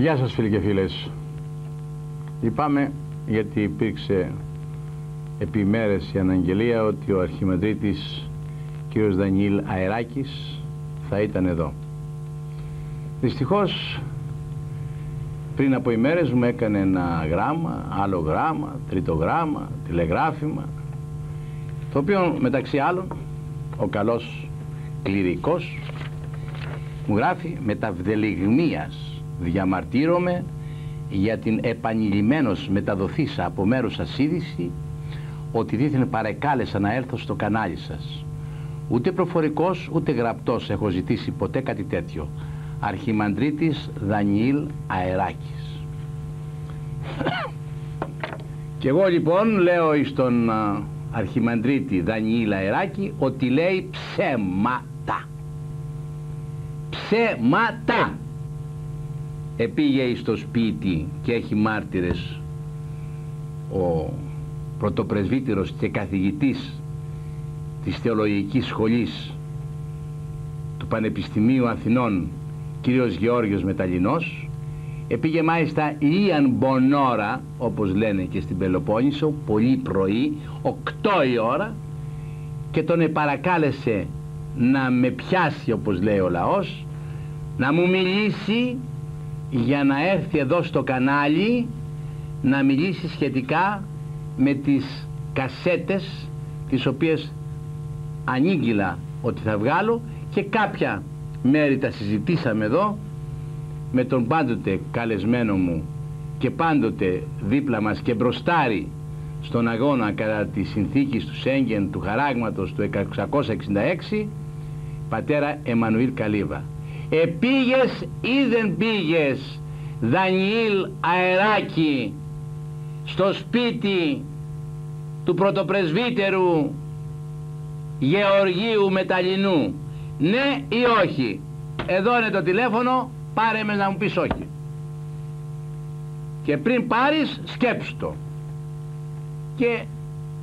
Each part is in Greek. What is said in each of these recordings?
Γεια σας φίλοι και φίλες. Λυπάμαι γιατί υπήρξε επί μέρες η αναγγελία ότι ο Αρχιμανδρίτης κύριος Δανιήλ Αεράκης θα ήταν εδώ. Δυστυχώς πριν από ημέρες μου έκανε ένα γράμμα, άλλο γράμμα, τρίτο γράμμα, τηλεγράφημα το οποίο μεταξύ άλλων ο καλός κληρικός μου γράφει μεταβδελιγμίας διαμαρτύρομαι για την επανειλημμένως μεταδοθήσα από μέρους σας είδηση ότι δίθεν παρεκάλεσα να έρθω στο κανάλι σας. Ούτε προφορικός ούτε γραπτός έχω ζητήσει ποτέ κάτι τέτοιο. Αρχιμαντρίτης Δανιήλ Αεράκης. και εγώ λοιπόν λέω εις τον Αρχιμαντρίτη Δανιήλ Αεράκη ότι λέει ψέματα. Ψέματα. Επήγε στο σπίτι και έχει μάρτυρες ο πρωτοπρεσβύτερος και καθηγητής της Θεολογικής Σχολής του Πανεπιστημίου Αθηνών κύριος Γεώργιος Μεταλλινός επήγε μάλιστα Ιαν Μπονόρα όπως λένε και στην Πελοπόννησο πολύ πρωί 8 η ώρα και τον επαρακάλεσε να με πιάσει όπως λέει ο λαός να μου μιλήσει για να έρθει εδώ στο κανάλι να μιλήσει σχετικά με τις κασέτες τις οποίες ανήγγυλα ότι θα βγάλω και κάποια μέρη τα συζητήσαμε εδώ με τον πάντοτε καλεσμένο μου και πάντοτε δίπλα μας και μπροστάρι στον αγώνα κατά της συνθήκης του Σέγγεν του χαράγματος του 1666 πατέρα Εμμανουήλ Καλίβα επήγες ή δεν πήγες Δανιήλ Αεράκη στο σπίτι του πρωτοπρεσβύτερου Γεωργίου Μεταλλινού ναι ή όχι; Εδώ είναι το τηλέφωνο πάρε με να μου πεις όχι. Και πριν πάρεις σκέψου το. Και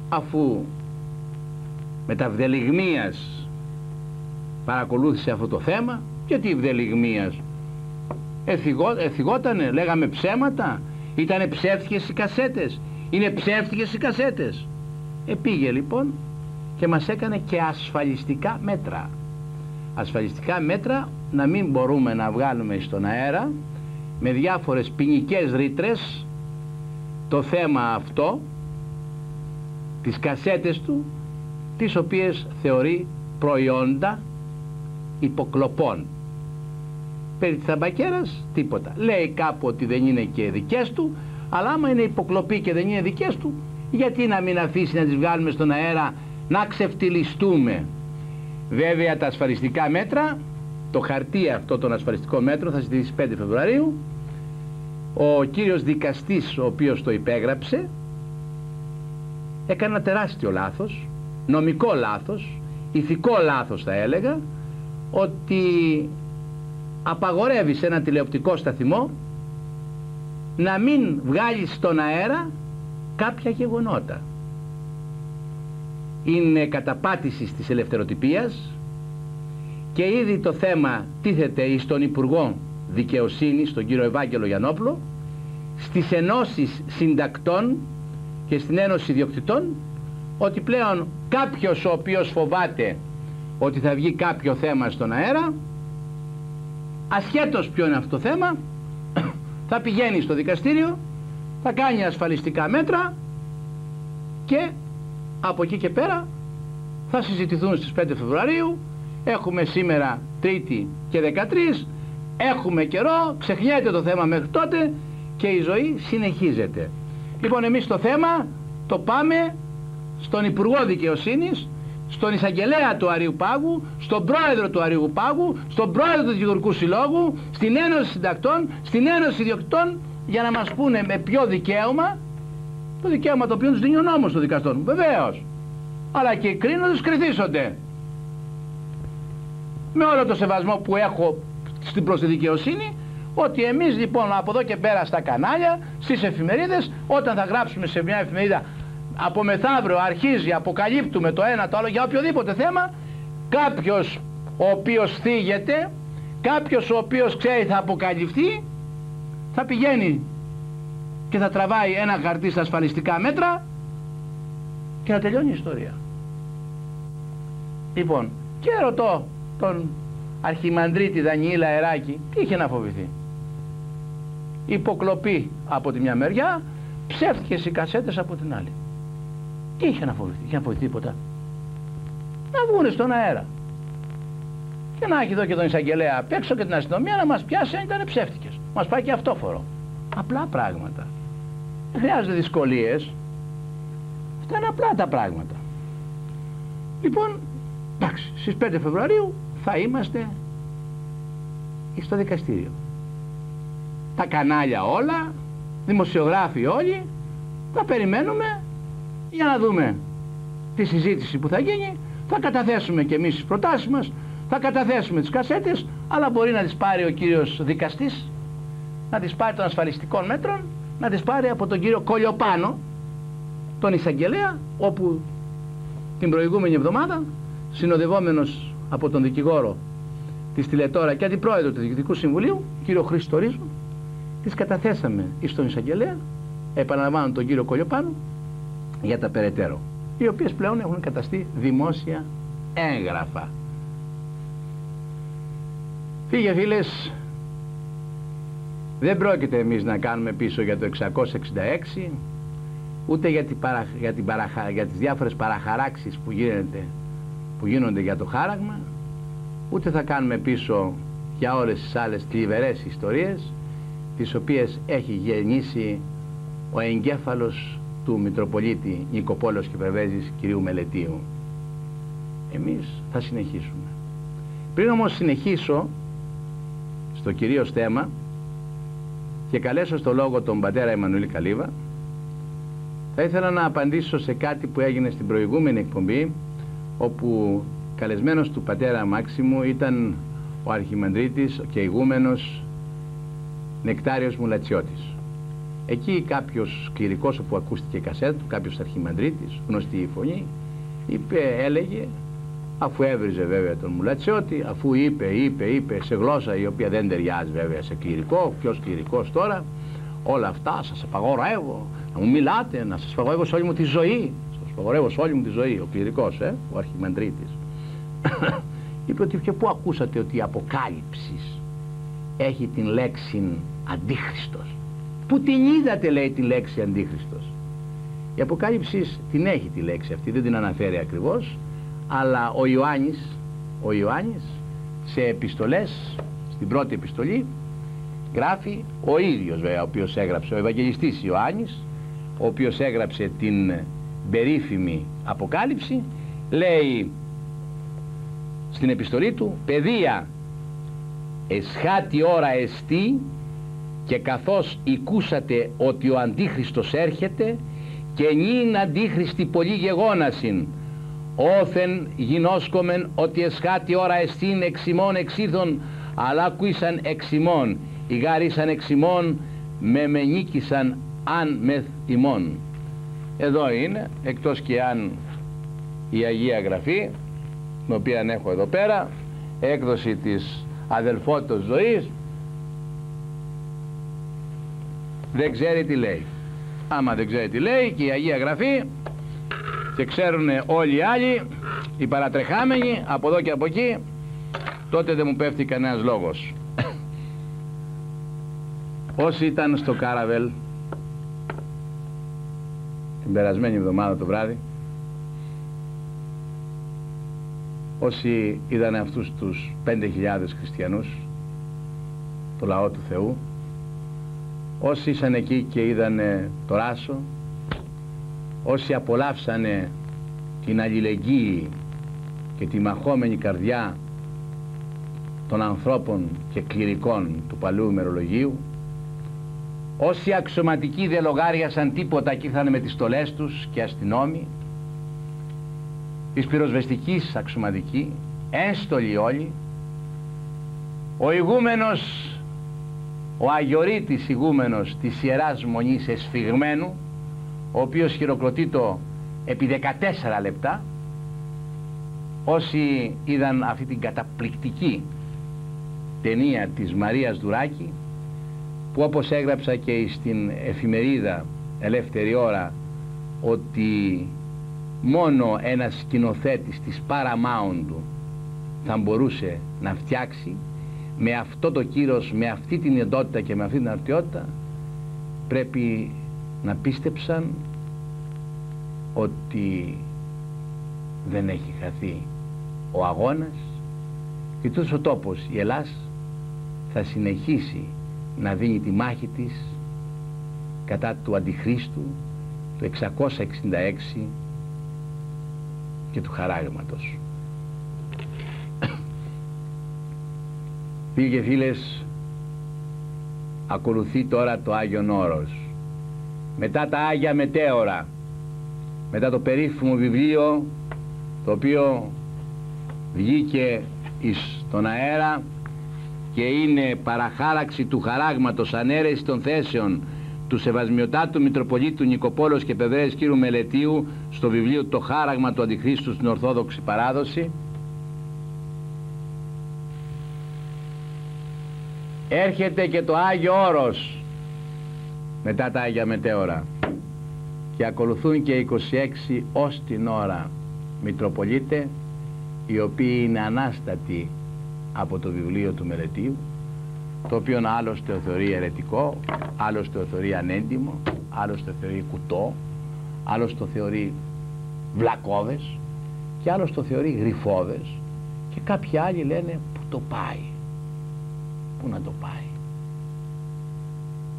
αφού με τα βδελιγμίας παρακολούθησε αυτό το θέμα γιατί βδελιγμίας εθιγότανε λέγαμε ψέματα. Ήτανε ψεύτικες οι κασέτες. Είναι ψεύτικες οι κασέτες. Επήγε λοιπόν και μας έκανε και ασφαλιστικά μέτρα. Ασφαλιστικά μέτρα να μην μπορούμε να βγάλουμε στον αέρα με διάφορες ποινικές ρήτρες το θέμα αυτό τις κασέτες του τις οποίες θεωρεί προϊόντα υποκλοπών περί της θαμπακέρας τίποτα. Λέει κάπου ότι δεν είναι και δικές του αλλά άμα είναι υποκλοπή και δεν είναι δικές του γιατί να μην αφήσει να τις βγάλουμε στον αέρα να ξεφτυλιστούμε. Βέβαια τα ασφαλιστικά μέτρα το χαρτί αυτό των ασφαλιστικών μέτρων θα στις 5 Φεβρουαρίου. Ο κύριος δικαστής ο οποίος το υπέγραψε έκανε ένα τεράστιο λάθος νομικό λάθος ηθικό λάθος θα έλεγα ότι απαγορεύεις σε ένα τηλεοπτικό σταθμό να μην βγάλεις στον αέρα κάποια γεγονότα. Είναι καταπάτησης της ελευθεροτυπίας και ήδη το θέμα τίθεται εις τον Υπουργό Δικαιοσύνης, τον κύριο Ευάγγελο Γιαννόπλο, στις ενώσεις συντακτών και στην Ένωση Ιδιοκτητών, ότι πλέον κάποιος ο οποίος φοβάται ότι θα βγει κάποιο θέμα στον αέρα, ασχέτως ποιο είναι αυτό το θέμα, θα πηγαίνει στο δικαστήριο, θα κάνει ασφαλιστικά μέτρα και από εκεί και πέρα θα συζητηθούν στις 5 Φεβρουαρίου. Έχουμε σήμερα Τρίτη και 13 έχουμε καιρό ξεχνιέται το θέμα μέχρι τότε και η ζωή συνεχίζεται. Λοιπόν εμείς το θέμα το πάμε στον Υπουργό Δικαιοσύνης στον εισαγγελέα του Αριού Πάγου, στον πρόεδρο του Αριού Πάγου, στον πρόεδρο του Δικηγορικού Συλλόγου, στην Ένωση Συντακτών, στην Ένωση Ιδιοκτητών για να μας πούνε με ποιο δικαίωμα το δικαίωμα το οποίο τους δίνει ο νόμος των δικαστών, βεβαίως. Αλλά και οι κρίνοντες κριθήσονται. Με όλο το σεβασμό που έχω στην προς τη δικαιοσύνη, ότι εμείς λοιπόν από εδώ και πέρα στα κανάλια, στις εφημερίδες, όταν θα γράψουμε σε μια εφημερίδα από μεθαύριο αρχίζει, αποκαλύπτουμε το ένα το άλλο για οποιοδήποτε θέμα, κάποιος ο οποίος θίγεται, κάποιος ο οποίος ξέρει θα αποκαλυφθεί, θα πηγαίνει και θα τραβάει ένα χαρτί στα ασφαλιστικά μέτρα και να τελειώνει η ιστορία. Λοιπόν, και ρωτώ τον αρχιμανδρίτη Δανιήλα Εράκη τι είχε να φοβηθεί. Υποκλοπή από τη μια μεριά, ψεύτικες οι κασέτες από την άλλη. Τι είχε να φοβηθεί, είχε να φοβηθεί τίποτα. Να βγουν στον αέρα. Και να έχει εδώ και τον εισαγγελέα απ' έξω και την αστυνομία να μας πιάσει αν ήταν ψεύτικες. Μας πάει και αυτόφορο. Απλά πράγματα. Δεν χρειάζονται δυσκολίες. Αυτά είναι απλά τα πράγματα. Λοιπόν, εντάξει, στις 5 Φεβρουαρίου θα είμαστε στο δικαστήριο. Τα κανάλια όλα, δημοσιογράφοι όλοι, θα περιμένουμε για να δούμε τη συζήτηση που θα γίνει, θα καταθέσουμε και εμείς τις προτάσεις μας, θα καταθέσουμε τις κασέτες, αλλά μπορεί να τις πάρει ο κύριος δικαστής, να τις πάρει των ασφαλιστικών μέτρων, να τις πάρει από τον κύριο Κολιοπάνο, τον εισαγγελέα, όπου την προηγούμενη εβδομάδα, συνοδευόμενος από τον δικηγόρο της τηλετόρα και αντιπρόεδρο του Διοικητικού Συμβουλίου, κύριο Χρήστο Ρίζου, τις καταθέσαμε εις τον εισαγγελέα, επαναλαμβάνω τον κύριο Κολιοπάνο, για τα περαιτέρω, οι οποίες πλέον έχουν καταστεί δημόσια έγγραφα. Φύγε φίλες, δεν πρόκειται εμείς να κάνουμε πίσω για το 666, ούτε για, την παρα, για, την παραχα, για τις διάφορες παραχαράξεις που, γίνεται, που γίνονται για το χάραγμα, ούτε θα κάνουμε πίσω για όλες τις άλλες θλιβερές ιστορίες, τις οποίες έχει γεννήσει ο εγκέφαλος του Μητροπολίτη Νικοπόλος και Πρεβέζης κυρίου Μελετίου. Εμείς θα συνεχίσουμε. Πριν όμως συνεχίσω στο κυρίως θέμα και καλέσω στο λόγο τον πατέρα Εμμανουήλ Καλίβα θα ήθελα να απαντήσω σε κάτι που έγινε στην προηγούμενη εκπομπή όπου καλεσμένος του πατέρα Μάξιμου ήταν ο αρχιμανδρίτης και ηγούμενος Νεκτάριος Μουλατσιώτης. Εκεί κάποιος κληρικός όπου ακούστηκε η κασέτα του, κάποιος αρχιμανδρίτης, γνωστή η φωνή, είπε, έλεγε αφού έβριζε βέβαια τον Μουλατσιώτη, αφού είπε, είπε, είπε σε γλώσσα η οποία δεν ταιριάζει βέβαια σε κληρικό, ποιος κληρικός τώρα, όλα αυτά σας απαγορεύω, να μου μιλάτε, να σας απαγορεύω σε όλη μου τη ζωή, σας απαγορεύω σε όλη μου τη ζωή, ο κληρικός, ε, ο αρχιμανδρίτης. είπε ότι και πού ακούσατε ότι η Αποκάλυψη έχει την λέξη Αντίχριστος. Πού την είδατε λέει τη λέξη Αντίχριστος. Η Αποκάλυψη την έχει τη λέξη αυτή, δεν την αναφέρει ακριβώς, αλλά ο Ιωάννης, ο Ιωάννης σε επιστολές, στην πρώτη επιστολή γράφει ο ίδιος βέβαια ο οποίος έγραψε, ο Ευαγγελιστής Ιωάννης ο οποίος έγραψε την περίφημη Αποκάλυψη λέει στην επιστολή του παιδεία εσχάτη ώρα εστί και καθώς οικούσατε ότι ο Αντίχριστος έρχεται και νυν Αντίχριστη πολύ γεγόνασιν όθεν γινώσκομεν ότι εσχάτη ώρα εστίν εξημών εξίδων αλλά ακούισαν εξημών ηγάρισαν εξημών με μενίκησαν αν μεθ ημών εδώ είναι εκτός και αν η Αγία Γραφή την οποία έχω εδώ πέρα έκδοση της αδελφότητος ζωής δεν ξέρει τι λέει. Άμα δεν ξέρει τι λέει και η Αγία Γραφή και ξέρουν όλοι οι άλλοι οι παρατρεχάμενοι από εδώ και από εκεί τότε δεν μου πέφτει κανένας λόγος. Όσοι ήταν στο Κάραβελ την περασμένη εβδομάδα το βράδυ όσοι είδαν αυτούς τους 5.000 χριστιανούς το λαό του Θεού όσοι ήσαν εκεί και είδαν το ράσο όσοι απολαύσανε την αλληλεγγύη και τη μαχόμενη καρδιά των ανθρώπων και κληρικών του παλαιού ημερολογίου όσοι αξιωματικοί δεν λογάριασαν τίποτα και ήρθαν με τις στολές τους και αστυνόμοι της πυροσβεστικής αξιωματική ένστολοι όλοι ο ηγούμενος ο Αγιορείτης ηγούμενος της Ιεράς Μονής Εσφιγμένου ο οποίος χειροκροτεί το επί 14 λεπτά όσοι είδαν αυτή την καταπληκτική ταινία της Μαρίας Δουράκη που όπως έγραψα και στην εφημερίδα Ελεύθερη Ώρα ότι μόνο ένας σκηνοθέτης της Paramount θα μπορούσε να φτιάξει με αυτό το κύρος, με αυτή την εντότητα και με αυτή την αρτιότητα πρέπει να πίστεψαν ότι δεν έχει χαθεί ο αγώνας και τόσο ο τόπος η Ελλάς θα συνεχίσει να δίνει τη μάχη της κατά του Αντιχρίστου του 666 και του χαράγματος. Φίλοι και φίλες, ακολουθεί τώρα το Άγιον Όρος. Μετά τα Άγια Μετέωρα, μετά το περίφημο βιβλίο το οποίο βγήκε στον αέρα και είναι παραχάραξη του χαράγματος ανέρεση των θέσεων του Σεβασμιωτάτου Μητροπολίτου Νικοπόλος και Πεδρέες Κύρου Μελετίου στο βιβλίο «Το χάραγμα του Αντιχρίστου στην Ορθόδοξη Παράδοση» έρχεται και το Άγιο Όρος μετά τα Άγια Μετέωρα και ακολουθούν και 26 ως την ώρα Μητροπολίτε οι οποίοι είναι ανάστατοι από το βιβλίο του Μελετίου το οποίο άλλος το θεωρεί ερετικό, άλλος το θεωρεί ανέντιμο, άλλος το θεωρεί κουτό, άλλος το θεωρεί βλακώδες και άλλος το θεωρεί γρυφώδες και κάποιοι άλλοι λένε που το πάει; Πού να το πάει;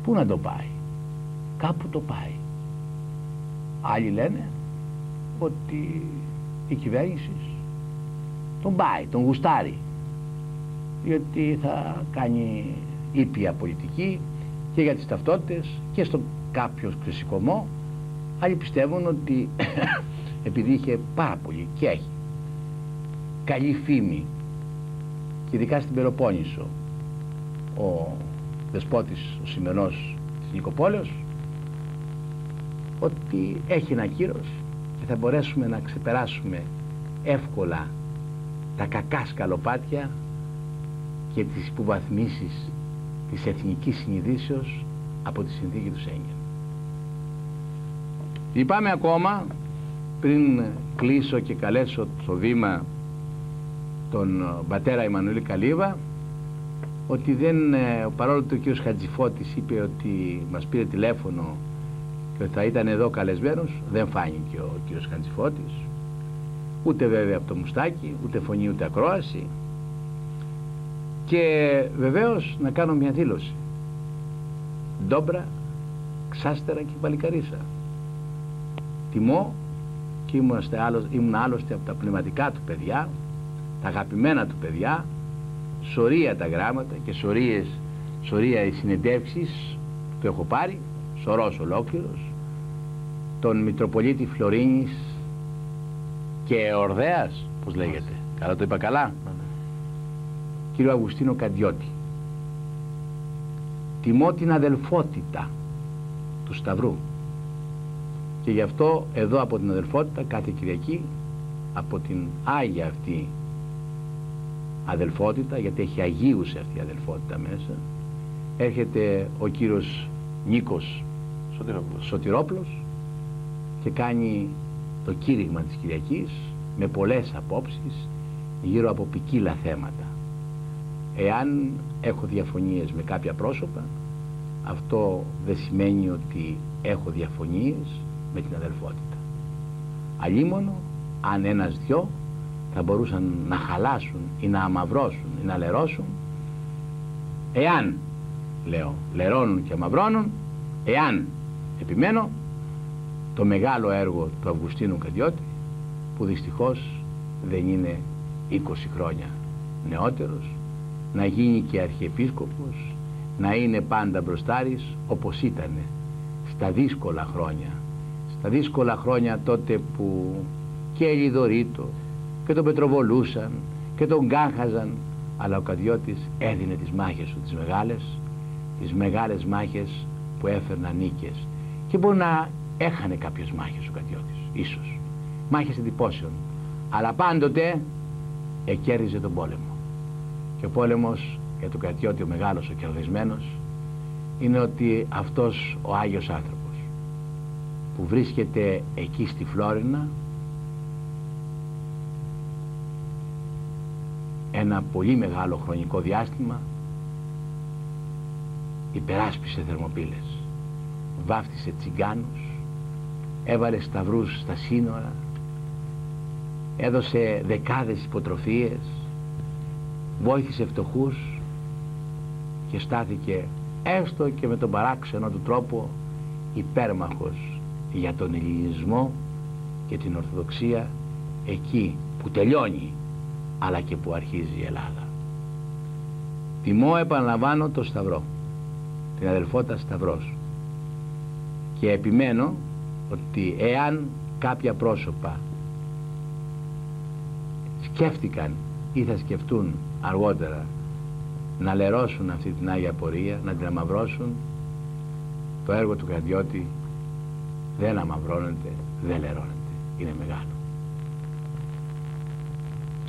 Πού να το πάει; Κάπου το πάει. Άλλοι λένε ότι η κυβέρνηση τον πάει, τον γουστάρει γιατί θα κάνει ήπια πολιτική και για τις ταυτότητες και στον κάποιος ξεσηκωμό άλλοι πιστεύουν ότι επειδή είχε πάρα πολύ και έχει καλή φήμη και ειδικά στην Πελοπόννησο ο δεσπότης ο σημερινός της Νικοπόλεως ότι έχει ένα κύρος και θα μπορέσουμε να ξεπεράσουμε εύκολα τα κακά σκαλοπάτια και τις υποβαθμίσεις της εθνικής συνειδήσεως από τη συνθήκη του Σέγγεν. Λυπάμαι ακόμα πριν κλείσω και καλέσω το βήμα τον πατέρα Εμμανουήλ Καλίβα ότι δεν, ε, παρόλο που ο κύριος Χατζηφώτης είπε ότι μας πήρε τηλέφωνο και ότι θα ήταν εδώ καλεσμένος δεν φάνηκε ο κύριος Χατζηφώτης. Ούτε βέβαια από το μουστάκι ούτε φωνή ούτε ακρόαση. Και βεβαίως να κάνω μια δήλωση. Ντόμπρα, ξάστερα και βαλικαρίσα τιμώ και ήμουν άλλωστε από τα πνευματικά του παιδιά τα αγαπημένα του παιδιά σωρία τα γράμματα και σωρίες, σωρία οι συνεντεύξεις που έχω πάρει σωρός ολόκληρος τον Μητροπολίτη Φλωρίνης και Ορδέας πως λέγεται. Καλά το είπα καλά; Κύριο Αγουστίνο Καντιώτη. Τιμώ την αδελφότητα του Σταυρού. Και γι' αυτό εδώ από την αδελφότητα κάθε Κυριακή από την Άγια αυτή αδελφότητα γιατί έχει Αγίους αυτή η αδελφότητα μέσα. Έρχεται ο κύριος Νίκος Σωτηρόπουλος, Σωτηρόπουλος και κάνει το κήρυγμα της Κυριακής με πολλές απόψεις γύρω από ποικίλα θέματα. Εάν έχω διαφωνίες με κάποια πρόσωπα, αυτό δεν σημαίνει ότι έχω διαφωνίες με την αδελφότητα. Αλλήμωνο, αν ένας δυο θα μπορούσαν να χαλάσουν ή να αμαυρώσουν ή να λερώσουν, εάν, λέω, λερώνουν και αμαυρώνουν, εάν, επιμένω, το μεγάλο έργο του Αυγουστίνου Καντιώτη, που δυστυχώς δεν είναι 20 χρόνια νεότερος, να γίνει και αρχιεπίσκοπος, να είναι πάντα μπροστάρης όπως ήταν στα δύσκολα χρόνια. Στα δύσκολα χρόνια τότε που και Ελιδωρήτο και τον πετροβολούσαν και τον κάχαζαν. Αλλά ο Καδιώτης έδινε τις μάχες του τις μεγάλες τις μεγάλες μάχες που έφερναν νίκες. Και μπορεί να έχανε κάποιες μάχες ο Καδιώτης ίσως. Μάχες εντυπώσεων. Αλλά πάντοτε εκέρριζε τον πόλεμο. Και ο πόλεμος για τον Κρατιώτη ο μεγάλος ο κερδισμένος είναι ότι αυτός ο Άγιος άνθρωπος που βρίσκεται εκεί στη Φλόρινα ένα πολύ μεγάλο χρονικό διάστημα υπεράσπισε θερμοπύλες βάφτισε τσιγκάνους έβαλε σταυρούς στα σύνορα έδωσε δεκάδες υποτροφίες βόηθησε φτωχούς και στάθηκε έστω και με τον παράξενο του τρόπο υπέρμαχος για τον ελληνισμό και την Ορθοδοξία εκεί που τελειώνει αλλά και που αρχίζει η Ελλάδα. Τιμώ επαναλαμβάνω το Σταυρό, την αδελφότα Σταυρός και επιμένω ότι εάν κάποια πρόσωπα σκέφτηκαν ή θα σκεφτούν αργότερα να λερώσουν αυτή την Άγια Πορεία, να την αμαυρώσουν το έργο του Κρατιώτη δεν αμαυρώνεται, δεν λερώνεται. Είναι μεγάλο.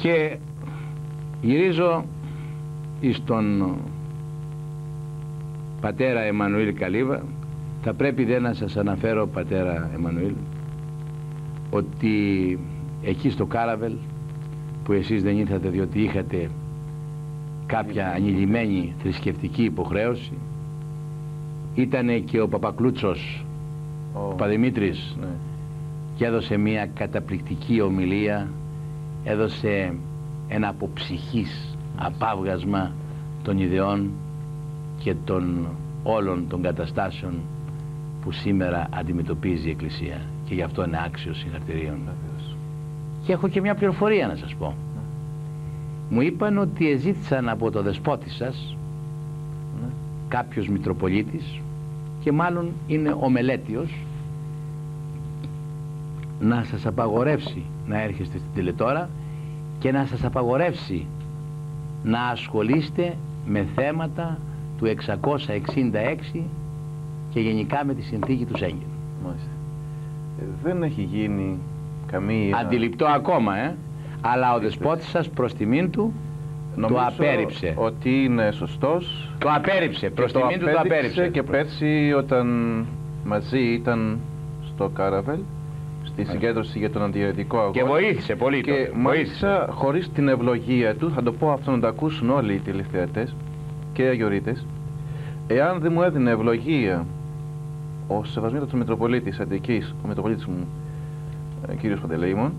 Και γυρίζω εις τον πατέρα Εμμανουήλ Καλύβα θα πρέπει δεν να σας αναφέρω πατέρα Εμμανουήλ ότι εκεί στο Κάραβελ που εσείς δεν ήρθατε διότι είχατε κάποια ανηλυμένη θρησκευτική υποχρέωση ήταν και ο Παπακλούτσος ο Παδημήτρης ναι. και έδωσε μια καταπληκτική ομιλία έδωσε ένα από ψυχής απάβγασμα των ιδεών και των όλων των καταστάσεων που σήμερα αντιμετωπίζει η Εκκλησία και γι' αυτό είναι άξιος συγχαρτηρίων. Και έχω και μια πληροφορία να σας πω. Μου είπαν ότι εζήτησαν από το δεσπότη σας ναι. κάποιος Μητροπολίτης και μάλλον είναι ο Μελέτιος να σας απαγορεύσει να έρχεστε στην τηλετόρα και να σας απαγορεύσει να ασχολείστε με θέματα του 666 και γενικά με τη συνθήκη του Σέγγεν. Ε, δεν έχει γίνει καμία... Αντιληπτό ακόμα, ε. Αλλά ο δεσπότης σας προς τιμήν του Νομίζω το απέρριψε. ότι είναι σωστός. Το απέρριψε, προς τιμήν του το απέρριψε. Και πέρσι όταν μαζί ήταν στο Κάραβελ, στη συγκέντρωση για τον αντιαιρετικό αγώνα. Και βοήθησε πολύ Και το. μάλιστα χωρίς την ευλογία του, θα το πω αυτό να το ακούσουν όλοι οι τηλεθεατές και οι αγιορείτες, εάν δεν μου έδινε ευλογία ο Σεβασμίτατος Μητροπολίτης Αντικής, ο Μητροπολίτης μου, ε, κύριος Παντελεήμων,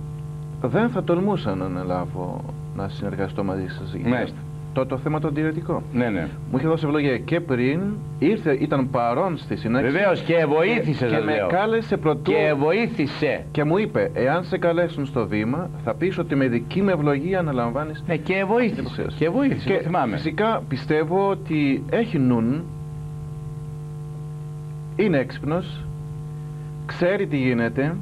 δεν θα τολμούσα να αναλάβω να συνεργαστώ μαζί σας. Μάλιστα. Το, το θέμα το αντιρρετικό. Ναι, ναι. Μου είχε δώσει ευλογία και πριν, ήρθε, ήταν παρόν στη συνέχεια. Βεβαίως και βοήθησε, Και, και με κάλεσε πρωτού. Και βοήθησε. Και μου είπε, εάν σε καλέσουν στο βήμα, θα πεις ότι με δική με ευλογία αναλαμβάνεις. Ναι, και βοήθησε. Και βοήθησε, και θυμάμαι. Φυσικά πιστεύω ότι έχει νουν, είναι έξυπνος, ξέρει τι γίνεται,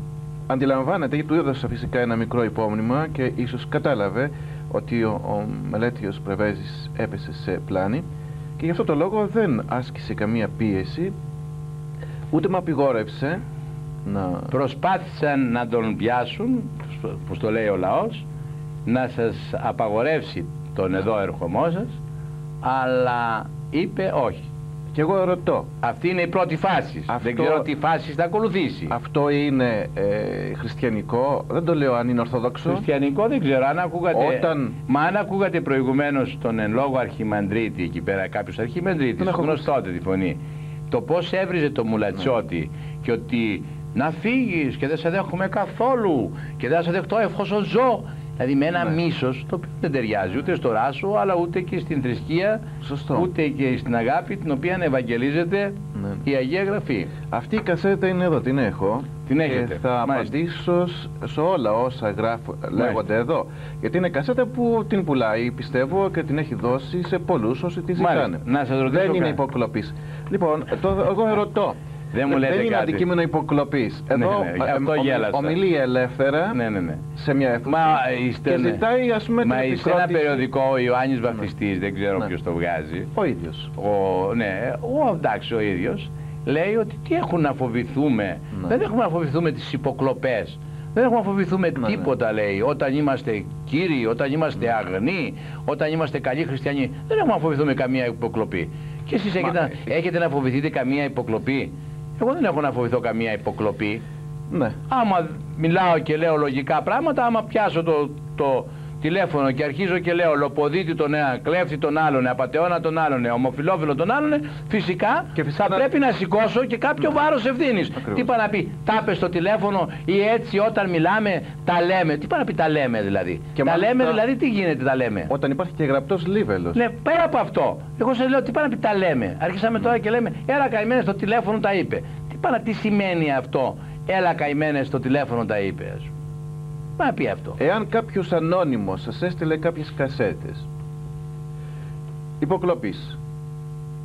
αντιλαμβάνεται, γιατί του έδωσα φυσικά ένα μικρό υπόμνημα και ίσως κατάλαβε ότι ο, ο μελέτιος Πρεβέζης έπεσε σε πλάνη και γι' αυτό το λόγο δεν άσκησε καμία πίεση ούτε με απειγόρευσε να... Προσπάθησαν να τον πιάσουν, που το λέει ο λαός, να σας απαγορεύσει τον εδώ ερχομό σας, αλλά είπε όχι. Και εγώ ρωτώ. Αυτή είναι η πρώτη φάση. Αυτό... Δεν ξέρω τι φάση θα ακολουθήσει. Αυτό είναι ε, χριστιανικό. Δεν το λέω αν είναι ορθόδοξο. Χριστιανικό δεν ξέρω. Αν ακούγατε, Όταν... Μα αν ακούγατε προηγουμένως τον εν λόγω Αρχιμανδρίτη εκεί πέρα, κάποιος Αρχιμανδρίτης, γνωστότε τη φωνή, το πώς έβριζε το μουλατσότη ναι. και ότι να φύγεις και δεν σε δέχομαι καθόλου και δεν θα σε δεχτώ εφόσον ζω Δηλαδή με ένα ναι. μίσος το οποίο δεν ταιριάζει ούτε στο ράσο αλλά ούτε και στην θρησκεία Σωστό. ούτε και στην αγάπη την οποία ευαγγελίζεται ναι. η Αγία Γραφή. Αυτή η κασέτα είναι εδώ, την έχω. Την έχετε. Και θα απαντήσω σε όλα όσα γράφω, λέγονται εδώ. Γιατί είναι κασέτα που την πουλάει, πιστεύω, και την έχει δώσει σε πολλούς όσοι τη ζητάνε. Να σας ρωτήσω δεν είναι υποκλοπής. Λοιπόν, το, εγώ ερωτώ. Δεν, μου λέτε δεν είναι κάτι. αντικείμενο υποκλοπής. Ναι, Εδώ ναι, ναι, αυτό ε, ομιλεί ελεύθερα ναι, ναι, ναι. σε μια αίθουσα Μα, είστε, και ζητάει ας πούμε Μα την είστε ένα περιοδικό ο Ιωάννης ναι. Βαπτιστής, δεν ξέρω ναι. ποιος το βγάζει. Ο ίδιος. Ο, ναι, ο, εντάξει ο ίδιος λέει ότι τι έχουν να φοβηθούμε. Ναι. Δεν έχουμε να φοβηθούμε τις υποκλοπές. Δεν έχουμε να φοβηθούμε Ναι, τίποτα λέει. Όταν είμαστε κύριοι, όταν είμαστε αγνοί, όταν είμαστε καλοί χριστιανοί, δεν έχουμε να φοβηθούμε καμία υποκλοπή. Και εσείς έχετε, έχετε να φοβηθείτε καμία υποκλοπή; Εγώ δεν έχω να φοβηθώ καμία υποκλοπή. Ναι. Άμα μιλάω και λέω λογικά πράγματα, άμα πιάσω το, το τηλέφωνο και αρχίζω και λέω λοποδίτη τον ένα, κλέφτη τον άλλον, απαταιώνα τον άλλον, ομοφιλόφιλο τον άλλον, φυσικά, Και φυσικά θα να- πρέπει να σηκώσω και κάποιο βάρος ευθύνης. Τι πάει να πει, τα πες στο τηλέφωνο ή έτσι όταν μιλάμε τα λέμε. Τι πάει να πει τα λέμε δηλαδή. Και τα μάλιστα- λέμε δηλαδή τι γίνεται τα λέμε. Όταν υπάρχει και γραπτός λίβελος. Ναι, πέρα από αυτό. Εγώ σα λέω τι πάει να πει τα λέμε. Αρχίσαμε τώρα και λέμε, έλα καημένες στο τηλέφωνο τα είπε. Τι πάει να τι σημαίνει αυτό, έλα καημένες στο τηλέφωνο τα είπε. Ας πούμε. Πάει να πει αυτό. Εάν κάποιος ανώνυμος σας έστειλε κάποιες κασέτες υποκλοπής,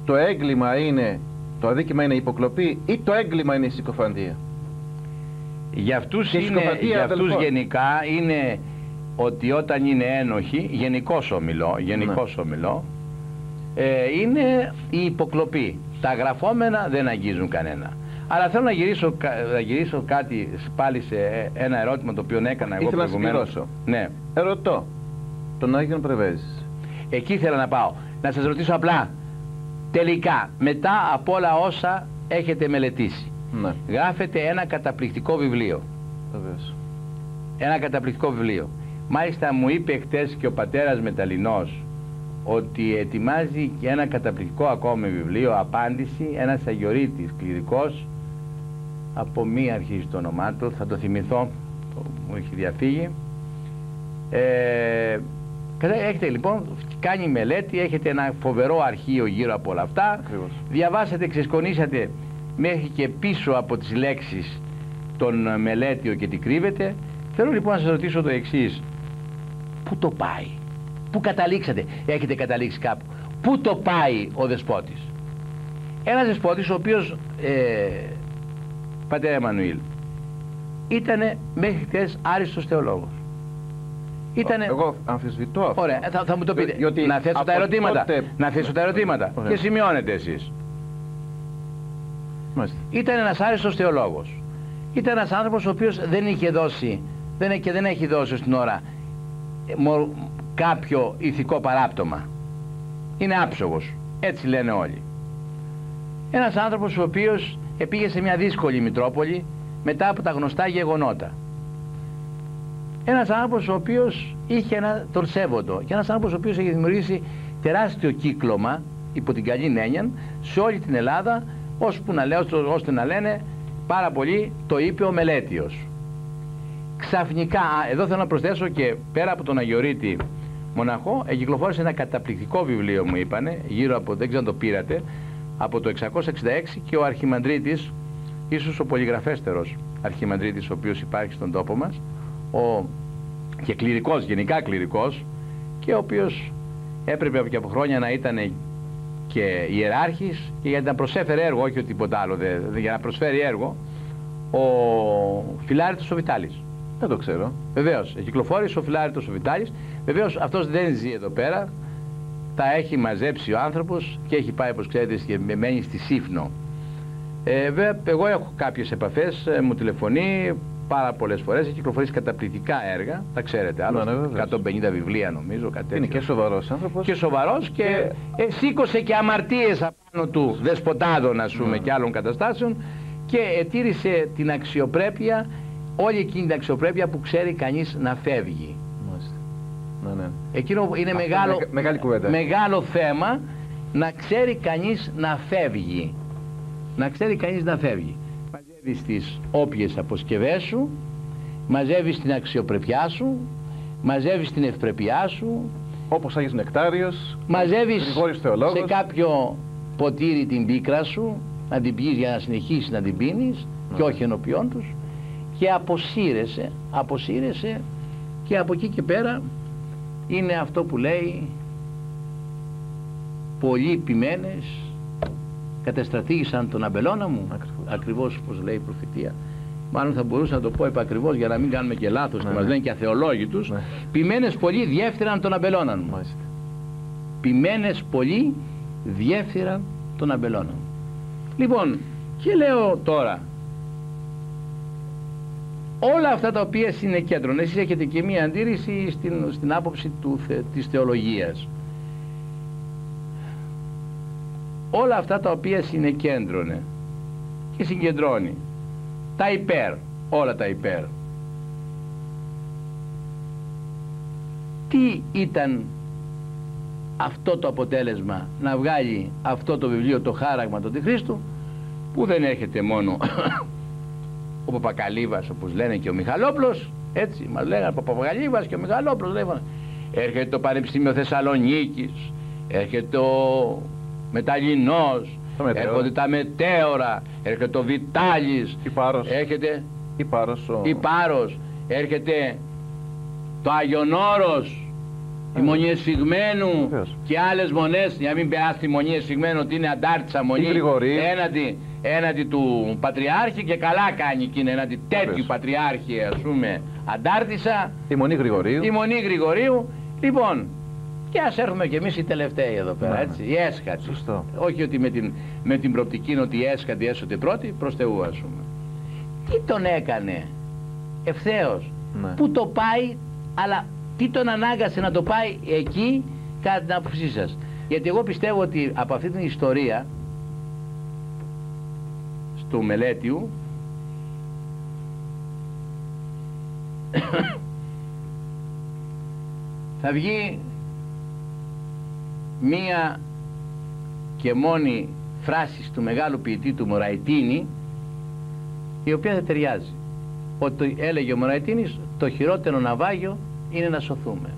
το έγκλημα είναι, το αδίκημα είναι η υποκλοπή ή το έγκλημα είναι η συκοφαντία. Για αυτούς, Και είναι, συκοφαντία για αυτούς αδελφών. γενικά είναι ότι όταν είναι ένοχοι, γενικώ ομιλώ, γενικώς ομιλώ, ε, είναι η υποκλοπή. Τα γραφόμενα δεν αγγίζουν κανένα. Αλλά θέλω να γυρίσω, κα- να γυρίσω κάτι πάλι σε ένα ερώτημα το οποίο έκανα εγώ Ήθελα να προηγουμένως. συμπληρώσω. Ναι. Ερωτώ, τον Άγιον Πρεβέζης. Εκεί ήθελα να πάω. Να σας ρωτήσω απλά. Τελικά, μετά από όλα όσα έχετε μελετήσει, Ναι, γράφετε ένα καταπληκτικό βιβλίο. βεβαίως. Ένα καταπληκτικό βιβλίο. Μάλιστα μου είπε χτες και ο πατέρας Μεταλλινός ότι ετοιμάζει και ένα καταπληκτικό ακόμη βιβλίο, απάντηση, ένας αγιορείτης κληρικός, από μία αρχίζει το όνομά του, θα το θυμηθώ, το, μου έχει διαφύγει. Ε, κατά- έχετε λοιπόν κάνει μελέτη, έχετε ένα φοβερό αρχείο γύρω από όλα αυτά, Ακριβώς. διαβάσατε, ξεσκονίσατε μέχρι και πίσω από τις λέξεις τον μελέτιο και τι κρύβεται. Θέλω λοιπόν να σας ρωτήσω το εξής. Πού το πάει, πού καταλήξατε, έχετε καταλήξει κάπου, πού το πάει ο δεσπότης; Ένας δεσπότης ο οποίος, ε, πατέρα Εμμανουήλ, ήτανε μέχρι χτες άριστος θεολόγος. Ήτανε... Εγώ αμφισβητώ αυτό. Ωραία, ε, θα, θα μου το πείτε. Διότι να θέσω από τα ερωτήματα. τότε- Να θέσω τα ερωτήματα. Ωραία. Και σημειώνετε εσείς. Μάλιστα. Ήταν ένας άριστος θεολόγος. Ήταν ένας άνθρωπος ο οποίος δεν είχε δώσει δεν, και δεν έχει δώσει στην ώρα ε, μο- κάποιο ηθικό παράπτωμα. Είναι άψογος. Έτσι λένε όλοι. Ένας άνθρωπος ο οποίος επήγε σε μια δύσκολη Μητρόπολη μετά από τα γνωστά γεγονότα. Ένας άνθρωπος ο οποίος είχε ένα, τον σέβοντο και ένας άνθρωπος ο οποίος έχει δημιουργήσει τεράστιο κύκλωμα υπό την καλή έννοια σε όλη την Ελλάδα ώσπου να, λέω, ώστε να λένε πάρα πολύ το είπε ο Μελέτιος. Ξαφνικά, α, εδώ θέλω να προσθέσω και πέρα από τον Αγιορείτη μοναχό, εγκυκλοφόρησε ένα καταπληκτικό βιβλίο μου είπανε, γύρω από, δεν ξέρω αν το πήρατε, από το 666 και ο Αρχιμανδρίτης, ίσως ο πολυγραφέστερος Αρχιμανδρίτης ο οποίος υπάρχει στον τόπο μας, ο, και κληρικός, γενικά κληρικός, και ο οποίος έπρεπε και από χρόνια να ήταν και ιεράρχης και για να προσέφερε έργο, όχι ότι τίποτα άλλο, δε, δε- για να προσφέρει έργο, ο Φιλάρητος ο Βιτάλης. Δεν το ξέρω. Βεβαίως, κυκλοφόρησε ο Φιλάρητο ο Βιτάλης. Βεβαίως αυτός δεν ζει εδώ πέρα. Τα έχει μαζέψει ο άνθρωπος και έχει πάει, όπως ξέρετε, και με- μένει στη Σύφνο. Ε, βέβαια, εγώ έχω κάποιες επαφές, μου τηλεφωνεί πάρα πολλές φορές. Έχει κυκλοφορήσει καταπληκτικά έργα. Τα ξέρετε, άλλο. Ναι, ναι, βεβαίως. 150 βιβλία νομίζω. Κάτι Είναι τέτοιο. και σοβαρός άνθρωπος. Και σοβαρός και ε, σήκωσε και αμαρτίες απάνω του δεσποτάδων, ας πούμε, Ναι. και άλλων καταστάσεων και ετήρησε την αξιοπρέπεια, όλη εκείνη την αξιοπρέπεια που ξέρει κανείς να φεύγει. Μάλιστα. Ναι, ναι. Εκείνο είναι Αυτό μεγάλο, μεγα- μεγάλη κουβέντα. μεγάλο θέμα να ξέρει κανείς να φεύγει. Να ξέρει κανείς να φεύγει. Μαζεύεις τις όποιες αποσκευές σου, μαζεύεις την αξιοπρεπιά σου, μαζεύεις την ευπρεπιά σου, Όπως Άγιος Νεκτάριος, μαζεύεις Γρηγόρης Θεολόγος. σε κάποιο ποτήρι την πίκρα σου να την πεις για να συνεχίσεις να την πίνεις και Ναι. όχι ενώπιόν τους και αποσύρεσαι, αποσύρεσαι και από εκεί και πέρα είναι αυτό που λέει πολλοί ποιμένες κατεστρατήγησαν τον αμπελώνα μου Ακριβώς. ακριβώς όπως λέει η προφητεία μάλλον θα μπορούσα να το πω επακριβώς για να μην κάνουμε και λάθος Ναι, και μας ναι. λένε και αθεολόγητους Ναι. ποιμένες πολλοί διέφθυραν τον αμπελώνα μου Μάλιστα. ποιμένες πολλοί διέφθυραν τον αμπελώνα μου. Λοιπόν, και λέω τώρα, όλα αυτά τα οποία είναι κέντρον, εσείς έχετε και μία αντίρρηση στην, στην άποψη του, θε- της θεολογίας. όλα αυτά τα οποία συνεκέντρωνε και συγκεντρώνει τα υπέρ, όλα τα υπέρ. Τι ήταν αυτό το αποτέλεσμα να βγάλει αυτό το βιβλίο το χάραγμα του Χριστού που δεν έρχεται μόνο ο Παπακαλίβας όπως λένε και ο Μιχαλόπλος έτσι μας λέγανε ο Παπακαλίβας και ο Μιχαλόπλος λέγανε. έρχεται το Πανεπιστήμιο Θεσσαλονίκης έρχεται ο Μεταλλινός έρχονται τα Μετέωρα έρχεται το Βιτάλης η Πάρος. έρχεται η Πάρος, ο... η Πάρος έρχεται το Αγιονόρος η μονή εσφυγμένου και άλλες μονές για μην περάσει τη μονή εσφυγμένου ότι είναι αντάρτησα μονή έναντι, έναντι του Πατριάρχη και καλά κάνει εκείνη έναντι τέτοιου Πατριάρχη ας πούμε αντάρτησα η μονή Γρηγορίου η μονή Γρηγορίου λοιπόν και ας έρθουμε κι εμείς οι τελευταίοι εδώ πέρα, ναι. έτσι, οι έσχατοι. Σωστό. Όχι ότι με την, με την προπτική ότι οι έσχατοι έσωτε πρώτοι, προς Θεού ας πούμε. Τι τον έκανε ευθέως, ναι. που το πάει, αλλά τι τον ανάγκασε να το πάει εκεί κατά την άποψή σας. Γιατί εγώ πιστεύω ότι από αυτή την ιστορία στο Μελέτιου θα βγει μία και μόνη φράση του μεγάλου ποιητή του Μωραϊτίνη η οποία δεν ταιριάζει. Ότι έλεγε ο Μωραϊτίνης το χειρότερο ναυάγιο είναι να σωθούμε.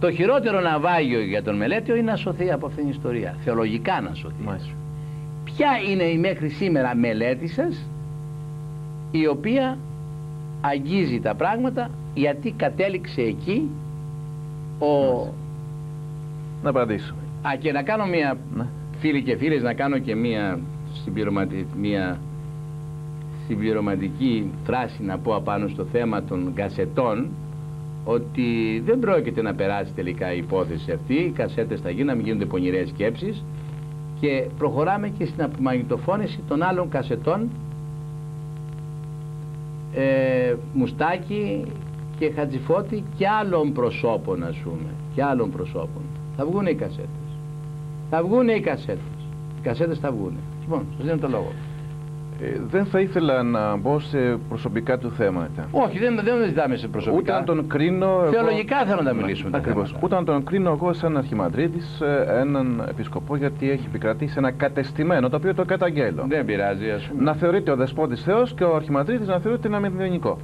Το χειρότερο ναυάγιο για τον Μελέτιο είναι να σωθεί από αυτήν την ιστορία. Θεολογικά να σωθεί. Ποια είναι η μέχρι σήμερα μελέτη σας η οποία αγγίζει τα πράγματα γιατί κατέληξε εκεί ο... Να απαντήσω. Α, και να κάνω μια, ναι. φίλοι και φίλες, να κάνω και μια συμπληρωματική, μια συμπληρωματική φράση να πω απάνω στο θέμα των κασετών ότι δεν πρόκειται να περάσει τελικά η υπόθεση αυτή, οι κασέτες θα γίνουν, να μην γίνονται πονηρές σκέψεις και προχωράμε και στην απομαγνητοφώνηση των άλλων κασετών. Ε, Μουστάκη και Χατζηφώτη και άλλων προσώπων ας πούμε. Και άλλων προσώπων. Θα βγουν οι κασέτες. Θα βγουν οι κασέτες. Οι κασέτες θα βγουν λοιπόν σας δίνω το λόγο ε, δεν θα ήθελα να μπω σε προσωπικά του θέματα. Όχι, δεν, δεν ζητάμε σε προσωπικά. Ούτε να τον κρίνω. Θεολογικά εγώ... θέλω να τα μιλήσουμε. Ακριβώς. Ούτε να τον κρίνω εγώ σαν αρχιμαντρίτης ε, έναν επισκοπό γιατί έχει επικρατήσει ένα κατεστημένο το οποίο το καταγγέλω. Δεν πειράζει, ας πούμε. Να θεωρείται ο δεσπότης Θεός και ο αρχιμαντρίτης να θεωρείται ένα μηδενικό.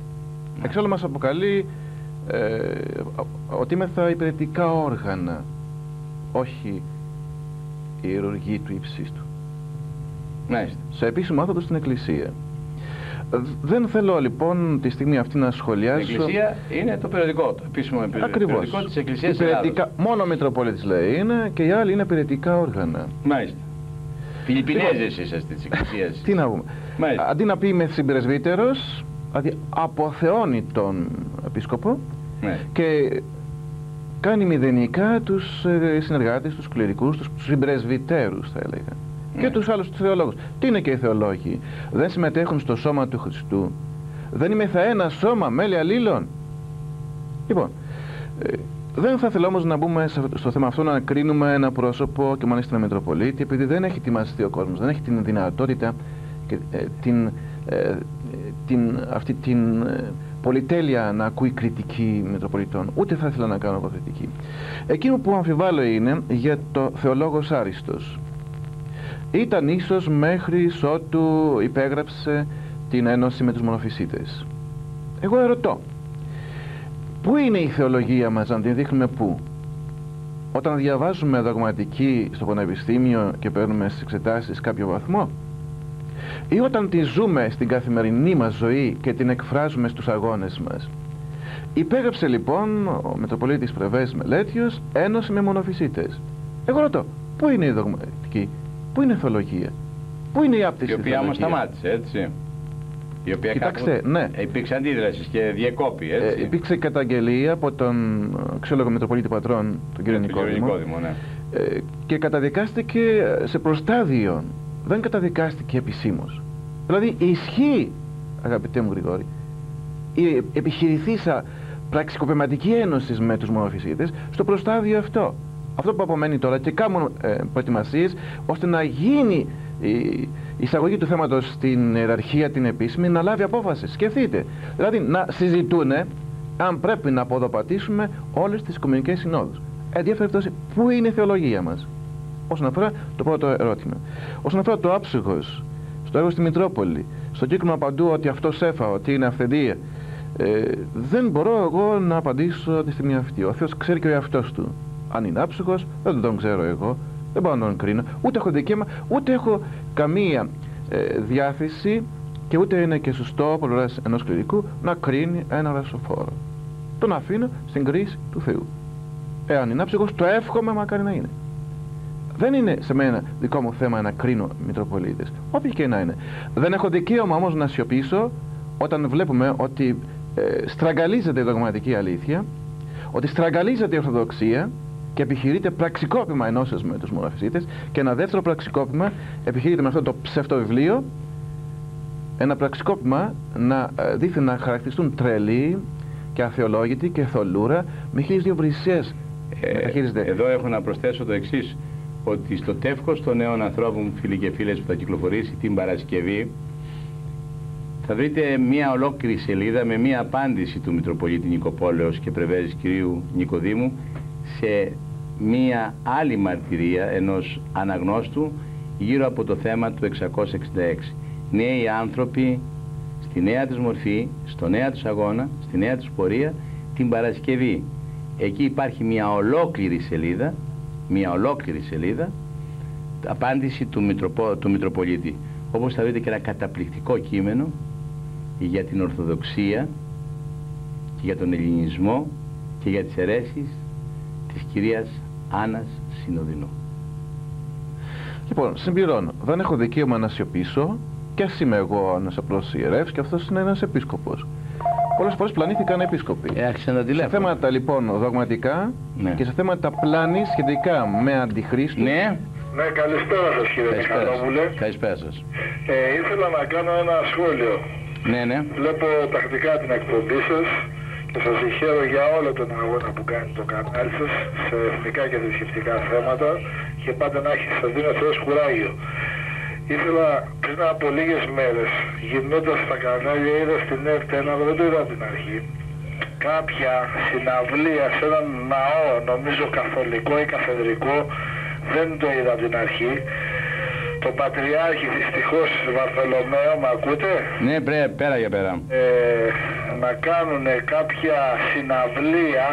Ναι. Εξάλλου μας αποκαλεί ε, ότι είμαστε υπηρετικά όργανα, όχι η ιερουργή του ύψης του. Μάλιστα. Σε επίσημο άνθρωπο στην Εκκλησία. Δεν θέλω λοιπόν τη στιγμή αυτή να σχολιάσω. Η Εκκλησία είναι το περιοδικό, το επίσημο περιοδικό της Εκκλησίας. Μόνο ο Μητροπολίτη λέει είναι και οι άλλοι είναι περιοδικά όργανα. Μάλιστα. Φιλιππινέζες είσαστε της Εκκλησίας. Τι να πούμε. Μάλιστα. Αντί να πει είμαι συμπρεσβύτερο, δηλαδή αποθεώνει τον επίσκοπο ναι. και κάνει μηδενικά τους ε, συνεργάτες, τους κληρικούς, τους συμπρεσβυτέρους θα έλεγα και ναι. τους άλλους θεολόγους. Τι είναι και οι θεολόγοι; Δεν συμμετέχουν στο σώμα του Χριστού. Δεν είμαι θα ένα σώμα, μέλη αλλήλων. Λοιπόν, ε, δεν θα ήθελα όμως να μπούμε στο θέμα αυτό να κρίνουμε ένα πρόσωπο και μάλιστα ένα Μητροπολίτη επειδή δεν έχει ετοιμαστεί ο κόσμος, δεν έχει την δυνατότητα και ε, την, ε, την, αυτή την πολυτέλεια να ακούει κριτική Μητροπολιτών. Ούτε θα ήθελα να κάνω εγώ κριτική. Εκείνο που αμφιβάλλω είναι για το θεολόγος Άριστος ήταν ίσως μέχρι ότου υπέγραψε την ένωση με τους μονοφυσίτες. Εγώ ερωτώ, πού είναι η θεολογία μας να την δείχνουμε πού; Όταν διαβάζουμε δογματική στο πανεπιστήμιο και παίρνουμε στις εξετάσεις κάποιο βαθμό; Ή όταν τη ζούμε στην καθημερινή μας ζωή και την εκφράζουμε στους αγώνες μας; Υπέγραψε λοιπόν ο Μετροπολίτης Πρεβές Μελέτιος ένωση με μονοφυσίτες. Εγώ ρωτώ, πού είναι η δογματική, Πού είναι η ηθολογία, Πού είναι η άπτυξη Η οποία όμω σταμάτησε, έτσι. Η οποία Κοιτάξτε, ναι. Υπήρξε αντίδρασης και διεκόπη, έτσι. Ε, υπήρξε καταγγελία από τον αξιόλογο Μητροπολίτη Πατρών, τον κύριο Νικόδημο. ναι. Ε, και καταδικάστηκε σε προστάδιο. Δεν καταδικάστηκε επισήμως. Δηλαδή ισχύει, αγαπητέ μου Γρηγόρη, η επιχειρηθήσα πραξικοπηματική ένωση με τους μονοφυσίτες στο προστάδιο αυτό. Αυτό που απομένει τώρα και κάνουν ε, προετοιμασίες ώστε να γίνει η εισαγωγή του θέματος στην ιεραρχία την επίσημη να λάβει απόφαση. Σκεφτείτε. Δηλαδή να συζητούν αν πρέπει να αποδοπατήσουμε όλες τις οικουμενικές συνόδους. Ενδιαφέρον πού είναι η θεολογία μας; Όσον αφορά το πρώτο ερώτημα. Όσον αφορά το άψυχο, στο έργο στη Μητρόπολη, στο κύκλωμα παντού ότι αυτός σέφα, ότι είναι αυθεντία. Ε, δεν μπορώ εγώ να απαντήσω τη στιγμή αυτή. Ο Θεός ξέρει και ο εαυτός του. Αν είναι άψυχος, δεν τον ξέρω εγώ. Δεν μπορώ να τον κρίνω. Ούτε έχω δικαίωμα, ούτε έχω καμία ε, διάθεση και ούτε είναι και σωστό από πλευράς ενός κληρικού να κρίνει ένα ρασοφόρο. Τον αφήνω στην κρίση του Θεού. Εάν είναι άψυχος, το εύχομαι μακάρι να είναι. Δεν είναι σε μένα δικό μου θέμα να κρίνω Μητροπολίτες. Όποιοι και να είναι. Δεν έχω δικαίωμα όμως να σιωπήσω όταν βλέπουμε ότι ε, στραγγαλίζεται η δογματική αλήθεια, ότι στραγγαλίζεται η Ορθοδοξία και επιχειρείται πραξικόπημα ενώσεω με τους μοναφυσίτε και ένα δεύτερο πραξικόπημα επιχειρείται με αυτό το ψευτοβιβλίο. Ένα πραξικόπημα να ε, δείχνει να χαρακτηριστούν τρελοί και αθεολόγητοι και θολούρα με χίλιες δύο βρυσιές. Ε, εδώ έχω να προσθέσω το εξής ότι στο τεύχος των νέων ανθρώπων φίλοι και φίλες που θα κυκλοφορήσει την Παρασκευή θα βρείτε μια ολόκληρη σελίδα με μια απάντηση του Μητροπολίτη Νικοπόλεως και Πρεβέζης κυρίου Νικοδήμου σε μια άλλη μαρτυρία ενός αναγνώστου γύρω από το θέμα του 666. Νέοι άνθρωποι στη νέα τους μορφή, στο νέα τους αγώνα, στη νέα τους πορεία την Παρασκευή. Εκεί υπάρχει μια ολόκληρη σελίδα, μια ολόκληρη σελίδα απάντηση του, Μητροπο, του Μητροπολίτη. Όπως θα δείτε και ένα καταπληκτικό κείμενο για την Ορθοδοξία και για τον Ελληνισμό και για τις αιρέσεις της κυρίας Άννας Συνοδεινού. Λοιπόν, συμπληρώνω. Δεν έχω δικαίωμα να σιωπήσω και ας είμαι εγώ ένας απλός ιερεύς και αυτός είναι ένας επίσκοπος. Πολλές φορές πλανήθηκαν επίσκοποι. Ε, σε θέματα λοιπόν δογματικά ναι. και σε θέματα πλάνης σχετικά με αντιχρίστου. Ναι. Ναι, καλησπέρα σας κύριε Μιχαλόπουλε. Καλησπέρα σας. Ε, ήθελα να κάνω ένα σχόλιο. Ναι, ναι. Βλέπω τακτικά την εκπομπή σας και σας συγχαίρω για όλο τον αγώνα που κάνει το κανάλι σας σε εθνικά και θρησκευτικά θέματα και πάντα να έχει σας δίνει ο Θεός κουράγιο. Ήθελα πριν από λίγες μέρες, γυρνώντας στα κανάλια, είδα στην ΕΡΤ ένα, δεν το είδα από την αρχή, κάποια συναυλία σε έναν ναό, νομίζω καθολικό ή καθεδρικό, δεν το είδα από την αρχή, τον Πατριάρχη δυστυχώς Βαρθολομαίο, με ακούτε; Ναι, πρέ, πέρα για πέρα. Ε, να κάνουν κάποια συναυλία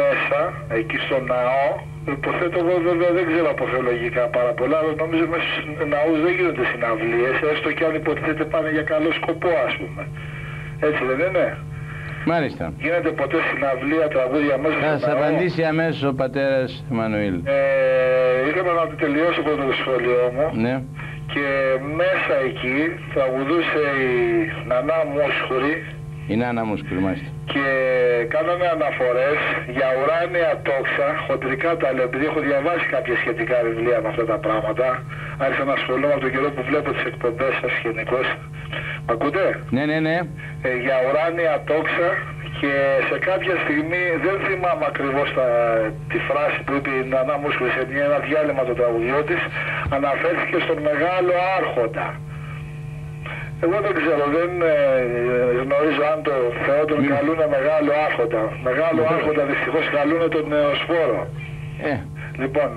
μέσα, εκεί στο ναό. Υποθέτω εγώ βέβαια δεν ξέρω από θεολογικά πάρα πολλά, αλλά νομίζω μέσα στους ναούς δεν γίνονται συναυλίες, έστω και αν υποτίθεται πάνε για καλό σκοπό ας πούμε. Έτσι δεν είναι; Μάλιστα. Γίνεται ποτέ συναυλία τραγούδια μέσα Θα σας απαντήσει αμέσως ο πατέρας Εμμανουήλ. Ε, ήθελα να τελειώσω πρώτο το σχόλιο μου. Ναι. Και μέσα εκεί τραγουδούσε η Νανά Μόσχουρη. Η Νάνα Μόσχουρη, μάλιστα. Και κάνανε αναφορές για ουράνια τόξα, χοντρικά τα λέω, επειδή έχω διαβάσει κάποια σχετικά βιβλία με αυτά τα πράγματα. Άρχισα να ασχολούμαι από τον καιρό που βλέπω τις εκπομπές σας γενικώς. Ακούτε; Ναι, ναι, ναι. Ε, για ουράνια τόξα και σε κάποια στιγμή, δεν θυμάμαι ακριβώς τα, τη φράση που είπε η Νανά Μούσκουλη σε μια, ένα διάλειμμα του τραγουδιού της, αναφέρθηκε στον Μεγάλο Άρχοντα. Εγώ δεν ξέρω, δεν ε, γνωρίζω αν το Θεό τον καλούν Μεγάλο Άρχοντα. Μεγάλο Άρχοντα δυστυχώς καλούν τον Νεοσφόρο. Ε. Λοιπόν,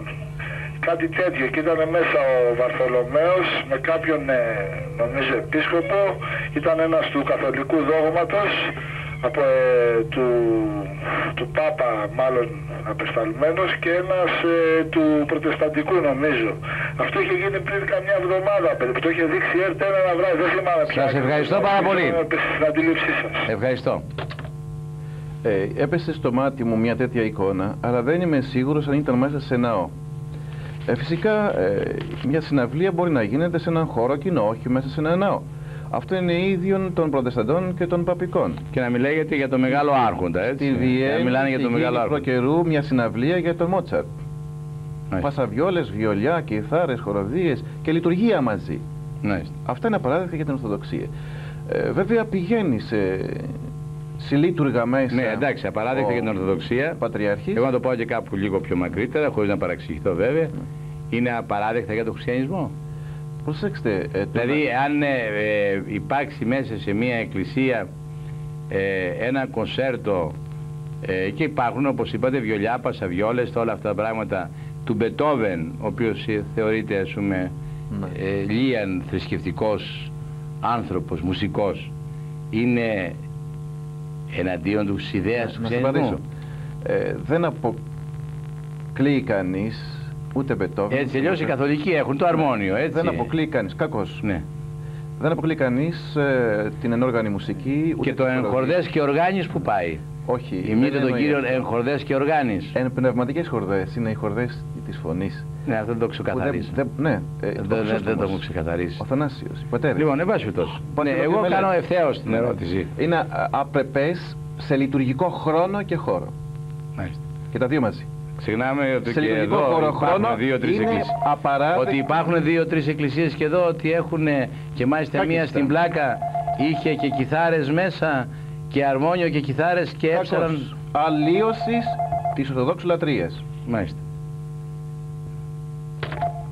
κάτι τέτοιο και ήταν μέσα ο Βαρθολομαίος με κάποιον ε, νομίζω επίσκοπο, ήταν ένας του καθολικού δόγματος από, ε, του, του Πάπα μάλλον απεσταλμένος και ένας ε, του Προτεσταντικού νομίζω. Αυτό είχε γίνει πριν καμιά εβδομάδα περίπου. Το είχε δείξει έρτε ένα βράδυ. Δεν θυμάμαι πια. Σας ευχαριστώ πάρα πολύ. Στην αντίληψή σας. Ευχαριστώ. Ε, έπεσε στο μάτι μου μια τέτοια εικόνα, αλλά δεν είμαι σίγουρος αν ήταν μέσα σε ναό. Ε, φυσικά ε, μια συναυλία μπορεί να γίνεται σε έναν χώρο κοινό, όχι μέσα σε ένα ναό. Αυτό είναι ίδιο των προτεσταντών και των παπικών. Και να μιλάγεται για το μεγάλο άρχοντα, έτσι. Στη Βιέννη, να μιλάνε για το μεγάλο άρχοντα. προκαιρού μια συναυλία για τον Μότσαρτ. Πασαβιόλες, βιολιά, κιθάρες, χοροδίες και λειτουργία μαζί. Ναι. Αυτά είναι απαράδεκτα για την Ορθοδοξία. Ε, βέβαια πηγαίνει σε συλλήτουργα μέσα. Ναι, εντάξει, απαράδεκτα ο για την Ορθοδοξία. Πατριάρχης. Εγώ να το πάω και κάπου λίγο πιο μακρύτερα, χωρίς να παραξηγηθώ βέβαια. Ναι. Είναι απαράδεκτα για τον χριστιανισμό. Προσέξτε. ε, το Δηλαδή, να- αν ε, ε, υπάρξει μέσα σε μια εκκλησία ε, ένα κονσέρτο ε, και υπάρχουν, όπως είπατε, βιολιά, πασαβιόλες, όλα αυτά τα πράγματα του Μπετόβεν, ο οποίος ε, θεωρείται, ας πούμε, Ναι. ε, λίαν θρησκευτικός άνθρωπος, μουσικός, είναι εναντίον του ιδέας του να σε χριστιανισμού. απαντήσω. Ε, δεν αποκλείει κανείς ούτε Μπετόβεν. Έτσι, αλλιώς οι καθολικοί έχουν το αρμόνιο, έτσι. Δεν αποκλείει κανείς. Κακώ. Ναι. Δεν αποκλείει κανείς την ενόργανη μουσική. Ούτε Και το τη παροδία. εγχορδές και οργάνης που πάει. Όχι. Ημείτε δεν τον εννοεί κύριο αυτό. εγχορδές και οργάνης. Εν πνευματικές χορδές. Είναι οι χορδές της φωνής. Ναι, αυτό δεν το ξεκαθαρίζω. ναι, ε, Δεν, το δεν, δεν το Χρυσόστομος. μου ξεκαθαρίσει. Ο Θανάσιος, η πατέρη. Λοιπόν, εν πάση περιπτώσει. Πάτε Ναι, εδώ εγώ και κάνω μελέτη. ευθέως την Ναι. ερώτηση. Είναι α- απρεπές σε λειτουργικό χρόνο και χώρο. Μάλιστα. Και τα δύο μαζί. Ξεχνάμε ότι σε και λειτουργικό εδώ χώρο υπάρχουν χρόνο δύο-τρεις είναι εκκλησίες. απαράδεκτο. Ότι υπάρχουν δύο-τρεις εκκλησίες και εδώ ότι έχουν και μάλιστα μία Κάκιστα. στην πλάκα είχε και κιθάρες μέσα και αρμόνιο και κιθάρες και έψαλαν. Κακώς. Αλλίωσης της Ορθοδόξου λατρείας. Μάλιστα.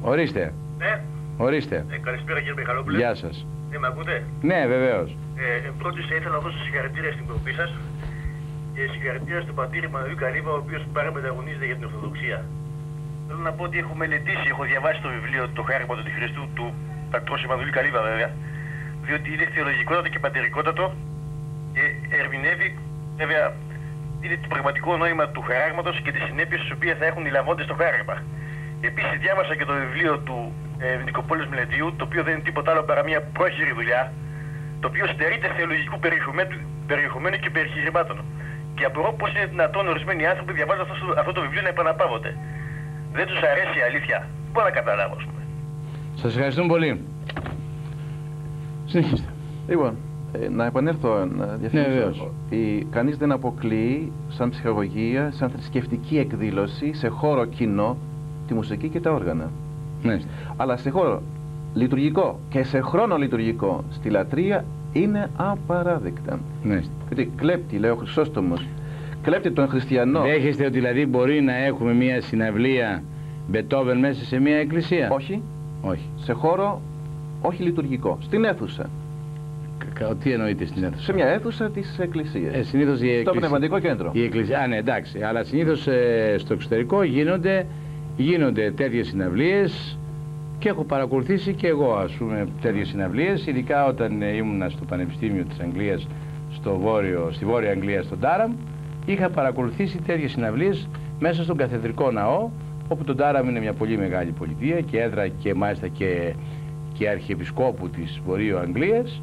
Ορίστε, Ναι, ορίστε. ε, καλησπέρα κύριε Μιχαλόπουλε. Γεια σας. Ναι, με ακούτε; Ναι, βεβαίως. Ε, εν πρώτης θα ήθελα να δώσω συγχαρητήρια στην κοπή σας και συγχαρητήρια στον πατήρ Μανουή Καλύβα, ο οποίος παραμεταγωνίζεται για την Ορθοδοξία. Θέλω να πω ότι έχω μελετήσει, έχω διαβάσει το βιβλίο Το Χάριγμα του Αντιχριστού του πατρός Εμμανουήλ Καλύβα βέβαια, διότι είναι θεολογικότατο και πατερικότατο και ερμηνεύει βέβαια είναι το πραγματικό νόημα του χαράγματος και τις συνέπειες τις οποίες θα έχουν οι λαμβόντες στο χάραγμα. Επίσης διάβασα και το βιβλίο του ε, Νικοπόλης Μελετίου, το οποίο δεν είναι τίποτα άλλο παρά μια πρόχειρη δουλειά, το οποίο στερείται θεολογικού περιεχομένου, περιεχομένου και περιχειρημάτων. Και απορώ πώς είναι δυνατόν ορισμένοι άνθρωποι διαβάζουν αυτό, αυτό το βιβλίο να επαναπαύονται. Δεν τους αρέσει η αλήθεια. Δεν μπορώ να καταλάβω, ας πούμε. Σας ευχαριστούμε πολύ. Συνεχίστε. Λοιπόν, ε, να επανέλθω να Ναι, διαφημίσω. βεβαίως. η, κανείς δεν αποκλείει σαν ψυχαγωγία, σαν θρησκευτική εκδήλωση σε χώρο κοινό τη μουσική και τα όργανα. Μάλιστα. Αλλά σε χώρο λειτουργικό και σε χρόνο λειτουργικό στη λατρεία είναι απαράδεκτα. Μάλιστα. Γιατί κλέπτη, λέει ο Χρυσόστομος, κλέπτη τον χριστιανό. Δέχεστε ότι δηλαδή μπορεί να έχουμε μια συναυλία Μπετόβεν μέσα σε μια εκκλησία; Όχι, Όχι. σε χώρο όχι λειτουργικό. Στην αίθουσα. Κα- κα- Τι εννοείται στην αίθουσα; Σε μια αίθουσα της εκκλησίας. Ε, συνήθως η Στο εκκλησία. πνευματικό κέντρο. Η εκκλησία. Α, ναι, εντάξει. Αλλά συνήθως ε, στο εξωτερικό γίνονται, γίνονται τέτοιες συναυλίες και έχω παρακολουθήσει και εγώ ας πούμε τέτοιες συναυλίες, ειδικά όταν ε, ήμουνα στο Πανεπιστήμιο της Αγγλίας, στο βόρειο, στη Βόρεια Αγγλία, στον Τάραμ, είχα παρακολουθήσει τέτοιες συναυλίες μέσα στον καθεδρικό ναό, όπου το Τάραμ είναι μια πολύ μεγάλη πολιτεία και έδρα και μάλιστα και, και αρχιεπισκόπου της Βορείου Αγγλίας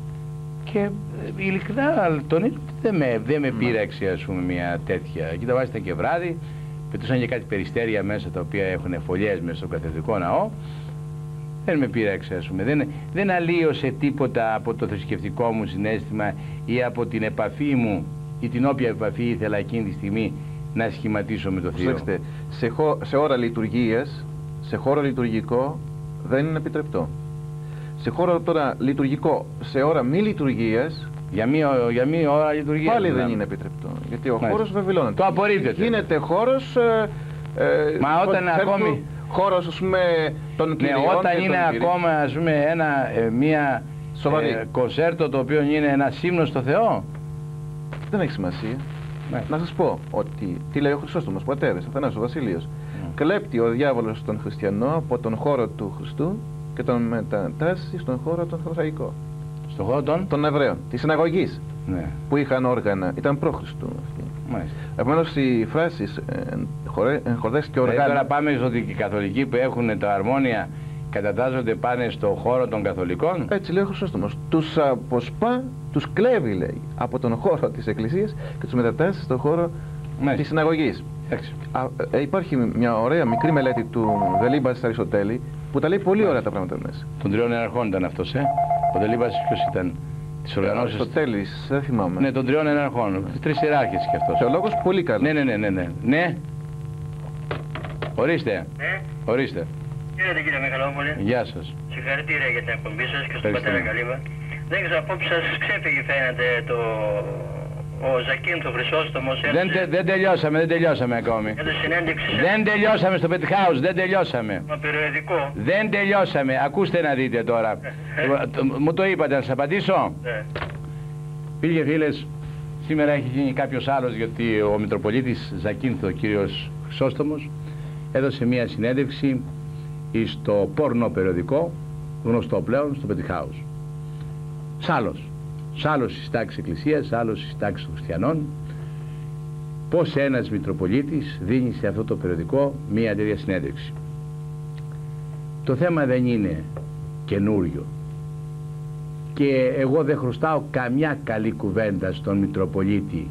και ε, ειλικρινά τονίζω ότι δεν με, δεν με πείραξε ας πούμε μια τέτοια. Εκεί τα βάζετε και βράδυ, πετούσαν και κάτι περιστέρια μέσα τα οποία έχουν φωλιές μέσα στον καθεδρικό ναό. Δεν με πείραξε ας πούμε. Δεν, δεν αλλίωσε τίποτα από το θρησκευτικό μου συνέστημα ή από την επαφή μου ή την όποια επαφή ήθελα εκείνη τη στιγμή να σχηματίσω με το Θείο. Προσέξτε, σε, χω- σε ώρα λειτουργίας, σε χώρο λειτουργικό δεν είναι επιτρεπτό. Σε χώρο τώρα λειτουργικό, σε ώρα μη λειτουργίας, Για μία, για μία ώρα λειτουργίας. πάλι δεν μιλάμε. είναι επιτρεπτό. Γιατί ο Μάλιστα. χώρος βεβαιώνεται. Το απορρίπτεται. Γίνεται χώρος... Ε, ε, Μα όταν κονσέρτου, ακόμη- Χώρος, ας πούμε, των Ναι, κυριών όταν και είναι των κυρίων. ακόμα ας πούμε ένα, ε, μία Σοβαρή. ε, κονσέρτο το οποίο είναι ένα σύμνο στο Θεό. Δεν έχει σημασία. Ναι. Να σας πω ότι τι λέει ο Χρυσόστομος πατέρας, Αθανάσιος ο Βασίλειος. Ναι. Κλέπτει ο διάβολος τον χριστιανό από τον χώρο του Χριστού και τον μετατάσσει στον χώρο τον Εβραϊκό. Στο χώρο των. Των Εβραίων, της συναγωγής Ναι, που είχαν όργανα, ήταν προ-Χριστού αυτή. μάλιστα. Επομένως οι φράσεις ε, χορέ- ε, χορδές και Δηλαδή οργάνα τώρα πάμε στο ότι οι καθολικοί που έχουν τα αρμόνια κατατάσσονται πάνε στο χώρο των καθολικών; Έτσι λέει ο Χρυσόστομος. Τους αποσπά, τους κλέβει λέει από τον χώρο της Εκκλησίας και τους μετατάσσει στον χώρο Μάλιστα. της συναγωγής. Εντάξει. Α, ε, υπάρχει μια ωραία μικρή μελέτη του Δελίμπα Αριστοτέλη που τα λέει πολύ ωραία τα πράγματα μέσα. Των τριών εναρχών ήταν αυτός, ε. Ο Δελίβας ποιος ήταν; Τη οργανώσεις. Αριστοτέλης, δεν θυμάμαι. Ναι, των τριών εναρχών. Τρεις ιεράρχες κι αυτός. Θεολόγος πολύ καλός. Ναι, ναι, ναι, ναι, ναι. Ναι. Ορίστε. Ναι, Ορίστε. χαίρετε κύριε Μιχαλόπουλε. Γεια σας. Συγχαρητήρια για την εκπομπή σας και στον Ευχαριστούμε. πατέρα Καλύβα. Δεν ξέρω, απόψε σας ξέφυγε φαίνεται το ο Ζακίνθο Χρυσόστομος Δεν, τε- δεν τελειώσαμε, δεν τελειώσαμε ακόμη. έδωσε συνέντευξη σε Δεν τελειώσαμε στο Pet House, δεν τελειώσαμε. ένα περιοδικό. Δεν τελειώσαμε. Ακούστε να δείτε τώρα. Το- Μου το είπατε, να σας απαντήσω. Ναι. Φίλοι και φίλες, σήμερα έχει γίνει κάποιος άλλος γιατί ο Μητροπολίτης Ζακίνθο, ο κύριος Χρυσόστομος, έδωσε μία συνέντευξη στο πόρνο περιοδικό, γνωστό πλέον, στο Petit House. Σ' άλλος. Σ' άλλος στις τάξεις εκκλησίας, σ' άλλος στις τάξεις των χριστιανών. Πώς ένας Μητροπολίτης δίνει σε αυτό το περιοδικό μία τέτοια συνέντευξη. Το θέμα δεν είναι καινούριο και εγώ δεν χρωστάω καμιά καλή κουβέντα στον Μητροπολίτη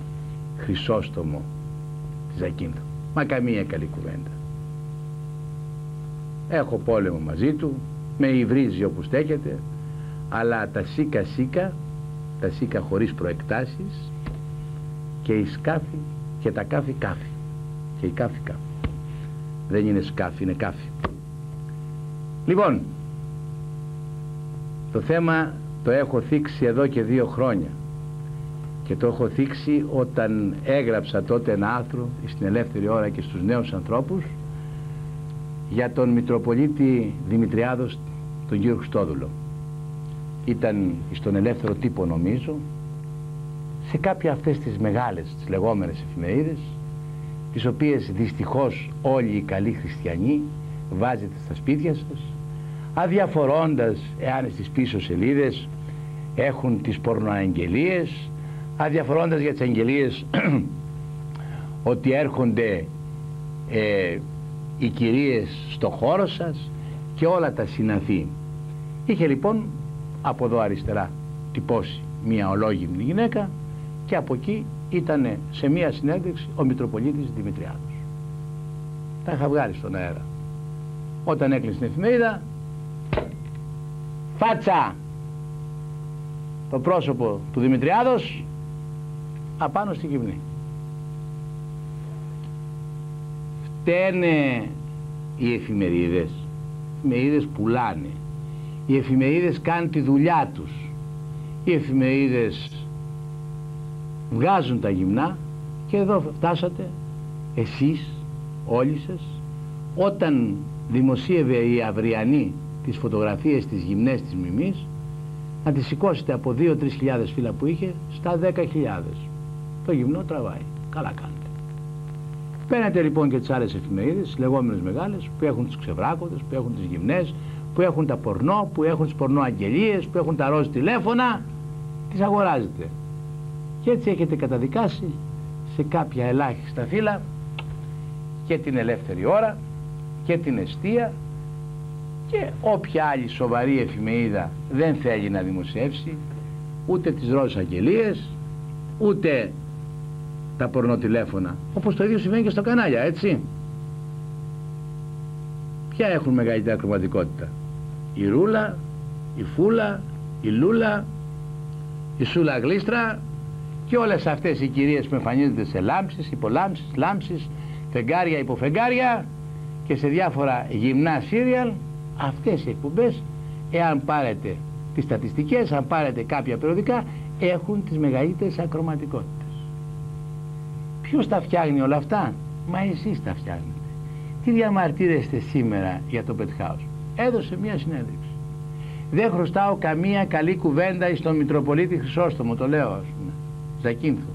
Χρυσόστομο Ζακίνθο. Μα καμία καλή κουβέντα. Έχω πόλεμο μαζί του, με υβρίζει όπου στέκεται, αλλά τα σίκα σίκα, τα σίκα χωρίς προεκτάσεις και η σκάφη και τα κάφη κάφη. Και η κάφη κάφη. Δεν είναι σκάφη, είναι κάφη. Λοιπόν, το θέμα το έχω θίξει εδώ και δύο χρόνια και το έχω θίξει όταν έγραψα τότε ένα άρθρο στην ελεύθερη ώρα και στους νέους ανθρώπους για τον Μητροπολίτη Δημητριάδος τον κύριο Χριστόδουλο ήταν στον ελεύθερο τύπο νομίζω. Σε κάποια αυτές τις μεγάλες τις λεγόμενες εφημερίδες τις οποίες δυστυχώς όλοι οι καλοί χριστιανοί βάζετε στα σπίτια σας αδιαφορώντας εάν στις πίσω σελίδες έχουν τις πορνοαγγελίες αδιαφορώντας για τις αγγελίες ότι έρχονται ε, οι κυρίες στο χώρο σας και όλα τα συναφή. Είχε λοιπόν από εδώ αριστερά τυπώσει μια ολόγυμνη γυναίκα και από εκεί ήταν σε μια συνέντευξη ο Μητροπολίτης Δημητριάδος τα είχα βγάλει στον αέρα όταν έκλεισε την εφημερίδα φάτσα το πρόσωπο του Δημητριάδος απάνω στην Κυμνή. Φταίνε οι εφημερίδες. Οι εφημερίδες πουλάνε. Οι εφημερίδες κάνουν τη δουλειά τους. Οι εφημερίδες βγάζουν τα γυμνά και εδώ φτάσατε εσείς όλοι σας όταν δημοσίευε η Αυριανή τις φωτογραφίες της γυμνές της Μιμής να τη σηκώσετε από 2-3 χιλιάδες φύλλα που είχε στα 10 χιλιάδες. Το γυμνό τραβάει. Καλά κάνετε. Παίρνετε λοιπόν και τις άλλες εφημερίδες, τις λεγόμενες μεγάλες, που έχουν τους ξεβράκοντες, που έχουν τις γυμνές, που έχουν τα πορνό, που έχουν τις πορνοαγγελίες, που έχουν τα ροζ τηλέφωνα, τις αγοράζετε. Και έτσι έχετε καταδικάσει σε κάποια ελάχιστα φύλλα και την ελεύθερη ώρα και την εστία και όποια άλλη σοβαρή εφημερίδα δεν θέλει να δημοσιεύσει ούτε τις ροζ αγγελίες ούτε τα πορνοτηλέφωνα όπως το ίδιο συμβαίνει και στο κανάλια έτσι ποια έχουν μεγαλύτερη ακροματικότητα; Η Ρούλα, η Φούλα, η Λούλα η Σούλα Γλίστρα και όλες αυτές οι κυρίες που εμφανίζονται σε λάμψεις, υπολάμψεις, λάμψεις φεγγάρια, υποφεγγάρια και σε διάφορα γυμνά σύριαλ αυτές οι εκπομπές εάν πάρετε τις στατιστικές αν πάρετε κάποια περιοδικά έχουν τις μεγαλύτερες ακροματικότητες. Ποιος τα φτιάχνει όλα αυτά; Μα εσείς τα φτιάχνετε. Τι διαμαρτύρεστε σήμερα για το Pet House έδωσε μια συνέντευξη δεν χρωστάω καμία καλή κουβέντα στον Μητροπολίτη Χρυσόστομο το λέω ας πούμε Ζακίνθο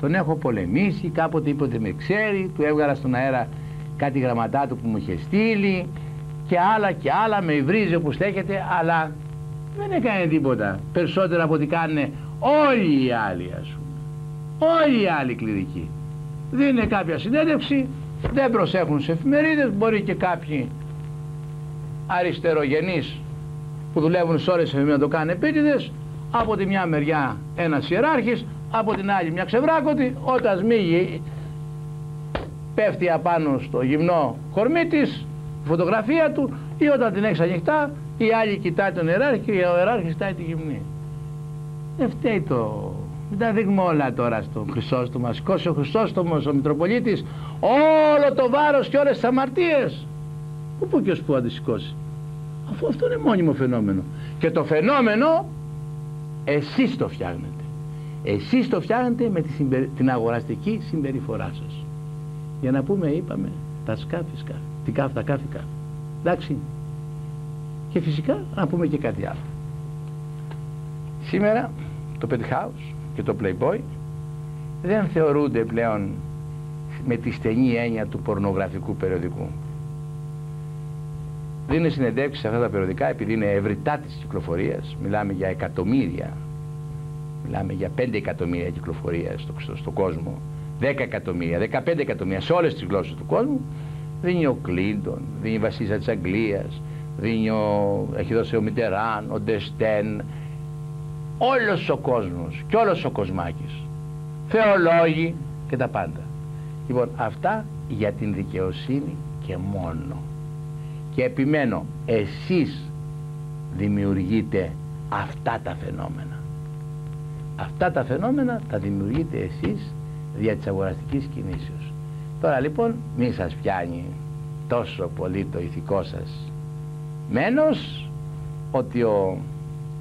τον έχω πολεμήσει κάποτε είπε ότι με ξέρει του έβγαλα στον αέρα κάτι γραμματά του που μου είχε στείλει και άλλα και άλλα με υβρίζει όπου στέκεται αλλά δεν έκανε τίποτα. Περισσότερα από ό,τι κάνουν όλοι οι άλλοι ας πούμε. Όλοι οι άλλοι κληρικοί. Δίνουν κάποια συνέντευξη δεν προσέχουν σε εφημερίδες μπορεί και κάποιοι αριστερογενείς που δουλεύουν σε ώρες εφημερίδες να το κάνουν επίτηδες από τη μια μεριά ένας ιεράρχης από την άλλη μια ξεβράκωτη όταν σμίγει πέφτει απάνω στο γυμνό κορμί της φωτογραφία του ή όταν την έχει ανοιχτά η άλλη κοιτάει τον ιεράρχη και ο ιεράρχης κοιτάει τη γυμνή. Δεν φταίει το μην τα δείχνουμε όλα τώρα στον Χρυσόστομο μας. Σηκώσει ο Χρυσόστομος ο Μητροπολίτης όλο το βάρος και όλες τις αμαρτίες που πού και ως που θα τη σηκώσει αφού αυτό είναι μόνιμο φαινόμενο και το φαινόμενο εσείς το φτιάχνετε Εσείς το φτιάχνετε με τη συμπερι... την αγοραστική συμπεριφορά σας. Για να πούμε, είπαμε, τα σκάφη σκάφη. Τι κάφη, τα κάφη κάφη. Εντάξει. Και φυσικά να πούμε και κάτι άλλο. Σήμερα το Penthouse και το Playboy δεν θεωρούνται πλέον με τη στενή έννοια του πορνογραφικού περιοδικού. Δίνουν συνεντεύξεις σε αυτά τα περιοδικά επειδή είναι ευρυτά της κυκλοφορίας. Μιλάμε για εκατομμύρια. Μιλάμε για 5 εκατομμύρια κυκλοφορία στο, στο, κόσμο. 10 εκατομμύρια, 15 εκατομμύρια σε όλες τις γλώσσες του κόσμου. Δίνει ο Κλίντον, δίνει η Βασίλισσα της Αγγλίας, δίνει ο, έχει δώσει ο Μιτεράν, ο Ντεστέν, όλος ο κόσμος και όλος ο κοσμάκης θεολόγοι και τα πάντα λοιπόν αυτά για την δικαιοσύνη και μόνο και επιμένω εσείς δημιουργείτε αυτά τα φαινόμενα. Αυτά τα φαινόμενα τα δημιουργείτε εσείς δια της αγοραστικής κινήσεως. Τώρα λοιπόν μη σας πιάνει τόσο πολύ το ηθικό σας μένος ότι ο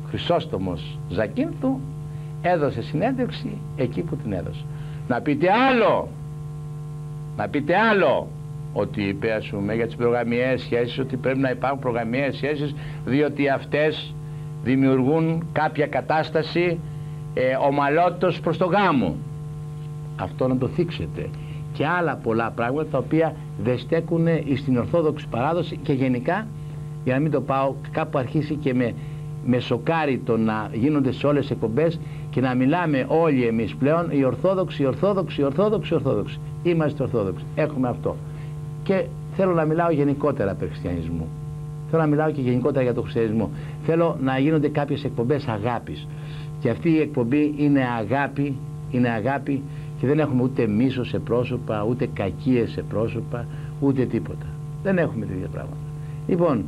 Χρυσόστομος Ζακίνθου έδωσε συνέντευξη εκεί που την έδωσε. Να πείτε άλλο! Να πείτε άλλο ότι είπε ας πούμε για τις προγραμμιαίες σχέσεις ότι πρέπει να υπάρχουν προγραμμιαίες σχέσεις διότι αυτές δημιουργούν κάποια κατάσταση ε, ομαλότητος προς το γάμο αυτό να το θίξετε και άλλα πολλά πράγματα τα οποία δεν στέκουν στην Ορθόδοξη παράδοση και γενικά για να μην το πάω κάπου αρχίσει και με με σοκάρει το να γίνονται σε όλες τις εκπομπές και να μιλάμε όλοι εμείς πλέον οι Ορθόδοξοι, οι Ορθόδοξοι, οι Ορθόδοξοι, οι Ορθόδοξοι. Είμαστε Ορθόδοξοι. Έχουμε αυτό. Και θέλω να μιλάω γενικότερα περί χριστιανισμού. Θέλω να μιλάω και γενικότερα για τον χριστιανισμό. Θέλω να γίνονται κάποιες εκπομπές αγάπης. Και αυτή η εκπομπή είναι αγάπη, είναι αγάπη και δεν έχουμε ούτε μίσο σε πρόσωπα, ούτε κακίες σε πρόσωπα, ούτε τίποτα. Δεν έχουμε τέτοια πράγματα. Λοιπόν,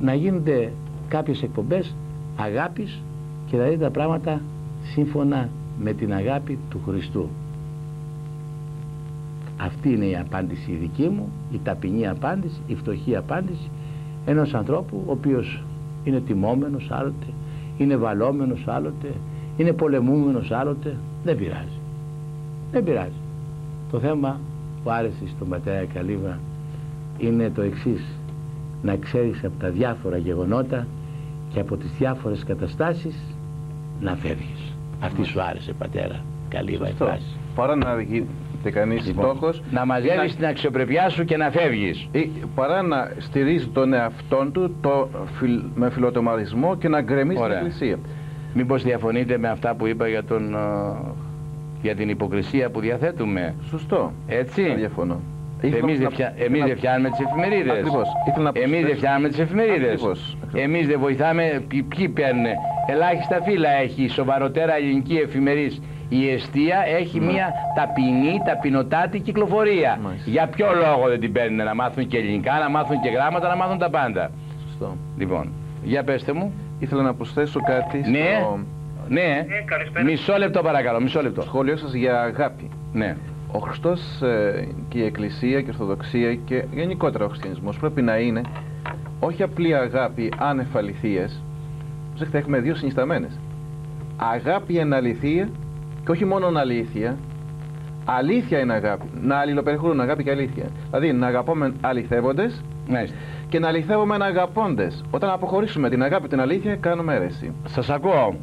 να γίνονται κάποιες εκπομπές αγάπης και να δείτε τα πράγματα σύμφωνα με την αγάπη του Χριστού. Αυτή είναι η απάντηση η δική μου, η ταπεινή απάντηση, η φτωχή απάντηση ενός ανθρώπου ο οποίος είναι τιμόμενος άλλοτε, είναι βαλόμενος άλλοτε, είναι πολεμούμενος άλλοτε, δεν πειράζει. Δεν πειράζει. Το θέμα που άρεσε στον πατέρα Καλύβα είναι το εξής να ξέρεις από τα διάφορα γεγονότα και από τις διάφορες καταστάσεις να φεύγεις. Αυτή σου άρεσε πατέρα. Καλή βαϊφάση. Παρά να γίνεται κανείς λοιπόν, στόχος. Να μαζεύεις την αξιοπρεπιά σου και να φεύγεις. Ή, παρά να στηρίζει τον εαυτό του το, με φιλοτομαρισμό και να γκρεμίσει την εκκλησία. Μήπως διαφωνείτε με αυτά που είπα για, τον, για την υποκρισία που διαθέτουμε; Σωστό. Έτσι; Δεν διαφωνώ. Εμείς δεν φτιά, να... φτιάνουμε τις εφημερίδες. Ακριβώς. Να εμείς δεν φτιάνουμε τις εφημερίδες. Ακριβώς. Εμείς δεν βοηθάμε. Ποιοι, ποιοι παίρνουν. Ελάχιστα φύλλα έχει η σοβαροτέρα ελληνική εφημερής. Η αιστεία έχει ναι. μια ταπεινή, ταπεινοτάτη κυκλοφορία. Μάλιστα. Για ποιο λόγο δεν την παίρνουν να μάθουν και ελληνικά, να μάθουν και γράμματα, να μάθουν τα πάντα; Σωστό. Λοιπόν, για πέστε μου. Ήθελα να προσθέσω κάτι ναι. στο... Ναι, ναι. μισό λεπτό παρακαλώ, μισό λεπτό. Σχόλιο σας για αγάπη. Ναι. Ο Χριστός ε, και η Εκκλησία και η Ορθοδοξία και γενικότερα ο χριστιανισμός πρέπει να είναι όχι απλή αγάπη άνευ αληθείας. Προσέξτε, έχουμε δύο συνισταμένες. Αγάπη είναι αληθεία και όχι μόνο αλήθεια. Αλήθεια είναι αγάπη. Να αλληλοπεριχωρούν αγάπη και αλήθεια. Δηλαδή να αγαπούμε αληθεύοντες και να αληθεύουμε αγαπώντες. Όταν αποχωρήσουμε την αγάπη την αλήθεια κάνουμε αίρεση. Σας ακούω.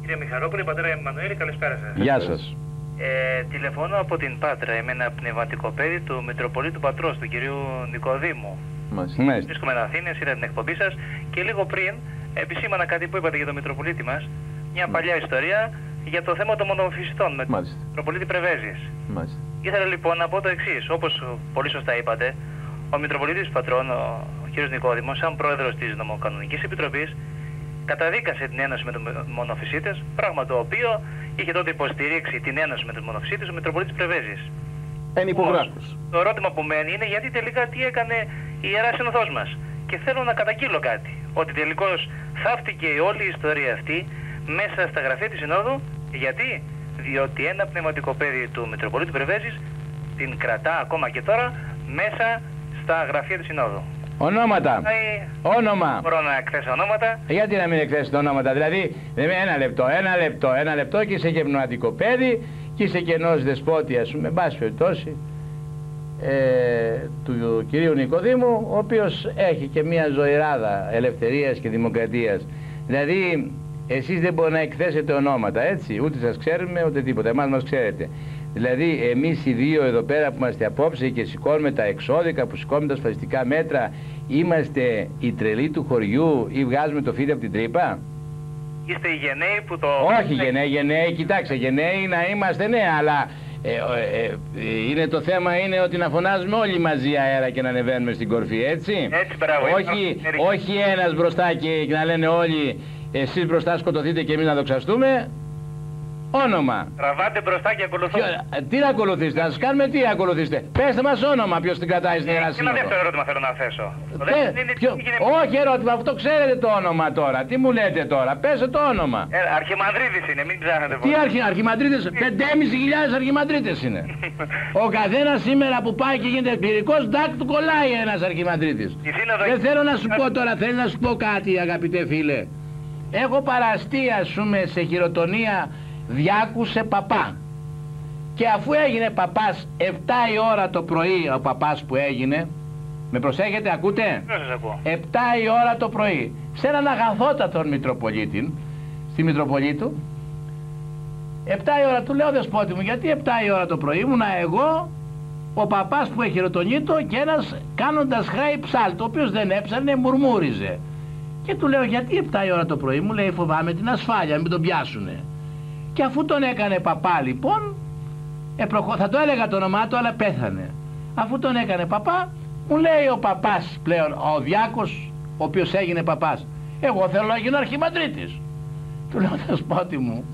Κύριε Μιχαρόπουλε, πατέρα Εμμανουέλη, καλησπέρα σας. Γεια σας. Ε, τηλεφωνώ από την Πάτρα. Είμαι ένα πνευματικό παιδί του Μητροπολίτου Πατρός, του κυρίου Νικοδήμου. Μάλιστα. Βρίσκομαι στην Αθήνα, είδα την εκπομπή σας και λίγο πριν επισήμανα κάτι που είπατε για τον Μητροπολίτη μας. Μια παλιά ιστορία για το θέμα των μονοφυσιτών με τον Μητροπολίτη Πρεβέζης. Ήθελα λοιπόν να πω το εξής. Όπως πολύ σωστά είπατε, ο Μητροπολίτης Πατρών, ο, ο κ. Νικόδημος, σαν πρόεδρος της Νομοκανονικής Επιτροπής, καταδίκασε την ένωση με τους μονοφυσίτες, πράγμα το οποίο είχε τότε υποστηρίξει την ένωση με τους μονοφυσίτες ο Μητροπολίτης Πρεβέζης. Εν υπογράφους. Το ερώτημα που μένει είναι γιατί τελικά τι έκανε η Ιερά Συνοδός μας. Και θέλω να καταγγείλω κάτι. Ότι τελικώς θαύτηκε όλη η ιστορία αυτή μέσα στα γραφεία της Συνόδου. Γιατί; Διότι ένα πνευματικό παιδί του Μητροπολίτου Πρεβέζης την κρατά ακόμα και τώρα μέσα στα γραφεία της Συνόδου. Ονόματα. Ε, Όνομα. Μπορώ να εκθέσω ονόματα. Γιατί να μην εκθέσει τα ονόματα, δηλαδή δηλαδή, ένα λεπτό, ένα λεπτό, ένα λεπτό και είσαι και πνευματικό παιδί και είσαι και ενός δεσπότη, ας πούμε, εν πάση περιπτώσει, ε, του κυρίου Νικοδήμου, ο οποίος έχει και μια ζωηράδα ελευθερίας και δημοκρατίας. Δηλαδή, εσείς δεν μπορείτε να εκθέσετε ονόματα, έτσι, ούτε σας ξέρουμε, ούτε τίποτα, εμάς μας ξέρετε. Δηλαδή, εμείς οι δύο εδώ πέρα που είμαστε απόψε και σηκώνουμε τα εξώδικα, που σηκώνουμε τα ασφαλιστικά μέτρα, είμαστε οι τρελοί του χωριού ή βγάζουμε το φίδι από την τρύπα; Είστε οι γενναίοι που το... Όχι γενναίοι, γενναίοι, κοιτάξτε, γενναίοι να είμαστε, ναι, αλλά ε, ε, ε, είναι το θέμα είναι ότι να φωνάζουμε όλοι μαζί αέρα και να ανεβαίνουμε στην κορφή, έτσι. Έτσι, μπράβο. όχι, όχι ένας μπροστά και, και να λένε όλοι εσείς μπροστά σκοτωθείτε και εμείς να δοξαστούμε. Όνομα. Τραβάτε μπροστά και ακολουθώ. Ποιο, ε, τι να ακολουθήσετε, να σας κάνουμε τι να ακολουθήσετε. Πέστε μας όνομα ποιος την κρατάει στην Ιερά Και ένα Σύνοδο. δεύτερο ερώτημα θέλω να θέσω. Το Πε- δεύτερο είναι ποιο- τι γίνεται... όχι ερώτημα, αυτό ξέρετε το όνομα τώρα. Τι μου λέτε τώρα, πέστε το όνομα. Ε, Αρχιμανδρίδης είναι, μην ψάχνετε Τι πολύ. αρχι, αρχιμαντρίτες, 5.500 αρχιμαντρίτες είναι. Ο καθένας σήμερα που πάει και γίνεται κληρικός, ντάκ του κολλάει ένας αρχιμαντρίτης. Η σύνοδο... Δεν θέλω να σου πω τώρα, θέλω να σου πω κάτι αγαπητέ φίλε. Έχω παραστεί ας πούμε σε χειροτονία διάκου σε παπά. Και αφού έγινε παπάς 7 η ώρα το πρωί ο παπάς που έγινε, με προσέχετε ακούτε, Ποιος σας ακούω. 7 η ώρα το πρωί, σε έναν αγαθότατον Μητροπολίτη, στη Μητροπολίτου, 7 η ώρα του λέω δεσπότη μου, γιατί 7 η ώρα το πρωί ήμουνα εγώ, ο παπάς που έχει χειροτονείτο και ένας κάνοντας χάι ψάλτο, ο οποίος δεν έψανε, μουρμούριζε. Και του λέω γιατί 7 η ώρα το πρωί, μου λέει φοβάμαι την ασφάλεια, μην τον πιάσουνε. Και αφού τον έκανε παπά λοιπόν, ε, προχω- θα το έλεγα το όνομά του αλλά πέθανε. Αφού τον έκανε παπά, μου λέει ο παπάς πλέον, ο διάκος, ο οποίος έγινε παπάς, εγώ θέλω να γίνω αρχιμαντρίτης. Του λέω δεσπότη μου,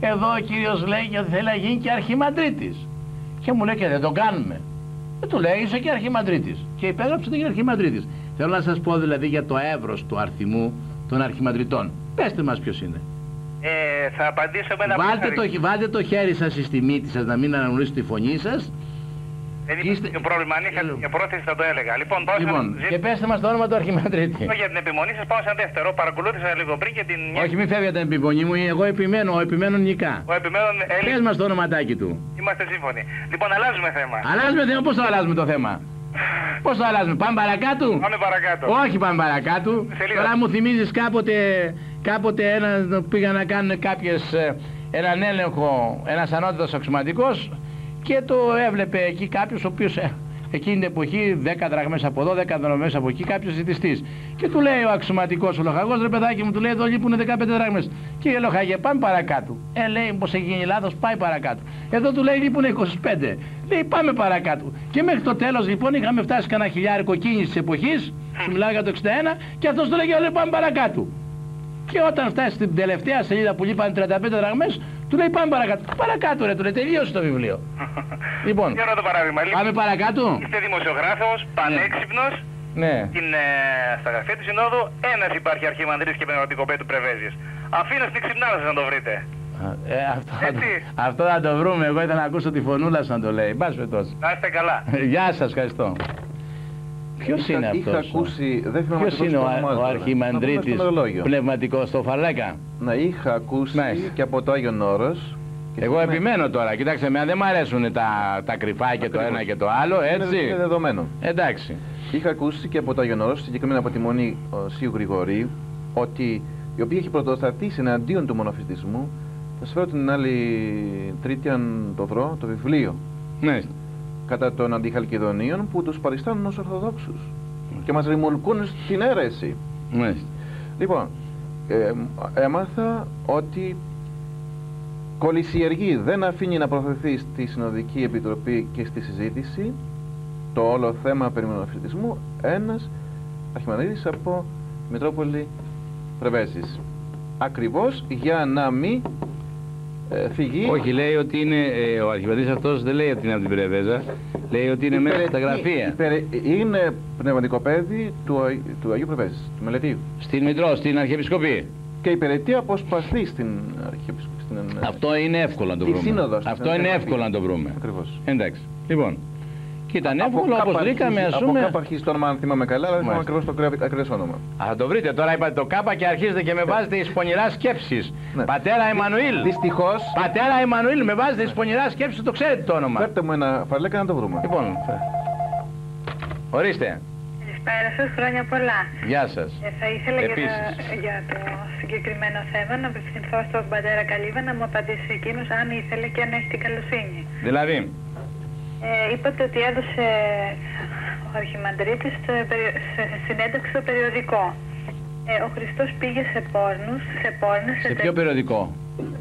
εδώ ο κύριος λέει ότι θέλει να γίνει και αρχιμαντρίτης. Και μου λέει και δεν το κάνουμε. Και του λέει είσαι και αρχιμαντρίτης. Και υπέγραψε ότι είναι αρχιμαντρίτης. Θέλω να σας πω δηλαδή για το εύρος του αριθμού των αρχιμαντριτών. Πέστε μας ποιος είναι. Ε, θα απαντήσω με ένα Βάλτε πιθαρι- το, βάλτε το χέρι σας στη μύτη σας να μην αναγνωρίσετε τη φωνή σας. Δεν είστε- υπάρχει το πρόβλημα. Αν είχα Ε, και πρόθεση θα το έλεγα. Λοιπόν, πάω σε Λοιπόν, ένα και πέστε μας το όνομα του αρχιμαντρίτη. ζήτημα για την επιμονή σας. Πάω σε ένα δεύτερο. Παρακολούθησα λίγο πριν και την... Όχι μην φεύγετε την επιφωνή μου, εγώ επιμένω, ο επιμένω νικά. Ο επιμένων Πες Έλληνας μας το ονοματάκι του. είμαστε σύμφωνοι. Λοιπόν, αλλάζουμε θέμα. Αλλάζουμε θέμα, πώς το αλλάζουμε το θέμα; Πώς το αλλάζουμε, πάμε παρακάτω; Πάμε παρακάτω. Όχι πάμε παρακάτω. Σελίδα. Τώρα μου θυμίζεις κάποτε, κάποτε ένα, πήγαν να κάνουν κάποιες, ε, έναν έλεγχο, ένας ανώτατος αξιωματικός και το έβλεπε εκεί κάποιος ο οποίος ε, εκείνη την εποχή 10 δραχμές από εδώ, 10 δραχμές από εκεί, κάποιος ζητιστής. Και του λέει ο αξιωματικός ο λοχαγός, ρε παιδάκι μου, του λέει εδώ λείπουν 15 δραχμές. Κύριε λοχαγέ, πάμε παρακάτω. Ε, λέει, πως έχει γίνει λάθος, πάει παρακάτω. Εδώ του λέει λείπουν 25. Λέει, πάμε παρακάτω. Και μέχρι το τέλος λοιπόν είχαμε φτάσει κανένα χιλιάρικο κίνηση της εποχής, σου μιλάω για το 61, και αυτός του λέγε, λέει, πάμε παρακάτω. Και όταν φτάσει στην τελευταία σελίδα που λείπαν 35 δραχμές, του λέει πάμε παρακάτω. Παρακάτω ρε, του λέει τελείωσε το βιβλίο. λοιπόν, Τι το παράδειγμα. Λοιπόν, πάμε παρακάτω. Είστε δημοσιογράφος, πανέξυπνος. Ναι. Την, ε, στα γραφεία της Συνόδου ένας υπάρχει αρχιμανδρής και πνευματικό παιδί του Πρεβέζης. Αφήνω στην ξυπνάδα σας να το βρείτε. Ε, αυτό, θα το, Έτσι. αυτό θα το βρούμε. Εγώ ήθελα να ακούσω τη φωνούλα σου να το λέει. Μπας πετός. Να είστε καλά. Γεια σας, ευχαριστώ. Ποιος Είχα- είναι αυτός. Είχα ακούσει, δεν θυμάμαι Ποιος ακριβώς είναι ο, το α- όνομά ο του τώρα. αρχιμανδρίτης Να πούμε στο μερολόγιο. πνευματικός στο Φαρλέκα. Να είχα ακούσει Μάλιστα. και από το Άγιον Όρος. και Εγώ θυμάμαι- επιμένω τώρα. Κοιτάξτε, εμένα δεν μου αρέσουν τα, τα κρυφά και το Ακριβώς. ένα και το άλλο, Είναι- έτσι. Είναι δεδομένο. Εντάξει. Είχα ακούσει και από το Άγιον Όρος, συγκεκριμένα από τη Μονή ο Σίου Γρηγορίου, ότι η οποία έχει πρωτοστατήσει εναντίον του μονοφιστισμού. Θα σου φέρω την άλλη Τρίτη, αν το βρω, το βιβλίο Ναι. Κατά των αντιχαλκιδονίων που τους παριστάνουν ως Ορθοδόξους και μας ρημουλκούν στην αίρεση. Ναι. Λοιπόν, ε, έμαθα ότι κολυσιεργεί, δεν αφήνει να προωθηθεί στη Συνοδική Επιτροπή και στη συζήτηση το όλο θέμα περί μονοφυσιτισμού ένας αρχιμανδρίτης από Μητρόπολη Πρεβέζης. Ακριβώς για να μην ε, φυγεί... Όχι, λέει ότι είναι, ε, ο αρχιπαντής αυτός δεν λέει ότι είναι από την Πρεβέζα, λέει ότι είναι μέσα στα υπηρετεί- γραφεία. υπερε- είναι πνευματικό παιδί του, Αϊ- του Αγίου Πρεβέζης, του Μελετίου. Στην Μητρό, στην Αρχιεπισκοπή. Και υπηρετεί αποσπαστή στην Αρχιεπισκοπή. Στην, Αυτό είναι εύκολο να το Η βρούμε. σύνοδος, Αυτό στην είναι Εθνική. εύκολο να το βρούμε. Ακριβώς. Εντάξει. Λοιπόν, Και ήταν εύκολο κάπου όπως βρήκαμε, αρχίζει- α πούμε. Από κάπου αρχίζει το όνομα, αν θυμάμαι καλά, αλλά δεν θυμάμαι Μάλιστα. ακριβώς το ακριβές όνομα. Α, θα το βρείτε. Τώρα είπατε το κάπα και αρχίζετε και με βάζετε εις πονηρά σκέψεις. Ναι. Πατέρα Εμμανουήλ. Δυστυχώς, Πατέρα Εμμανουήλ, με βάζετε εις πονηρά σκέψεις, το ξέρετε το όνομα. φέρτε μου ένα φαρλέκα να το βρούμε. Λοιπόν, ορίστε. Καλησπέρα σας, χρόνια πολλά. Γεια σας. Ε, θα ήθελα για, Επίσης. το- για το συγκεκριμένο θέμα να απευθυνθώ στον πατέρα Καλύβα να μου απαντήσει εκείνος αν ήθελε και αν έχει την καλοσύνη. Δηλαδή, Ε, είπατε ότι έδωσε ο Αρχιμαντρίτης στο περι- σε συνέντευξη στο περιοδικό. Ε, ο Χριστός πήγε σε πόρνους, σε πόρνες, σε ποιο περιοδικό;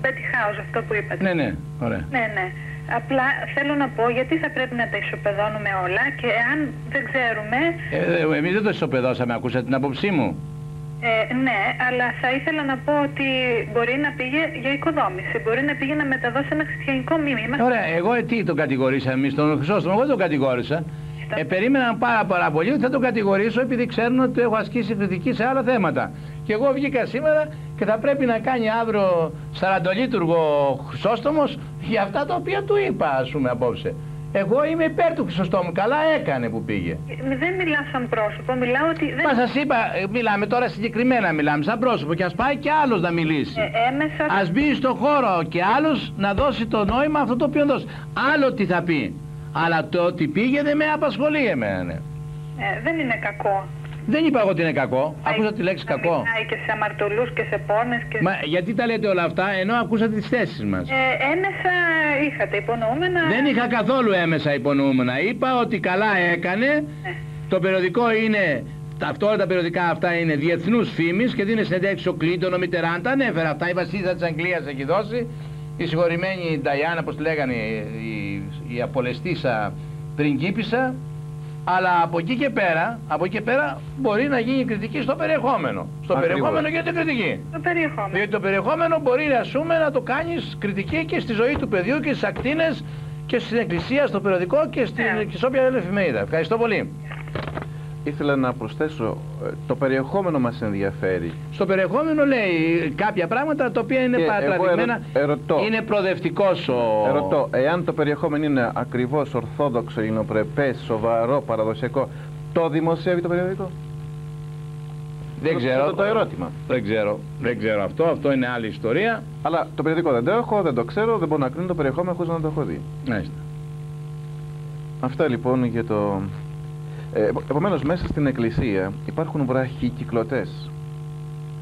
Betty House, αυτό που είπατε. Ναι, ναι, ωραία. Ναι, ναι. Απλά θέλω να πω γιατί θα πρέπει να τα ισοπεδώνουμε όλα και αν δεν ξέρουμε Ε, εμείς δεν το ισοπεδώσαμε, ακούσατε την άποψή μου. Ε, ναι, αλλά θα ήθελα να πω ότι μπορεί να πήγε για οικοδόμηση. Μπορεί να πήγε να μεταδώσει ένα χριστιανικό μήνυμα. Ωραία, εγώ ε, τι τον κατηγορήσαμε εμείς τον Χρυσόστομο, εγώ δεν τον κατηγόρησα. Ε, περίμεναν πάρα, πάρα πολύ ότι θα τον κατηγορήσω επειδή ξέρουν ότι έχω ασκήσει κριτική σε άλλα θέματα. Και εγώ βγήκα σήμερα και θα πρέπει να κάνει αύριο σαραντολίτουργο Χρυσόστομος για αυτά τα οποία του είπα, ας πούμε, απόψε. Εγώ είμαι υπέρ του Χρυσοστόμου. Καλά έκανε που πήγε. Ε, Δεν μιλάω σαν πρόσωπο, μιλάω ότι δεν... Μα σας είπα, ε, μιλάμε τώρα συγκεκριμένα, μιλάμε σαν πρόσωπο και ας πάει και άλλος να μιλήσει. Ε, έμεσα... Ας μπει στο χώρο και άλλος να δώσει το νόημα αυτό το οποίο δώσει. Άλλο τι θα πει. Αλλά το ότι πήγε δεν με απασχολεί εμένα. ναι. Ε, δεν είναι κακό. Δεν είπα εγώ ότι είναι κακό. Άκουσα τη λέξη Να κακό. μιλάει και σε αμαρτωλούς και σε πόρνες και... Μα γιατί τα λέτε όλα αυτά ενώ ακούσατε τις θέσεις μας; Ε, έμεσα είχατε υπονοούμενα... Δεν είχα καθόλου έμεσα υπονοούμενα. Είπα ότι καλά έκανε. Ε, Το περιοδικό είναι, τα, αυτό, όλα τα περιοδικά αυτά είναι διεθνούς φήμης και δίνει συνέντευξη ο Κλίντον, ο Μιτεράν, τα ανέφερα αυτά. Η βασίλισσα της Αγγλίας έχει δώσει. Η συγχωρημένη Νταϊάννα, όπως τη λέγανε, η, η απολεστήσα πριγκίπισσα. Αλλά από εκεί και πέρα, από εκεί και πέρα μπορεί να γίνει κριτική στο περιεχόμενο. Στο Ακριβώς. περιεχόμενο γίνεται κριτική; το περιεχόμενο. Διότι το περιεχόμενο μπορεί ας πούμε, να το κάνεις κριτική και στη ζωή του παιδιού και στις ακτίνες και στην εκκλησία, στο περιοδικό και, στην, Ναι. και σε όποια άλλη εφημερίδα. Ευχαριστώ πολύ. Ήθελα να προσθέσω, ε, το περιεχόμενο μας ενδιαφέρει. Στο περιεχόμενο λέει κάποια πράγματα τα οποία είναι Και παρατραβημένα. εγώ ερω- ερωτώ. Είναι προοδευτικός ο... Ερωτώ, εάν το περιεχόμενο είναι ακριβώς ορθόδοξο, εινοπρεπές, σοβαρό, παραδοσιακό, το δημοσιεύει το περιοδικό; Δεν Το- ξέρω. το- το ερώτημα. Δεν ξέρω. Δεν ξέρω αυτό. Αυτό είναι άλλη ιστορία. Αλλά το περιοδικό δεν το έχω, δεν το ξέρω, δεν μπορώ να κρίνω το περιεχόμενο χωρίς να το έχω δει. Μάλιστα. Αυτά λοιπόν για το... Ε, Επομένως, μέσα στην εκκλησία υπάρχουν βραχικυκλωτές.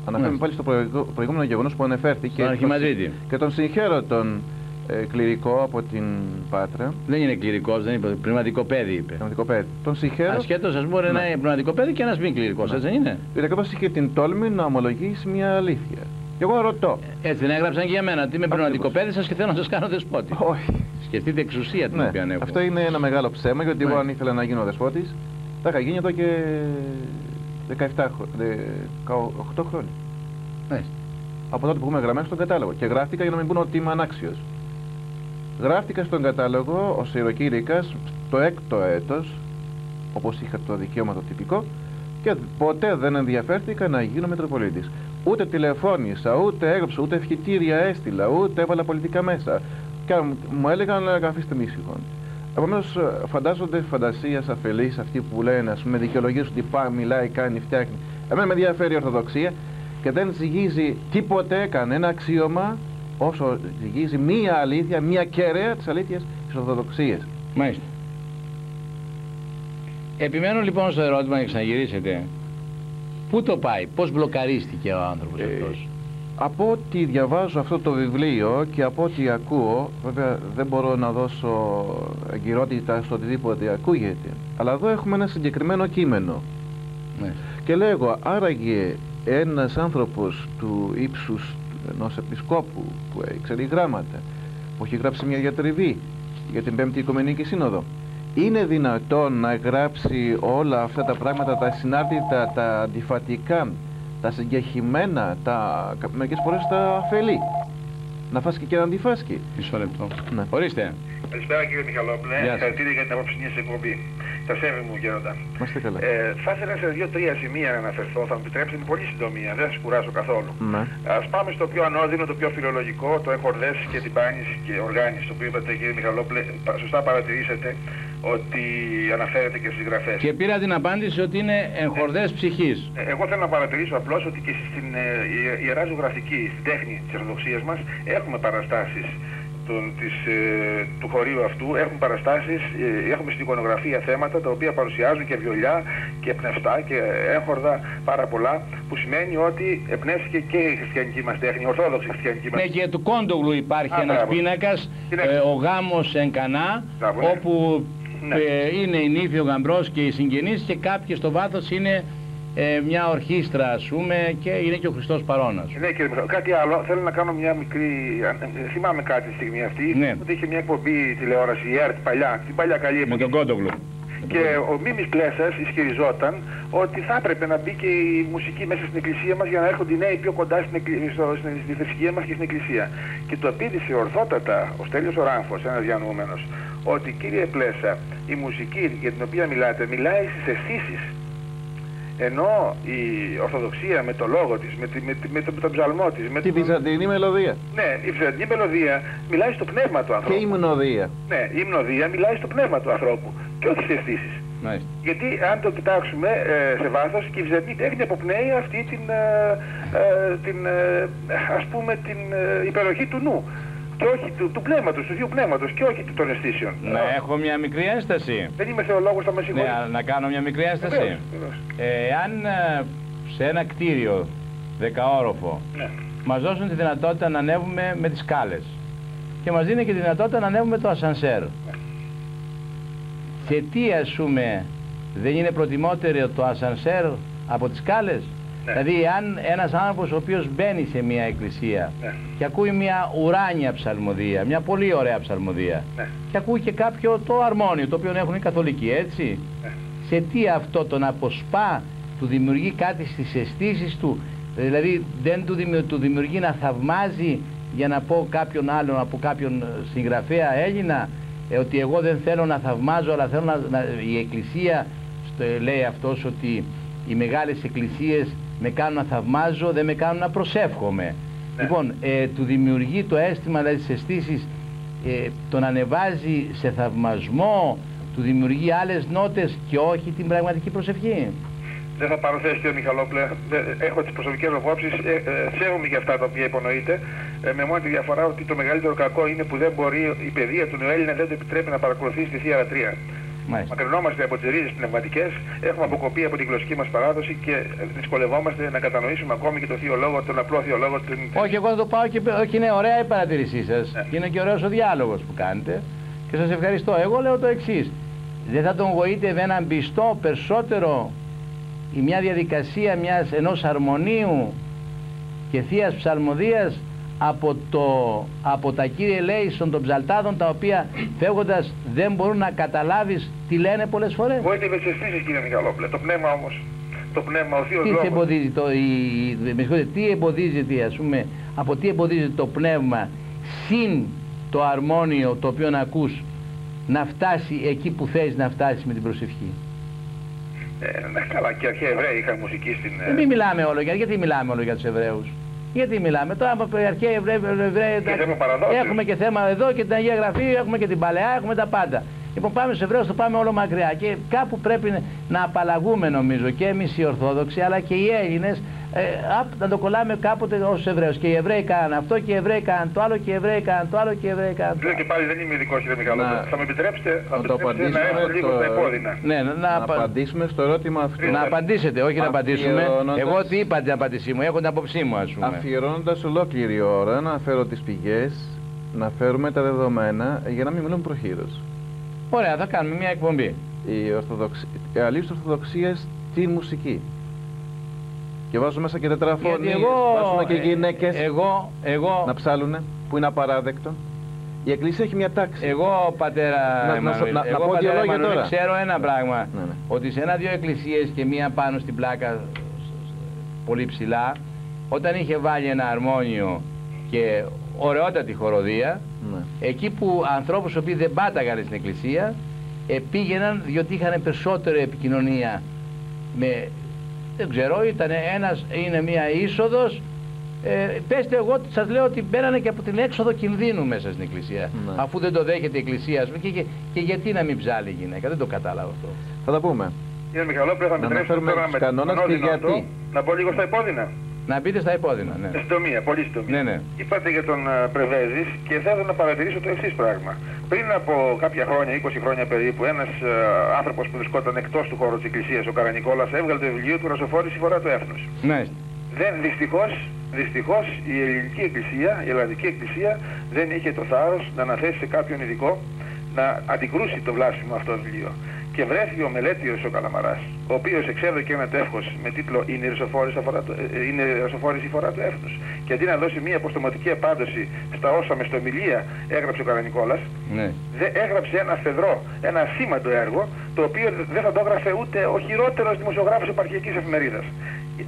Αναφέρομαι Ναι. πάλι στο προηγο- προηγούμενο γεγονός που αναφέρθηκε. Στον Αρχιμανδρίτη. Και τον συγχαίρω τον ε, κληρικό από την Πάτρα, Δεν είναι κληρικός, δεν είπε. Πνευματικό παιδί είπε. τον παιδί. Τον συγχαίρω, Ασχέτως ας μπορεί Ναι. να είναι πνευματικό παιδί και ένας μην κληρικός, Ναι. έτσι δεν είναι; γιατί ακριβώς είχε την τόλμη να ομολογήσει μια αλήθεια. Και εγώ ρωτώ. Έτσι δεν έγραψαν και για μένα. ότι είμαι πνευματικό παιδί σας και θέλω να σας κάνω δεσπότη. Όχι. Σκεφτείτε εξουσία την Ναι, οποία έχω. αυτό είναι ένα μεγάλο ψέμα, γιατί Ναι. εγώ αν ήθελα να γίνω δεσπότης, θα είχα γίνει εδώ και 17, χρο- δε- 18 χρόνια. Μάλιστα. από τότε που είμαι γραμμένο στον κατάλογο. Και γράφτηκα για να μην πούνε ότι είμαι ανάξιο. Γράφτηκα στον κατάλογο ω ιεροκήρυκα το έκτο έτο, όπω είχα το δικαίωμα το τυπικό, και ποτέ δεν ενδιαφέρθηκα να γίνω Μητροπολίτη. Ούτε τηλεφώνησα, ούτε έγραψα, ούτε ευχητήρια έστειλα, ούτε έβαλα πολιτικά μέσα. Και μου- μου έλεγαν να αφήστε με ήσυχον. Επομένως, φαντάζονται φαντασία αφελείς αυτοί που λένε, ας πούμε, δικαιολογίες ότι πάει, μιλάει, κάνει, φτιάχνει. Εμένα με ενδιαφέρει η Ορθοδοξία και δεν ζυγίζει τίποτε, κανένα αξίωμα, όσο ζυγίζει μία αλήθεια, μία κεραία της αλήθειας της Ορθοδοξίας. Μάλιστα. Επιμένω λοιπόν στο ερώτημα να ξαναγυρίσετε. Πού το πάει, πώς μπλοκαρίστηκε ο άνθρωπος Ε, αυτός; Από ό,τι διαβάζω αυτό το βιβλίο και από ό,τι ακούω, βέβαια δεν μπορώ να δώσω εγκυρότητα στο οτιδήποτε ακούγεται, αλλά εδώ έχουμε ένα συγκεκριμένο κείμενο. Ναι. Και λέγω, άραγε ένας άνθρωπος του ύψους ενός επισκόπου που ξέρει γράμματα, που έχει γράψει μια διατριβή για την Πέμπτη Οικουμενική Σύνοδο, είναι δυνατόν να γράψει όλα αυτά τα πράγματα, τα συνάρτητα, τα αντιφατικά, τα συγκεχημένα, τα, μερικές φορές τα αφελή. Να φάσκει και να αντιφάσκει. Μισό λεπτό. Ναι. Ορίστε. Καλησπέρα κύριε Μιχαλόπουλε. Γεια σας. Συγχαρητήρια για την απόψινή σας εκπομπής. Τα σέβη μου γέροντα. Είμαστε καλά. Ε, θα ήθελα σε δύο-τρία σημεία να αναφερθώ. Θα μου επιτρέψετε με πολύ συντομία. Δεν θα σας κουράσω καθόλου. Ναι. Α πάμε στο πιο ανώδυνο, το πιο φιλολογικό, το έχω δέσει και την πάνηση και οργάνωση, το οποίο είπατε κύριε Μιχαλόπουλε. Πα- Σωστά παρατηρήσατε ότι αναφέρεται και στις γραφές. Και πήρα την απάντηση ότι είναι εγχορδές ψυχής. Ε, Εγώ θέλω να παρατηρήσω απλώς ότι και στην ε, ιε- ιερά ζωγραφική, στην τέχνη της Ορθοδοξίας μας, έχουμε παραστάσεις των, της, ε, του χωρίου αυτού, έχουμε παραστάσεις, ε, έχουμε στην εικονογραφία θέματα τα οποία παρουσιάζουν και βιολιά και πνευστά και έγχορδα πάρα πολλά, που σημαίνει ότι εμπνεύστηκε και η χριστιανική μας τέχνη, η ορθόδοξη χριστιανική μας Ναι, και του Κόντογλου υπάρχει Α, ένας μπράβο. πίνακας, Είναι- ε, ο γάμος εν Κανά, Μπράβο, ναι. όπου Ναι. ε, είναι η νύφη, ο γαμπρός και οι συγγενείς και κάποιοι στο βάθος είναι ε, μια ορχήστρα ας πούμε και είναι και ο Χριστός παρόνας. Ναι κύριε Μιχαλό, κάτι άλλο. Θέλω να κάνω μια μικρή. ε, Θυμάμαι κάτι τη στιγμή αυτή. Ναι. Ότι είχε μια εκπομπή τηλεόραση, η ΕΡΤ, παλιά, την παλιά καλή Με εποχή. τον Κόντογλου. Και ο Μίμης Πλέσας ισχυριζόταν ότι θα έπρεπε να μπει και η μουσική μέσα στην εκκλησία μας για να έρχονται οι νέοι πιο κοντά στην, εκκλη- στο- στην, στη θρησκεία μας και στην εκκλησία. Και το απήντησε ορθότατα ο Στέλιος ο Ράμφος, ένας διανοούμενος, ότι κύριε Πλέσα, η μουσική για την οποία μιλάτε μιλάει στις αισθήσεις. Ενώ η Ορθοδοξία με το λόγο της, με, τη, με, τη- με, το, με τον ψαλμό της, με Τη το- βυζαντινή μελωδία. ναι, η βυζαντινή μελωδία μιλάει στο πνεύμα του Και ανθρώπου. η μνοδία. Ναι, η υμνοδία μιλάει στο πνεύμα του ανθρώπου και όχι στις αισθήσεις. Μάλιστα. Γιατί αν το κοιτάξουμε ε, σε βάθος και η Βυζαντινή τέχνη αποπνέει αυτή την, ε, ε, την ε, ας πούμε την ε, υπεροχή του νου και όχι του, του πνεύματος, του Θείου πνεύματος και όχι του των αισθήσεων. Να έχω μια μικρή ένσταση. Δεν είμαι θεολόγος, θα με Ναι, συγχωρείτε. να κάνω μια μικρή ένσταση. Βεβαίως, βεβαίως. Ε, αν ε, σε ένα κτίριο δεκαόροφο Ναι. μας δώσουν τη δυνατότητα να ανέβουμε με τις σκάλες και μας δίνει και τη δυνατότητα να ανέβουμε το ασανσέρ. Σε τι ας πούμε δεν είναι προτιμότερο το ασανσέρ από τις σκάλες; Ναι. Δηλαδή αν ένας άνθρωπος ο οποίος μπαίνει σε μια εκκλησία Ναι. και ακούει μια ουράνια ψαλμοδία, μια πολύ ωραία ψαλμοδία Ναι. και ακούει και κάποιο το αρμόνιο το οποίο έχουν οι καθολικοί έτσι Ναι. σε τι αυτό τον αποσπά του δημιουργεί κάτι στις αισθήσεις του; Δηλαδή δεν του, δημιου- του δημιουργεί να θαυμάζει για να πω κάποιον άλλον από κάποιον ε, συγγραφέα Έλληνα ε, ότι εγώ δεν θέλω να θαυμάζω αλλά θέλω να, να- η εκκλησία στο, λέει αυτός ότι οι μεγάλες εκκλησίες με κάνουν να θαυμάζω δεν με κάνουν να προσεύχομαι Ναι. λοιπόν ε, του δημιουργεί το αίσθημα δηλαδή τις αισθήσεις ε, τον ανεβάζει σε θαυμασμό του δημιουργεί άλλες νότες και όχι την πραγματική προσευχή. Δεν θα πάρω θέση κύριε Μιχαλόπουλε. Δεν- Έχω τις προσωπικές μου απόψεις. Ε, ε, χαίρομαι για αυτά τα οποία υπονοείτε. Ε, με μόνη τη διαφορά ότι το μεγαλύτερο κακό είναι που δεν μπορεί η παιδεία του νεοέλληνα δεν το επιτρέπει να παρακολουθήσει τη Θεία Λατρεία. Μάλιστα. Μακρινόμαστε από τις ρίζες πνευματικές, έχουμε αποκοπεί από την γλωσσική μας παράδοση και ε, δυσκολευόμαστε να κατανοήσουμε ακόμη και το θείο λόγο, τον απλό θείο λόγο. Την... Όχι, εγώ θα το πάω και όχι, είναι ωραία η παρατηρήσή σας. Ναι. Και είναι και ωραίος ο διάλογος που κάνετε. Και σας ευχαριστώ. Εγώ λέω το εξής. Δεν θα τον γοήτευε έναν πιστό περισσότερο η μια διαδικασία μιας, ενός αρμονίου και θείας ψαλμοδίας από, το, από τα κύριε λέησον των ψαλτάδων τα οποία φεύγοντας δεν μπορούν να καταλάβεις τι λένε πολλές φορές. Γόητευε τι αισθήσει κύριε Μιχαλόπουλε. Το πνεύμα όμως. Το πνεύμα, ο θείο Τι σε λόγος. εμποδίζει το, η, η- με συγχωρείτε, τι εμποδίζεται ας πούμε, από τι εμποδίζεται το πνεύμα συν το αρμόνιο το οποίο να ακούς να φτάσει εκεί που θες να φτάσεις με την προσευχή; Ε, ναι, καλά, και αρχαίοι Εβραίοι είχαν μουσική στην. ε, Ε, μην μιλάμε όλο για, γιατί μιλάμε όλο για τους Εβραίους; Γιατί μιλάμε; Τώρα από οι αρχαίοι Εβραίοι, Εβραίοι εντάξει, θέμα παραδόσεων. έχουμε και θέμα εδώ και την Αγία Γραφή, έχουμε και την Παλαιά, έχουμε τα πάντα. Λοιπόν πάμε στους Εβραίους, το πάμε όλο μακριά και κάπου πρέπει να απαλλαγούμε νομίζω και εμείς οι Ορθόδοξοι αλλά και οι Έλληνες ε, απ- να το κολλάμε κάποτε ως Εβραίους. Και οι Εβραίοι κάναν αυτό και οι Εβραίοι κάναν το άλλο και οι Εβραίοι κάναν το άλλο και οι Εβραίοι κάναν το Λέω άλλο. και πάλι δεν είμαι ειδικός κύριε Μιχαλόπουλε. Να- Θα με επιτρέψετε, θα να με το επιτρέψετε να απαντήσουμε έρθω λίγο στο- στα υπόδεινα. Ναι, να, να, Να απα- απαντήσουμε στο ερώτημα αυτό. να απαντήσετε, όχι να απαντήσουμε. Αφιερώνοντας- Εγώ τι είπα την απάντησή μου, έχω την απόψή μου ας πούμε. Αφιερώνοντας ολόκληρη ώρα να φέρω τις πηγές, να φέρουμε τα δεδομένα για να μην μιλούμε προχείρως. Ωραία, θα κάνουμε μια εκπομπή. Η, ορθοδοξη... η αλήθεια της Ορθοδοξίας στην μουσική. Και βάζω μέσα και τετραφώνει, Γιατί εγώ, βάζουμε και ε, γυναίκες εγώ, εγώ, να ψάλουνε, που είναι απαράδεκτο. Η Εκκλησία έχει μια τάξη. εγώ πατέρα Να- να- Εμμανουήλ, να- να εγώ, πω δύο πατέρα λόγια Εμμανουήλ, τώρα. ξέρω ένα πράγμα, Ναι, ναι. ότι σε ένα-δυο εκκλησίες και μία πάνω στην πλάκα σ- σ- πολύ ψηλά, όταν είχε βάλει ένα αρμόνιο και ωραιότατη χοροδία, Ναι. εκεί που ανθρώπους οι οποίοι δεν πάταγαν στην εκκλησία, ε, πήγαιναν διότι είχαν περισσότερη επικοινωνία με, δεν ξέρω, ήταν ένας, είναι μία είσοδος Ε, πέστε εγώ σας λέω ότι μπαίνανε και από την έξοδο κινδύνου μέσα στην εκκλησία. Ναι. Αφού δεν το δέχεται η εκκλησία ας πούμε, και, και, και γιατί να μην ψάλει η γυναίκα. Δεν το κατάλαβα αυτό. Θα τα πούμε. Κύριε Μιχαλόπουλο, θα Να με αναφέρουμε τώρα τους με κανόνες τον και όδυνο γιατί. αυτό, Να πω λίγο στα υπόδεινα. Να μπείτε στα υπόδεινα. Ναι. Συντομία, πολύ συντομία. Ναι, ναι. Είπατε για τον ε, Πρεβέζης και θέλω να παρατηρήσω το εξής πράγμα. Πριν από κάποια χρόνια, 20 χρόνια περίπου, ένας άνθρωπος που βρισκόταν εκτός του χώρου της Εκκλησίας, ο Καρανικόλας, έβγαλε το βιβλίο του Ρωσοφόρη Συμφορά του Έθνου. ναι. Δεν, δυστυχώς, δυστυχώς η ελληνική εκκλησία, η ελλαδική εκκλησία δεν είχε το θάρρος να αναθέσει σε κάποιον ειδικό να αντικρούσει το βλάσιμο αυτό βιβλίο. Και βρέθηκε ο μελέτιος ο Καλαμαράς, ο οποίος εξέδωσε και ένα τεύχος με τίτλο «Είναι ρωσοφόρης, αφορά το, ε, ε, είναι ρωσοφόρης η φορά του έθνους». Και αντί να δώσει μια αποστοματική απάντηση στα όσα με στομιλία έγραψε ο Καρανικόλας, ναι. δεν έγραψε ένα φεδρό, ένα σήμαντο έργο, το οποίο δεν θα το έγραφε ούτε ο χειρότερος δημοσιογράφος επαρχιακής εφημερίδας.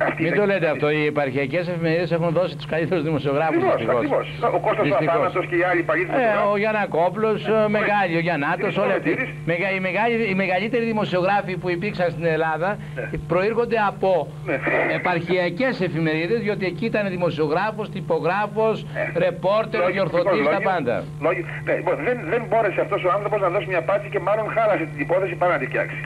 Αυτή Μην ήταν- το λέτε αυτό. Οι επαρχιακές εφημερίδες έχουν δώσει τους καλύτερους δημοσιογράφους. Ακριβώς, ακριβώς. Ο Κώστας Δυστυχώς. Αθάνατος και οι άλλοι παλιοί Ε, δημοσιογράφοι. ο Γιανακόπουλος, ο Μεγάλη, ο Γιαννάτος, Τήρης, όλοι αυτοί. τήρης. Μεγα- οι, μεγαλύτεροι, οι μεγαλύτεροι δημοσιογράφοι που υπήρξαν στην Ελλάδα Ναι. προήρχονται από Ναι. επαρχιακές εφημερίδες, διότι εκεί ήταν δημοσιογράφος, τυπογράφος, Ε, ρεπόρτερ, Λογικό, διορθωτής, τα λόγιο. πάντα. Λόγιο. Ναι, λοιπόν, δεν, δεν μπόρεσε αυτός ο άνθρωπος να δώσει μια απάντηση και μάλλον χάλασε την υπόθεση παρά να τη φτιάξει.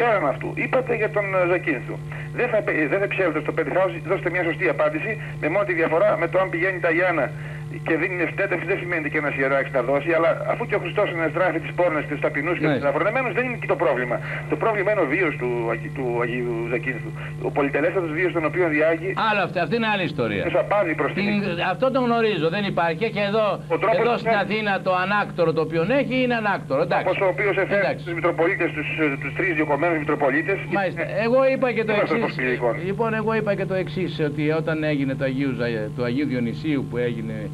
Πέραν αυτού, είπατε για τον ε, Ζακίνθου. Δεν θα, πε- δεν θα ψεύδετε στο Penthouse, δώστε μια σωστή απάντηση, με μόνο τη διαφορά με το αν πηγαίνει τα Γιάννα και δίνει ευτέτευση δεν σημαίνει και ένας ιεράρχη να δώσει, αλλά αφού και ο Χριστός αναστράφει τις πόρνες, τους ταπεινούς και Ναι. τους αφρονεμένους, δεν είναι εκεί το πρόβλημα. Το πρόβλημα είναι ο βίος του, Αγι- του Αγίου Ζακίνθου. Ο πολυτελέστατος βίος τον οποίο διάγει Άλλο αυτό, αυτή είναι άλλη ιστορία. τους απάνει προς την Την- αυτό το γνωρίζω, δεν υπάρχει. Και εδώ, Ο τρόπος εδώ που στην κάνει. Αθήνα το ανάκτορο το οποίο έχει είναι ανάκτορο. Εντάξει. Όπως ο οποίος έφερε Εντάξει. τους Μητροπολίτες, τους, ε, τους τρεις διοκομμένους Μητροπολίτες. Μάλιστα. Εγώ είπα και το Δεν εξής. είμαστε προσφυγικών. Λοιπόν, εγώ είπα και το εξής, ότι όταν έγινε το Αγίου, Ζα- το Αγίου Διονυσίου που έγινε ε,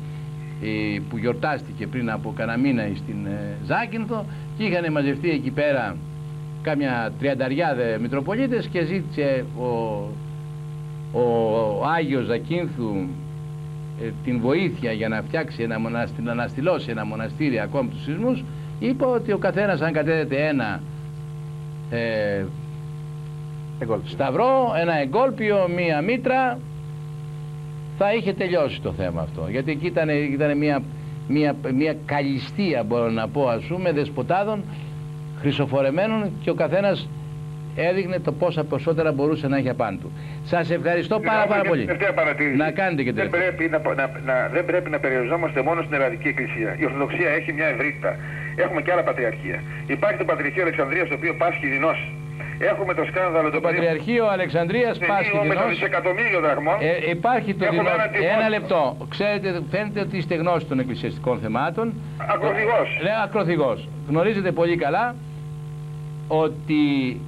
που γιορτάστηκε πριν από κανένα μήνα στην ε, Ζάκυνθο και είχαν μαζευτεί εκεί πέρα κάμια τριανταριά δε Μητροπολίτες και ζήτησε ο, ο Άγιος Ζακίνθου ε, την βοήθεια για να φτιάξει ένα μοναστή, να αναστηλώσει ένα μοναστήρι ακόμη τους σεισμούς είπα ότι ο καθένας αν κατέδεται ένα ε, Εγκόλπη. σταυρό, ένα εγκόλπιο, μία μήτρα θα είχε τελειώσει το θέμα αυτό γιατί εκεί ήταν, ήταν μια, μια, μια καλυστία μπορώ να πω ας πούμε δεσποτάδων χρυσοφορεμένων και ο καθένας έδειχνε το πόσα περισσότερα μπορούσε να έχει απάνω του. Σας ευχαριστώ πάρα πάρα Και πολύ. τελευταία παρατήρηση. Να κάνετε και δεν τελευταία. πρέπει να, να, να, δεν πρέπει να περιοριζόμαστε μόνο στην Ελλαδική Εκκλησία. Η Ορθοδοξία έχει μια ευρύτητα. Έχουμε και άλλα πατριαρχία. Υπάρχει το Πατριαρχείο Αλεξανδρίας το οποίο πάσχει δεινός. Έχουμε το σκάνδαλο Το Πατριαρχείο Αλεξανδρίας πάσχει με το δεινός. δισεκατομμύριο δραχμών. Ε, υπάρχει το Έχουμε δεινό. ένα τυπό- Ένα λεπτό. Ξέρετε, φαίνεται ότι είστε γνώστοι των εκκλησιαστικών θεμάτων. Ακροθυγός. Λέω ακροθυγός. Γνωρίζετε πολύ καλά ότι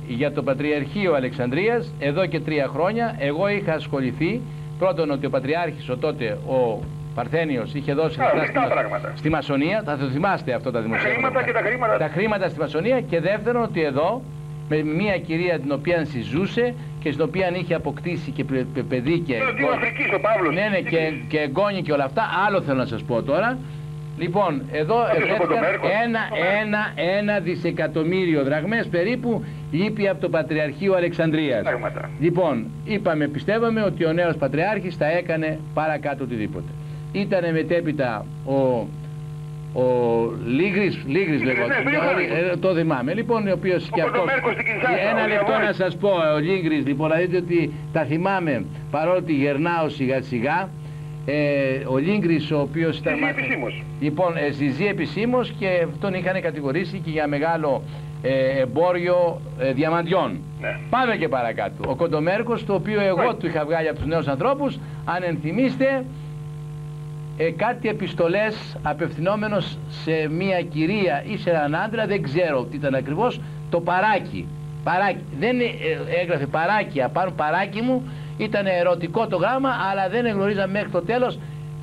για το Πατριαρχείο Αλεξανδρίας εδώ και τρία χρόνια εγώ είχα ασχοληθεί πρώτον ότι ο Πατριάρχης ο τότε ο Παρθένιος είχε δώσει Α, λεφτά μεικτά στη, πράγματα. στη Μασονία, θα το θυμάστε αυτό τα δημοσιεύματα. χρήματα και τα χρήματα. Τα χρήματα στη Μασονία και δεύτερον ότι εδώ με μια κυρία την οποία συζούσε και στην οποία είχε αποκτήσει και παι- παι- παιδί και... Το Δήμο Αφρικής ο Παύλος. Ναι, ναι, και, και εγγόνι και όλα αυτά. Άλλο θέλω να σας πω τώρα. Λοιπόν, εδώ Όποιος εφέτηκαν από το Μέρκος. ένα, ένα, ένα δισεκατομμύριο δραχμές περίπου λείπει από το Πατριαρχείο Αλεξανδρίας. Πράγματα. Λοιπόν, είπαμε, πιστεύαμε ότι ο νέος Πατριάρχης θα έκανε παρακάτω οτιδήποτε. Ήτανε μετέπειτα ο, ο Λίγρης, Λίγρης ναι, λεγόταν, στο Ιωάννη. ε, το θυμάμαι. Λοιπόν, ο οποίος και αυτός... Πρωτομέρκος στην Κινσάσα, Ένα ο λεπτό Διαβόλης. να σας πω, ο Λίγρης, λοιπόν, να δείτε ότι τα θυμάμαι, παρότι γερνάω σιγά σιγά, ε, ο Λίγκρης ο οποίος ήταν... Συζεί μάθημα- επισήμως. Λοιπόν, ε, συζεί επισήμως και τον είχαν κατηγορήσει και για μεγάλο ε, εμπόριο ε, διαμαντιών. Ναι. Πάμε και παρακάτω. Ο Κοντομέρκος, το οποίο εγώ Right. του είχα βγάλει από τους νέους ανθρώπους, αν ενθυμίστε, ε, κάτι επιστολές απευθυνόμενος σε μια κυρία ή σε έναν άντρα, δεν ξέρω τι ήταν ακριβώς, το παράκι. παράκι. Δεν ε, έγραφε παράκι απάνω, παράκι μου, ήταν ερωτικό το γράμμα, αλλά δεν γνωρίζα μέχρι το τέλος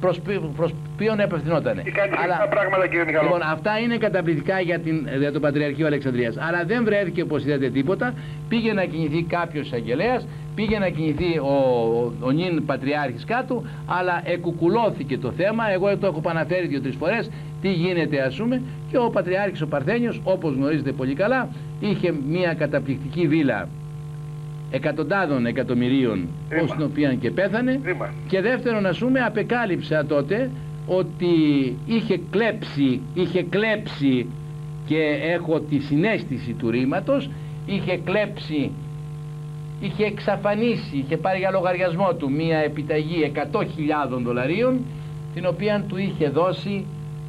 προς, ποι- προς ποιον απευθυνόταν. Τι κάνει αλλά... πράγματα κύριε Μιχαλό. Λοιπόν, αυτά είναι καταπληκτικά για, την, για το Πατριαρχείο Αλεξανδρίας. Αλλά δεν βρέθηκε όπως είδατε τίποτα. Πήγε να κινηθεί κάποιος αγγελέας, πήγε να κινηθεί ο, ο, ο νυν Πατριάρχης κάτω, αλλά εκουκουλώθηκε το θέμα. Εγώ το έχω παναφέρει δύο-τρεις φορές τι γίνεται ας πούμε και ο Πατριάρχης ο Παρθένιος, όπως γνωρίζετε πολύ καλά, είχε μια καταπληκτική βίλα εκατοντάδων εκατομμυρίων Κρίμα. ως την οποία και πέθανε Κρίμα. και δεύτερον ας πούμε απεκάλυψα τότε ότι είχε κλέψει, είχε κλέψει και έχω τη συνέστηση του ρήματος είχε κλέψει είχε εξαφανίσει, είχε πάρει για λογαριασμό του μία επιταγή 100.000 δολαρίων την οποία του είχε δώσει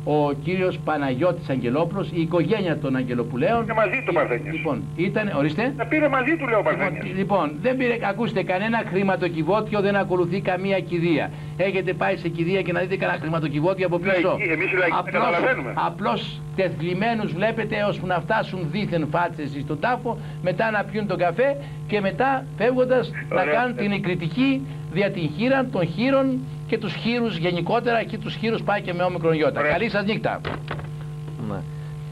ο κύριος Παναγιώτης Αγγελόπουλος, η οικογένεια των Αγγελοπουλαίων. Είναι μαζί του ο Παρθένιος. Λοιπόν, ήταν, ορίστε. Τα πήρε μαζί του, λέω ο Λοιπόν, Παρθένιος. λοιπόν, δεν πήρε, ακούστε, κανένα χρηματοκιβώτιο δεν ακολουθεί καμία κηδεία. Έχετε πάει σε κηδεία και να δείτε κανένα χρηματοκιβώτιο από πίσω. Λαϊκοί, εμείς οι λαϊκοί δεν καταλαβαίνουμε. απλώς τεθλιμμένους βλέπετε ώσπου να φτάσουν δίθεν φάτσες στον τάφο, μετά να πιούν τον καφέ και μετά φεύγοντας να Ωραία. κάνουν την κριτική δια την χείρα των χείρων και τους χείρους γενικότερα και τους χείρους πάει και με όμικρον γιώτα. Ωραία. Καλή σας νύχτα. Ναι.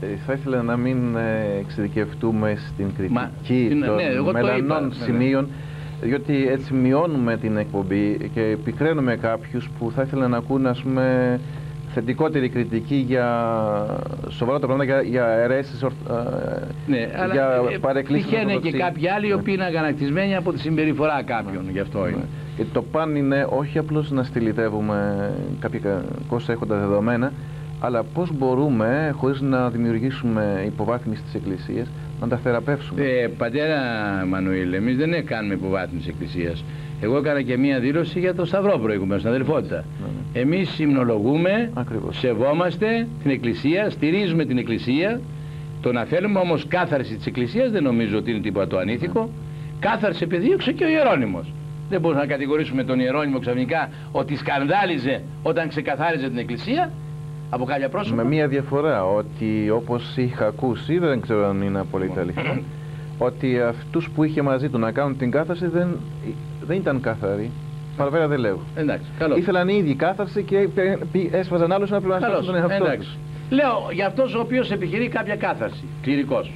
Ε, θα ήθελα να μην ε, εξειδικευτούμε στην Μα, κριτική την- των ναι, εγώ το μελανών είπα, ναι, ναι. σημείων, διότι έτσι μειώνουμε την εκπομπή και επικραίνουμε κάποιους που θα ήθελαν να ακούνε ας πούμε θετικότερη κριτική για σοβαρότερα πράγματα, για, για αιρέσεις, ορθ- ε, Ναι, αλλά για ε, παρεκκλήσεις τυχαίνει και ορθοδοξίας. κάποιοι άλλοι οι Ναι. οποίοι είναι αγανακτισμένοι από τη συμπεριφορά κάποιων, γι' αυτό είναι. Και το παν είναι όχι απλώς να στυλιτεύουμε κάποια έχοντας δεδομένα, αλλά πώς μπορούμε, χωρίς να δημιουργήσουμε υποβάθμιση της Εκκλησίας, να τα θεραπεύσουμε. Ε, πατέρα Μανουήλ, εμείς δεν κάνουμε υποβάθμιση εκκλησίας. Εγώ έκανα και μία δήλωση για το Σταυρό προηγουμένως, στην αδελφότητα. Ναι, Εμείς υμνολογούμε, Ακριβώς. σεβόμαστε την Εκκλησία, στηρίζουμε την Εκκλησία. Το να θέλουμε όμως κάθαρση της Εκκλησίας δεν νομίζω ότι είναι τίποτα το ανήθικο. Κάθαρση επιδίωξε και ο Ιερώνυμος. Δεν μπορούμε να κατηγορήσουμε τον Ιερώνυμο ξαφνικά ότι σκανδάλιζε όταν ξεκαθάριζε την Εκκλησία από κάποια πρόσωπα. Με μία διαφορά, ότι όπως είχα ακούσει, δεν ξέρω αν είναι απολύτως αληθινό, ότι αυτούς που είχε μαζί του να κάνουν την κάθαρση δεν, δεν ήταν κάθαροι. Παραπέρα δεν λέω. Εντάξει, καλό. Ήθελαν οι ίδιοι κάθαρση και πε- πη- έσφαζαν άλλους να Καλώς, πληρώσουν τον εαυτό εντάξει. τους. Λέω για αυτός ο οποίος επιχειρεί κάποια κάθαρση, κληρικός.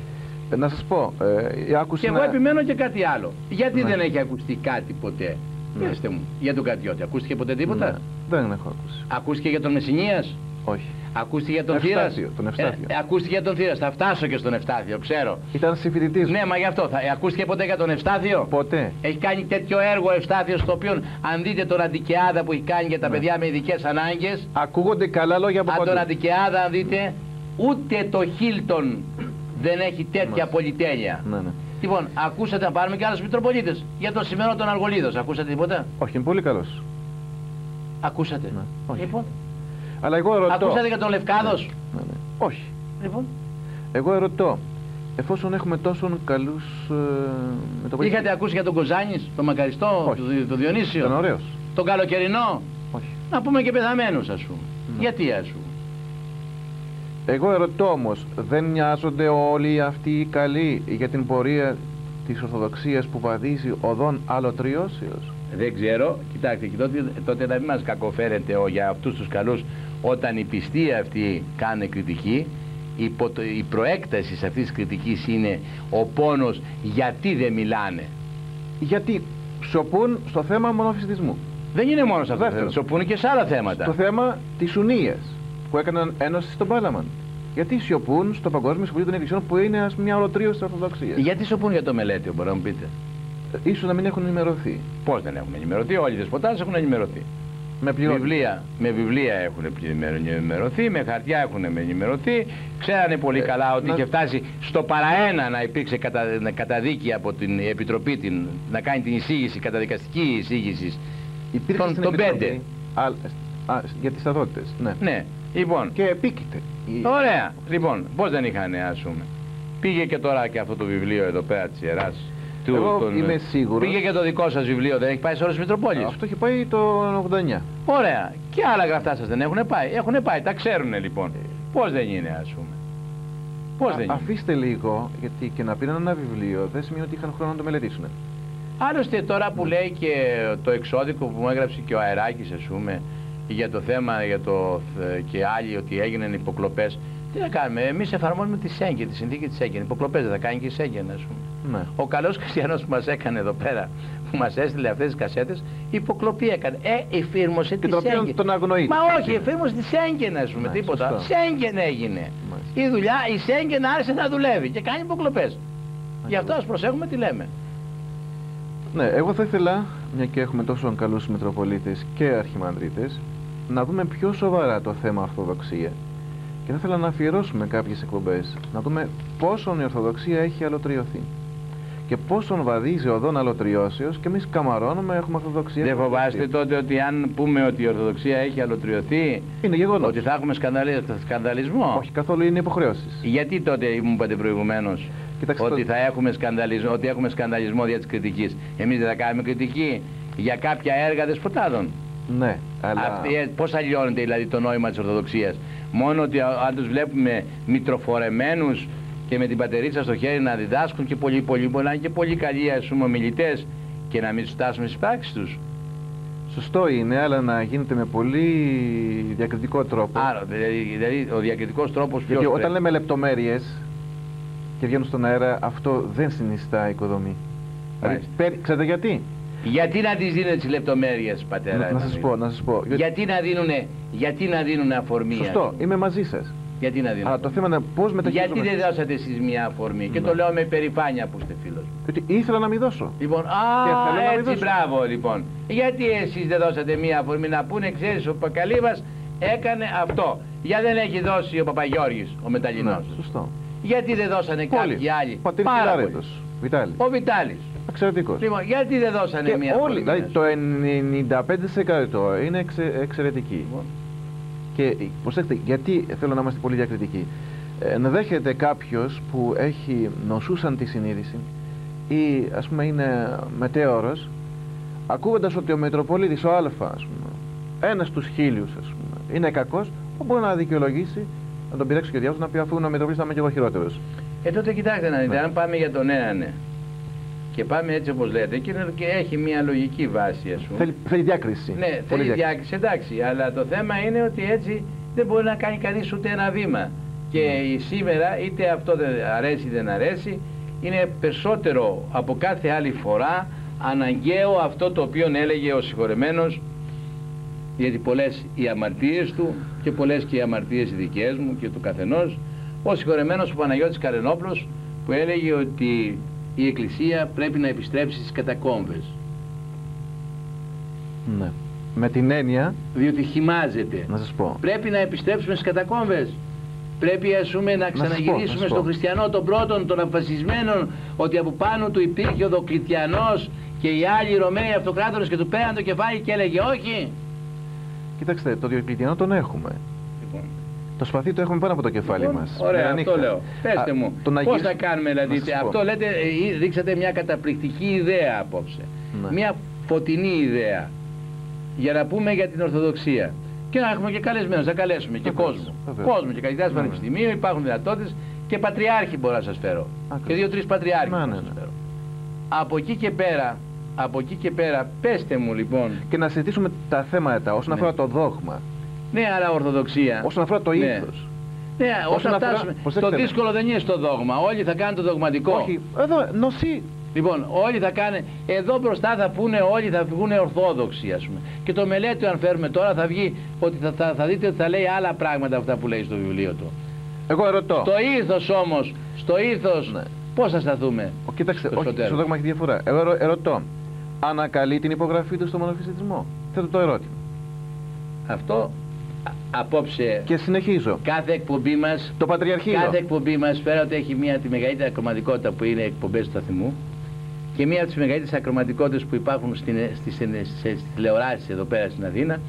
Ε, Να σας πω, ε, άκουσα Και εγώ ένα- επιμένω και κάτι άλλο. Γιατί Ναι. δεν έχει ακουστεί κάτι ποτέ; Ναι. Πετε μου, για τον Κατιώτη. Ακούστηκε ποτέ τίποτα; Ναι, δεν έχω ακούσει. Ακούστηκε για τον Μεσσηνίας; Όχι. Ακούστηκε για τον Θήρας; Ευστάθιο, τον Ευστάθιο. Ε, ε, ακούστηκε για τον Θήρας. Θα φτάσω και στον Ευστάθιο, ξέρω. Ήταν συμφιλητής μου. Ναι, μα γι' αυτό. Θα, ε, ακούστηκε ποτέ για τον Ευστάθιο; Ποτέ. Έχει κάνει τέτοιο έργο ο Ευστάθιος στο οποίο αν δείτε τον Αντικεάδα που έχει κάνει για τα Ναι. παιδιά με ειδικές ανάγκες Ακούγονται καλά λόγια από αν τον παντού. Αντικεάδα αν δείτε ούτε το Χίλτον δεν έχει τέτοια Μάλιστα. πολυτέλεια. Ναι, ναι. Λοιπόν, ακούσατε να πάρουμε και άλλους Μητροπολίτες για τον σημερινό τον Αργολίδος. Ακούσατε τίποτα; Όχι, είναι πολύ καλός. Ακούσατε. Ναι, όχι. Λοιπόν, Αλλά εγώ ερωτώ. ακούσατε για τον Λευκάδος; Ναι, ναι. Όχι. Λοιπόν, Εγώ ερωτώ. Εφόσον έχουμε τόσων καλούς ε, μεταπολίτες. είχατε ακούσει για τον Κοζάνης, τον Μακαριστό, Όχι. τον, τον Διονύσιο, Ήταν ωραίος. τον Καλοκαιρινό; Όχι. Να πούμε και πεθαμένους ας πούμε. Ναι. Γιατί ας πούμε; Εγώ ερωτώ όμως, δεν μοιάζονται όλοι αυτοί οι καλοί για την πορεία της Ορθοδοξίας που βαδίζει οδόν αλωτριώσεως; Δεν ξέρω, κοιτάξτε, και τότε, τότε να μην μας κακοφέρετε ο, για αυτούς τους καλούς όταν οι πιστοί αυτοί κάνουν κριτική η, πο- η προέκταση σε αυτής της κριτικής είναι ο πόνος γιατί δεν μιλάνε. Γιατί σοπούν στο θέμα μονοφιστισμού. Δεν είναι μόνο σε αυτό το Δεύτερον. θέμα, σοπούν και σε άλλα θέματα. Στο θέμα της Ουνίας που έκαναν ένωση στον Πάλαμαν. Γιατί σιωπούν στο Παγκόσμιο Συμβουλίο των Εκκλησιών που είναι ας, μια ολωτρίωση της Ορθοδοξίας. Γιατί σοπούν για το μελέτιο, μπορώ να μου πείτε; Ε, Ίσως να μην έχουν ενημερωθεί. Πώς δεν έχουμε ενημερωθεί, όλοι οι δεσποτάδες έχουν ενημερωθεί. Με πληρώνουν. Βιβλία, με βιβλία έχουν ενημερωθεί, με χαρτιά έχουν ενημερωθεί. Ξέρανε πολύ Ε, καλά ότι να- είχε φτάσει στο παραένα να υπήρξε κατα, να- καταδίκη από την Επιτροπή την, να κάνει την εισήγηση, καταδικαστική εισήγηση. Υπήρχε Τον- στην τον Επιτροπή πέντε. Α, α, για τις σταθότητες. Ναι. Ναι, λοιπόν. Και επίκειται. Η- Ωραία. Λοιπόν, πώς δεν είχαν ας πούμε. Πήγε και τώρα και αυτό το βιβλίο εδώ πέρα της Ιεράς. του- Εγώ είμαι σίγουρος. Πήγε και το δικό σας βιβλίο, δεν έχει πάει σε όλες τις Μητροπόλεις. Αυτό έχει πάει το 89. Ωραία. Και άλλα γραφτά σας δεν έχουν πάει; Έχουν πάει, τα ξέρουν λοιπόν. Πώς δεν είναι ας πούμε; Πώς Α- δεν είναι; Αφήστε λίγο, γιατί και να πήραν ένα βιβλίο δεν σημαίνει ότι είχαν χρόνο να το μελετήσουν. Άλλωστε τώρα που λέει και το εξώδικο που μου έγραψε και ο Αεράκης ας πούμε για το θέμα για το, και άλλοι ότι έγιναν υποκλοπές. Τι να κάνουμε, εμείς εφαρμόζουμε τη Σέγγεν, τη συνθήκη της Σέγγεν. Υποκλοπές δεν θα κάνει και η Σέγγεν ας πούμε. Ναι. Ο καλός χριστιανός που μας έκανε εδώ πέρα, που μας έστειλε αυτές τις κασέτες, υποκλοπή έκανε. Ε, εφήρμοσε Και τη τον οποίο Σέγγεν. τον αγνοείται. Μα όχι, εφήρμοσε τη Σέγγεν ας πούμε, Ναι, τίποτα. σωστό. Σέγγεν έγινε. Μάλιστα. Η δουλειά, η Σέγγεν άρχισε να δουλεύει και κάνει υποκλοπές. Γι' αυτό ας προσέχουμε τι λέμε. Ναι, εγώ θα ήθελα, μια και έχουμε τόσο καλούς Μητροπολίτες και Αρχιμανδρίτες, να δούμε πιο σοβαρά το θέμα Ορθοδοξία. Και θα ήθελα να αφιερώσουμε κάποιες εκπομπές, να δούμε πόσον η Ορθοδοξία έχει αλωτριωθεί. Και πόσον βαδίζει οδόν αλωτριώσεως και εμείς καμαρώνουμε, έχουμε Ορθοδοξία. Δεν φοβάστε Ορθοδοξία. τότε ότι αν πούμε ότι η Ορθοδοξία έχει αλωτριωθεί, Είναι γεγονός. ότι θα έχουμε σκανδαλι- σκανδαλισμό; Όχι καθόλου είναι υποχρεώσεις. Γιατί τότε μου είπατε προηγουμένως Κοιτάξτε, ότι το- θα έχουμε σκανδαλισμό, ότι έχουμε σκανδαλισμό δια της κριτικής; Εμείς δεν θα κάνουμε κριτική για κάποια έργα δεσποτάδων. Ναι, αλλά... Αυτή, πώς αλλοιώνεται δηλαδή το νόημα της Ορθοδοξίας; Μόνο ότι α- αν τους βλέπουμε μητροφορεμένους και με την πατερίτσα στο χέρι να διδάσκουν και πολύ πολύ μπορεί να είναι και πολύ καλοί ας πούμε ομιλητές και να μην τους φτάσουμε στις πράξεις τους. Σωστό είναι, αλλά να γίνεται με πολύ διακριτικό τρόπο. Άρα, δηλαδή, δηλαδή ο διακριτικός τρόπος ποιος Γιατί όταν πρέπει. λέμε λεπτομέρειες και βγαίνουν στον αέρα, αυτό δεν συνιστά οικοδομή. Δηλαδή, Μάλιστα. πέρι- ξέρετε γιατί; Γιατί να τις δίνετε τις λεπτομέρειες πατέρα. να, να σας Εμμανουήλ; πω, να σας πω. Γιατί- Γιατί να δίνουνε, γιατί να δίνουνε αφορμή. Σωστό, ας πούμε. είμαι μαζί σας. Γιατί να δίνουν. Αλλά το θέμα είναι πώς μεταχειριζόμαστε. Γιατί δεν δώσατε εσείς μια αφορμή; Και Ναι. το λέω με περηφάνεια που είστε φίλος μου. Γιατί ήθελα να μην δώσω. Λοιπόν, Και θέλω να α, μην έτσι δώσω. μπράβο λοιπόν. Γιατί εσείς δεν δώσατε μία αφορμή; Να πούνε, ξέρεις, ο Πακαλίβας έκανε αυτό. Για δεν έχει δώσει ο Παπαγιώργης, ο Μεταλλινός. Ναι, σωστό. Γιατί δεν δώσανε Όλοι. κάποιοι άλλοι; Πατήρ Πάρα πολλοί. Φιλάρετος. Βιτάλης. Ο Βιτάλης. Εξαιρετικός. Λοιπόν, γιατί δεν δώσανε Και μία όλοι, αφορμή. δηλαδή ας το 95% είναι εξε, εξαιρετικοί. Λοιπόν, Και προσέξτε, γιατί θέλω να είμαστε πολύ διακριτικοί. Ε, ενδέχεται κάποιος που έχει νοσούσαν τη συνείδηση ή ας πούμε είναι μετέωρος ακούγοντας ότι ο Μητροπολίτης ο Α ας πούμε, ένας στους χίλιους ας πούμε, είναι κακός μπορεί να δικαιολογήσει να τον πειράξει και ο διάβολος να πει αφού είναι ο Μητροπολίτης θα είμαι και εγώ χειρότερος. Ε, τότε κοιτάξτε να δείτε, Ναι. αν πάμε για τον ένα ναι. Και πάμε έτσι όπως λέτε και, είναι- και έχει μια λογική βάση ας πούμε. Θέλει, θέλει διάκριση. Ναι, Πολύ θέλει διάκριση, εντάξει, αλλά το θέμα είναι ότι έτσι δεν μπορεί να κάνει κανείς ούτε ένα βήμα. Και Ναι. σήμερα είτε αυτό δεν αρέσει είτε δεν αρέσει, είναι περισσότερο από κάθε άλλη φορά αναγκαίο αυτό το οποίο έλεγε ο συγχωρεμένος γιατί πολλές οι αμαρτίες του και πολλές και οι αμαρτίες οι δικές μου και του καθενός ο συγχωρεμένος ο Παναγιώτης Καρενόπλος που έλεγε ότι η Εκκλησία πρέπει να επιστρέψει στις κατακόμβες Ναι. Με την έννοια, διότι χυμάζεται να σας πω, πρέπει να επιστρέψουμε στις κατακόμβες πρέπει ας πούμε να σας πω, να ξαναγυρίσουμε σας στον πω. χριστιανό τον πρώτον τον αποφασισμένον ότι από πάνω του υπήρχε ο Δοκλητιανός και οι άλλοι Ρωμαίοι αυτοκράτορες και του πέραν το κεφάλι και έλεγε όχι κοιτάξτε, το Διοκλητιανό τον έχουμε. Λοιπόν, Το σπαθί το έχουμε πάνω από το κεφάλι Λοιπόν, μας. Ωραία, Μέρα αυτό νύχτα. λέω. Πέστε Α, μου, το να πώς γυρίσουμε- θα κάνουμε δηλαδή. να σας πω. Αυτό λέτε, ε, δείξατε μια καταπληκτική ιδέα απόψε. Ναι. Μια φωτεινή ιδέα. Για να πούμε για την Ορθοδοξία. Και να έχουμε και καλεσμένους, να καλέσουμε και Βεβαίως, κόσμο. βεβαίως. Κόσμο και καθηγητάς Ναι, πανεπιστημίου, υπάρχουν δυνατότητες και πατριάρχη μπορώ να σας φέρω. Ακριβώς. Και δύο-τρεις πατριάρχες Ναι, μπορώ ναι, να σας ναι. φέρω. Από εκεί και πέρα, από εκεί και πέρα, πέστε μου λοιπόν. Και να συζητήσουμε τα θέματα όσον Ναι. αφορά το δόγμα, Ναι, αλλά Ορθοδοξία. όσον αφορά το Ναι. ήθος. Ναι, όσον όσον αφορά- φτάσουμε. Το προσέξτε με. δύσκολο δεν είναι στο δόγμα. Όλοι θα κάνουν το δογματικό. Όχι, εδώ νοσεί. Λοιπόν, όλοι θα κάνε. Εδώ μπροστά θα πούνε όλοι θα βγουν ορθόδοξοι, ας πούμε. Και το μελέτη, αν φέρουμε τώρα, θα βγει ότι θα, θα, θα δείτε ότι θα λέει άλλα πράγματα από αυτά που λέει στο βιβλίο του. Εγώ ερωτώ. Στο ήθος όμως, στο ήθος, Ναι. πώς θα σταθούμε. Ο, κοίταξτε, στο όχι, τέλος. στο δόγμα έχει διαφορά. Εγώ ερω- ερωτώ. Ανακαλεί την υπογραφή του στο μονοφυσιτισμό. Θέτω το ερώτημα. Αυτό α- απόψε. Και συνεχίζω. Κάθε εκπομπή μα. Το Πατριαρχείο. Κάθε εκπομπή μας φέρω ότι έχει μία τη μεγαλύτερη ακροματικότητα που είναι εκπομπές του σταθμού και μία από τις μεγαλύτερες ακροματικότητες που υπάρχουν στην, στις, στις τηλεοράσεις εδώ πέρα στην Αθήνα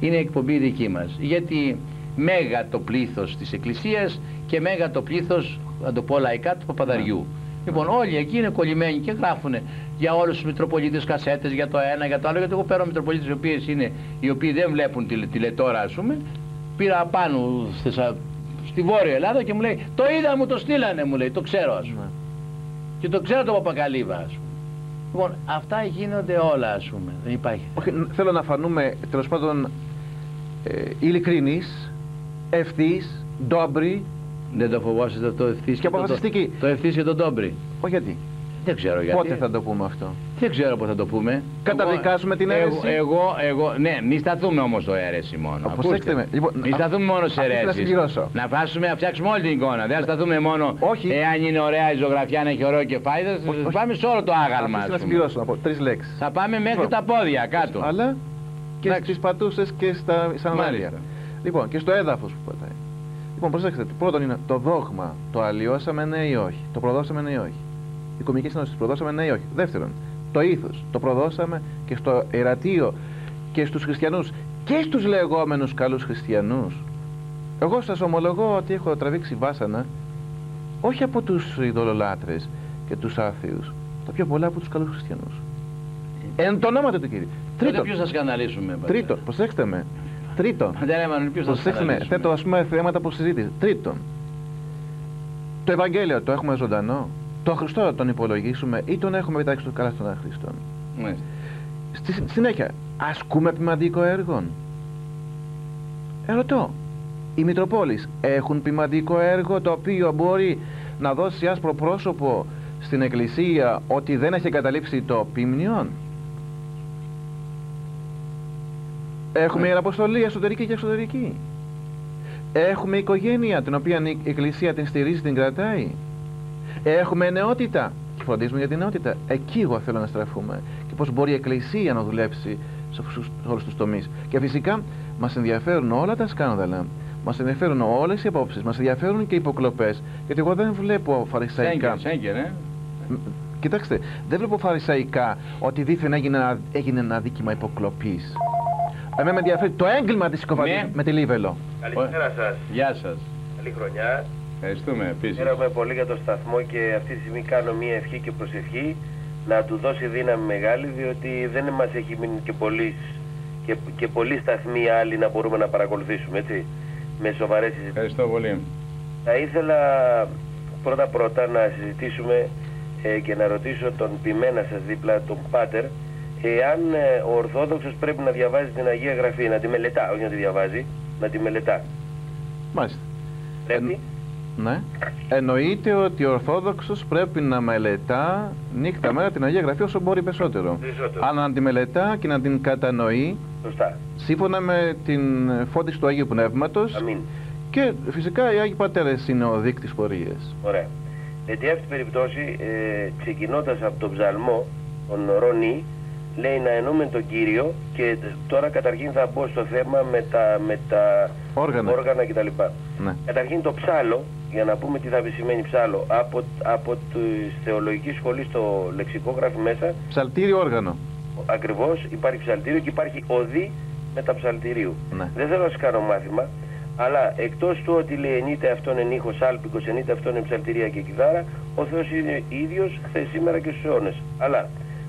είναι η εκπομπή δική μας. Γιατί μέγα το πλήθος της Εκκλησίας και μέγα το πλήθος, να το πω λαϊκά, του Παπαδαριού. Λοιπόν, όλοι εκεί είναι κολλημένοι και γράφουν για όλους τους Μητροπολίτες κασέτες, για το ένα, για το άλλο. Γιατί εγώ παίρνω Μητροπολίτες οι, οποίες είναι, οι οποίοι δεν βλέπουν τηλε, τηλετόρα, ας πούμε. Πήρα πάνω στις, στη Βόρεια Ελλάδα και μου λέει: Το είδα, μου το στείλανε, μου λέει, το ξέρω, ας πούμε. Ναι. Και το ξέρω το Παπακαλίβα, ας πούμε. Λοιπόν, αυτά γίνονται όλα, ας πούμε. Δεν υπάρχει. Όχι, ν- θέλω να φανούμε τέλος πάντων ε, ειλικρινείς, ευθύς, ντόμπροι. Δεν το φοβόσαστε αυτό ευθύς Και αποφασιστικοί. Το ευθύς και τον Τόμπρι. Όχι γιατί; Δεν ξέρω γιατί. Πότε θα το πούμε αυτό; Δεν ξέρω πώς θα το πούμε. Καταδικάζουμε την Εγώ- αίρεση. Εγώ, εγώ, ναι, μη σταθούμε όμως στο αίρεση μόνο. Α, Ακούστε. προσέξτε με. Λοιπόν, μη α- σταθούμε μόνο σε αφήστε να αίρεσεις. συμπληρώσω. Να φτάσουμε να φτιάξουμε όλη την εικόνα. Δεν θα σταθούμε μόνο Όχι. εάν είναι ωραία η ζωγραφιά, να έχει ωραίο κεφάλι. Θα Όχι, όχι. πάμε σε όλο το άγαλμα. Αφήστε ας να πούμε. συμπληρώσω από τρεις λέξεις. Θα πάμε μέχρι Λοιπόν, τα πόδια κάτω. Αλλά και Εντάξει. στις πατούσες και στα σανδάλια. Μάλιστα. Λοιπόν, και στο έδαφος που πατάει. Λοιπόν, προσέξτε. Πρώτον είναι το δόγμα. Το αλλοιώσαμε ναι ή όχι. Το προδώσαμε ναι ή όχι. Οι κομικέ συνώσει προδώσαμε ναι ή όχι. Δεύτερον, το ήθος. Το προδώσαμε και στο ερατείο και στους χριστιανούς και στους λεγόμενους καλούς χριστιανούς. Εγώ σας ομολογώ ότι έχω τραβήξει βάσανα όχι από τους ειδωλολάτρες και τους άθεου, τα πιο πολλά από τους καλούς χριστιανούς. Εν το ονόματι του Κύριου. Τότε Τρίτον, ποιους θα σκανδαλίσουμε. πατέρα; τρίτον, προσέξτε με. Τρίτον, Πατέρα Εμμανουήλ, ποιους θα προσέξτε με. σκανδαλίσουμε. Θέτω ας πούμε θέματα που συζήτηση. Τρίτον, το Ευαγγέλιο το έχουμε ζωντανό. Το Χριστό τον υπολογίσουμε ή τον έχουμε πετάξει στο καλά στον αχρήστον. Ναι. Στη στη συνέχεια, ασκούμε ποιμαντικό έργο. Ερωτώ, οι Μητροπόλεις έχουν ποιμαντικό έργο το οποίο μπορεί να δώσει άσπρο πρόσωπο στην Εκκλησία ότι δεν έχει καταλήψει το ποιμνιόν; Έχουμε Ναι. ιεραποστολή εσωτερική και εξωτερική. Έχουμε οικογένεια την οποία η Εκκλησία την στηρίζει, την κρατάει. Έχουμε νεότητα και φροντίζουμε για την νεότητα. Εκεί εγώ θέλω να στραφούμε. Και πώς μπορεί η Εκκλησία να δουλέψει σε όλους τους τομείς. Και φυσικά μας ενδιαφέρουν όλα τα σκάνδαλα. Μας ενδιαφέρουν όλες οι απόψεις. Μας ενδιαφέρουν και οι υποκλοπές. Γιατί εγώ δεν βλέπω φαρισαϊκά. Σέγγεν, Σέγγεν, ε. Μ, Κοιτάξτε, δεν βλέπω φαρισαϊκά ότι δίθεν έγινε ένα, έγινε ένα δίκημα υποκλοπής. Εμένα με ενδιαφέρει το έγκλημα της συκοφαντία Ναι. με τη Λίβελο. Καλησπέρα σας. Γεια σας. Καλή χρονιά. Ευχαριστούμε επίσης. Χαίρομαι πολύ για το σταθμό και αυτή τη στιγμή κάνω μία ευχή και προσευχή να του δώσει δύναμη μεγάλη διότι δεν μας έχει μείνει και πολλοί, και, και πολλοί σταθμοί άλλοι να μπορούμε να παρακολουθήσουμε έτσι με σοβαρές συζητήσεις. Ευχαριστώ πολύ. Θα ήθελα πρώτα πρώτα να συζητήσουμε ε, και να ρωτήσω τον πειμένα σας δίπλα, τον Πάτερ, εάν ε, ο Ορθόδοξος πρέπει να διαβάζει την Αγία Γραφή, να τη μελετά, όχι να τη διαβάζει, να τη μελετά. Μάλιστα. Πρέπει. Ναι. Εννοείται ότι ο Ορθόδοξος πρέπει να μελετά νύχτα μέρα την Αγία Γραφή όσο μπορεί περισσότερο. Περισσότερο. Αλλά να τη μελετά και να την κατανοεί Σωστά. σύμφωνα με την φώτιση του Αγίου Πνεύματος Αμήν. και φυσικά οι Άγιοι Πατέρες είναι ο δείκτης πορείας. Ωραία. Γιατί αυτή την περίπτωση, ε, ξεκινώντας από τον ψαλμό, τον Ρονί, λέει να εννοούμε τον Κύριο και τώρα καταρχήν θα μπω στο θέμα με τα, με τα Όργανα. όργανα κτλ. Ναι. Καταρχήν το ψάλο, για να πούμε τι θα σημαίνει ψάλο, από, από τη θεολογική σχολή στο λεξικό γράφει μέσα, Ψαλτήριο όργανο. ακριβώς υπάρχει ψαλτήριο και υπάρχει οδή μεταψαλτηρίου. Ναι. Δεν θέλω να σας κάνω μάθημα, αλλά εκτός του ότι λέει ενείται αυτόν εν ήχος άλπικος, ενείται αυτόν εν ψαλτηρία και κιθάρα, ο Θεός είναι ίδιος χθες, σήμερα και στους αιώνες. Αλλά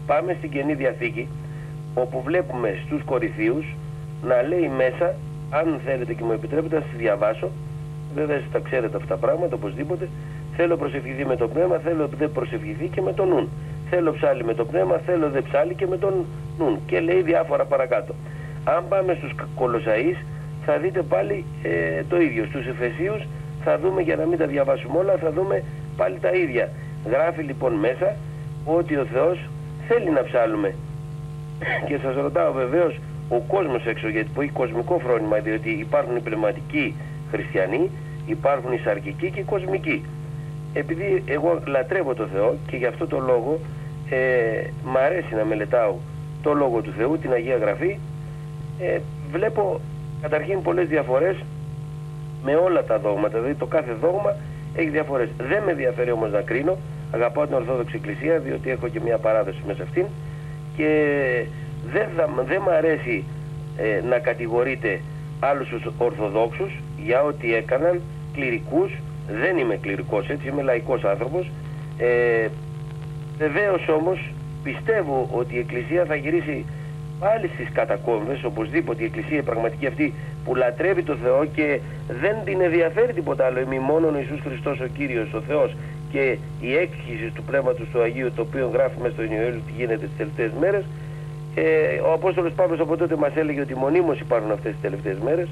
πάμε στην Καινή Διαθήκη, όπου βλέπουμε στους Κορυθίους να λέει μέσα, αν θέλετε και μου επιτρέπετε να σας διαβάσω, βέβαια εσείς τα ξέρετε αυτά τα πράγματα οπωσδήποτε, θέλω προσευχηθεί με το πνεύμα, θέλω δε προσευχηθεί και με τον νουν. Θέλω ψάλι με το πνεύμα, θέλω δε ψάλι και με τον νουν. Και λέει διάφορα παρακάτω. Αν πάμε στους Κολοσαείς θα δείτε πάλι ε, το ίδιο. Στους Εφεσίους θα δούμε για να μην τα διαβάσουμε όλα, θα δούμε πάλι τα ίδια. Γράφει λοιπόν μέσα ότι ο Θεός θέλει να ψάλουμε. Και σας ρωτάω βεβαίως ο κόσμος έξω γιατί που έχει κοσμικό φρόνημα διότι υπάρχουν οι πνευματικοί χριστιανοί, υπάρχουν οι σαρκικοί και οι κοσμικοί. Επειδή εγώ λατρεύω το Θεό και γι' αυτό το λόγο ε, μ' αρέσει να μελετάω το Λόγο του Θεού, την Αγία Γραφή, ε, βλέπω καταρχήν πολλές διαφορές με όλα τα δόγματα, δηλαδή το κάθε δόγμα έχει διαφορές. Δεν με ενδιαφέρει όμως να κρίνω, αγαπάω την Ορθόδοξη Εκκλησία διότι έχω και μια παράδοση μέσα αυτήν και δεν, θα, δεν μ' αρέσει ε, να κατηγορείτε άλλους τους Ορθοδόξους για ό,τι έκαναν κληρικούς, δεν είμαι κληρικός έτσι, είμαι λαϊκός άνθρωπος. Ε, βεβαίως όμως πιστεύω ότι η Εκκλησία θα γυρίσει πάλι στις κατακόμβες οπωσδήποτε η Εκκλησία η πραγματική αυτή που λατρεύει το Θεό και δεν την ενδιαφέρει τίποτα άλλο. Ημί μόνον ο Ιησούς Χριστός ο Κύριος ο Θεός και η έκχυση του Πνεύματος του Αγίου το οποίο γράφει μέσα στο Ιωήλ τι γίνεται τις τελευταίες μέρες ε, ο Απόστολος Παύλος από τότε μας έλεγε ότι μονίμως υπάρχουν αυτές τις τελευταίες μέρες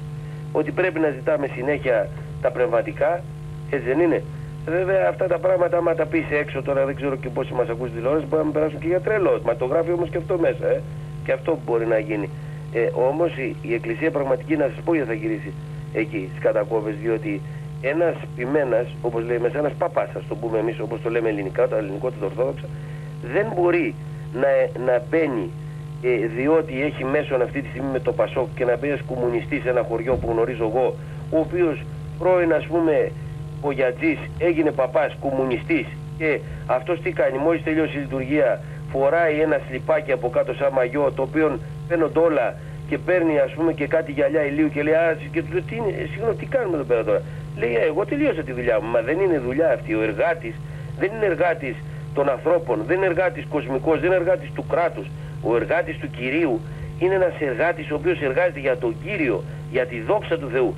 ότι πρέπει να ζητάμε συνέχεια τα πνευματικά έτσι δεν είναι Βέβαια αυτά τα πράγματα, άμα τα πεις έξω τώρα, δεν ξέρω και πόσοι μας ακούν τηλεόραση, μπορεί να με περάσουν και για τρελό. Μα το γράφει όμως και αυτό μέσα. Ε. Και αυτό μπορεί να γίνει. Ε, όμως η, η Εκκλησία πραγματική, να σας πω γιατί θα γυρίσει εκεί στις κατακόβε, διότι ένας ποιμένας, όπως λέμε, ένας παπάς, ας το πούμε εμείς, όπως το λέμε ελληνικά, το ελληνικό του Ορθόδοξα, δεν μπορεί να, να μπαίνει ε, διότι έχει μέσον αυτή τη στιγμή με το Πασόκ και να μπει ένα κομμουνιστής σε ένα χωριό που γνωρίζω εγώ, ο οποίος πρώην ας πούμε ο Γιατζής έγινε παπάς, κομμουνιστής και αυτός τι κάνει, μόλις τελειώσει η λειτουργία φοράει ένα σλιπάκι από κάτω σαν μαγιό το οποίο παίρνονται όλα και παίρνει ας πούμε και κάτι γυαλιά ηλίου και λέει α, και του τι είναι, συγγνώμη τι κάνουμε εδώ πέρα τώρα; Λέει εγώ τελείωσα τη δουλειά μου, μα δεν είναι δουλειά αυτή, ο εργάτης δεν είναι εργάτης των ανθρώπων, δεν είναι εργάτης κοσμικός, δεν είναι εργάτης του κράτους, ο εργάτης του Κυρίου είναι ένας εργάτης ο οποίος εργάζεται για τον Κύριο, για τη δόξα του Θεού.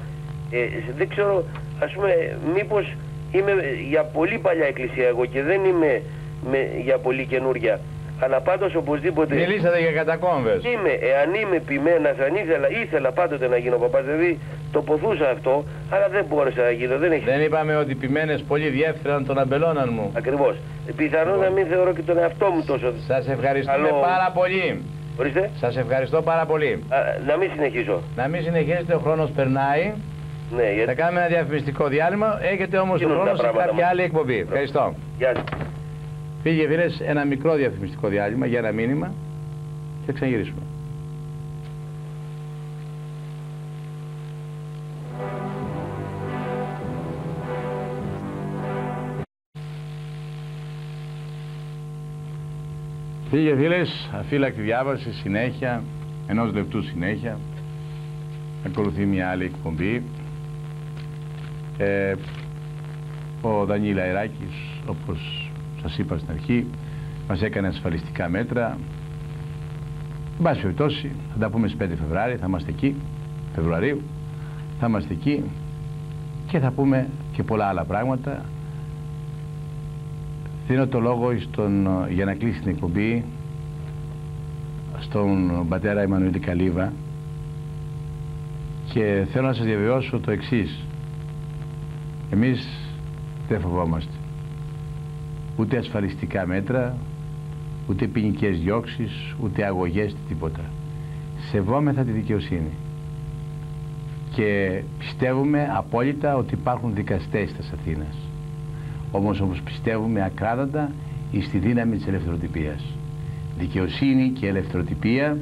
Ε, δεν ξέρω ας πούμε μήπως είμαι για πολύ παλιά εκκλησία εγώ και δεν είμαι με, για πολύ καινούρια. Αλλά πάντως οπωσδήποτε... Μιλήσατε για κατακόμβες. Είμαι, εάν είμαι ποιμένας, αν ήθελα, ήθελα πάντοτε να γίνω παπάς, δηλαδή το ποθούσα αυτό, αλλά δεν μπόρεσα να γίνω. Δεν, έχει... δεν είπαμε ότι ποιμένες πολύ διέφεραν τον αμπελώναν μου. Ακριβώς. Πιθανόν να μην θεωρώ και τον εαυτό μου τόσο... Σας ευχαριστούμε πάρα πολύ. Ορίστε. Σας ευχαριστώ πάρα πολύ. Α, να μην συνεχίσω. Να μην συνεχίσετε, ο χρόνος περνάει. Ναι, γιατί... Θα κάνουμε ένα διαφημιστικό διάλειμμα. Έχετε όμως τον χρόνος σε κάποια άλλη εκπομπή. Ευχαριστώ. Γεια Φίλοι και ένα μικρό διαφημιστικό διάλειμμα για ένα μήνυμα και ξαναγυρίσουμε. Φίλοι και φίλες, αφύλακτη διάβαση, συνέχεια, ενός λεπτού συνέχεια. Ακολουθεί μια άλλη εκπομπή ε, ο Δανίλα Λαϊράκης, όπως σας είπα στην αρχή, μας έκανε ασφαλιστικά μέτρα. Εν πάση περιπτώσει, θα τα πούμε στις 5 Φεβράρι, θα είμαστε εκεί, Φεβρουαρίου, θα είμαστε εκεί και θα πούμε και πολλά άλλα πράγματα. Δίνω το λόγο στον, για να κλείσει την εκπομπή στον πατέρα Εμμανουήλ Καλίβα και θέλω να σας διαβεβαιώσω το εξής εμείς δεν φοβόμαστε. Ούτε ασφαλιστικά μέτρα, ούτε ποινικές διώξεις, ούτε αγωγές, τίποτα. Σεβόμεθα τη δικαιοσύνη. Και πιστεύουμε απόλυτα ότι υπάρχουν δικαστές της Αθήνας. Όμως όπως πιστεύουμε ακράδαντα στη δύναμη της ελευθεροτυπίας. Δικαιοσύνη και ελευθεροτυπία,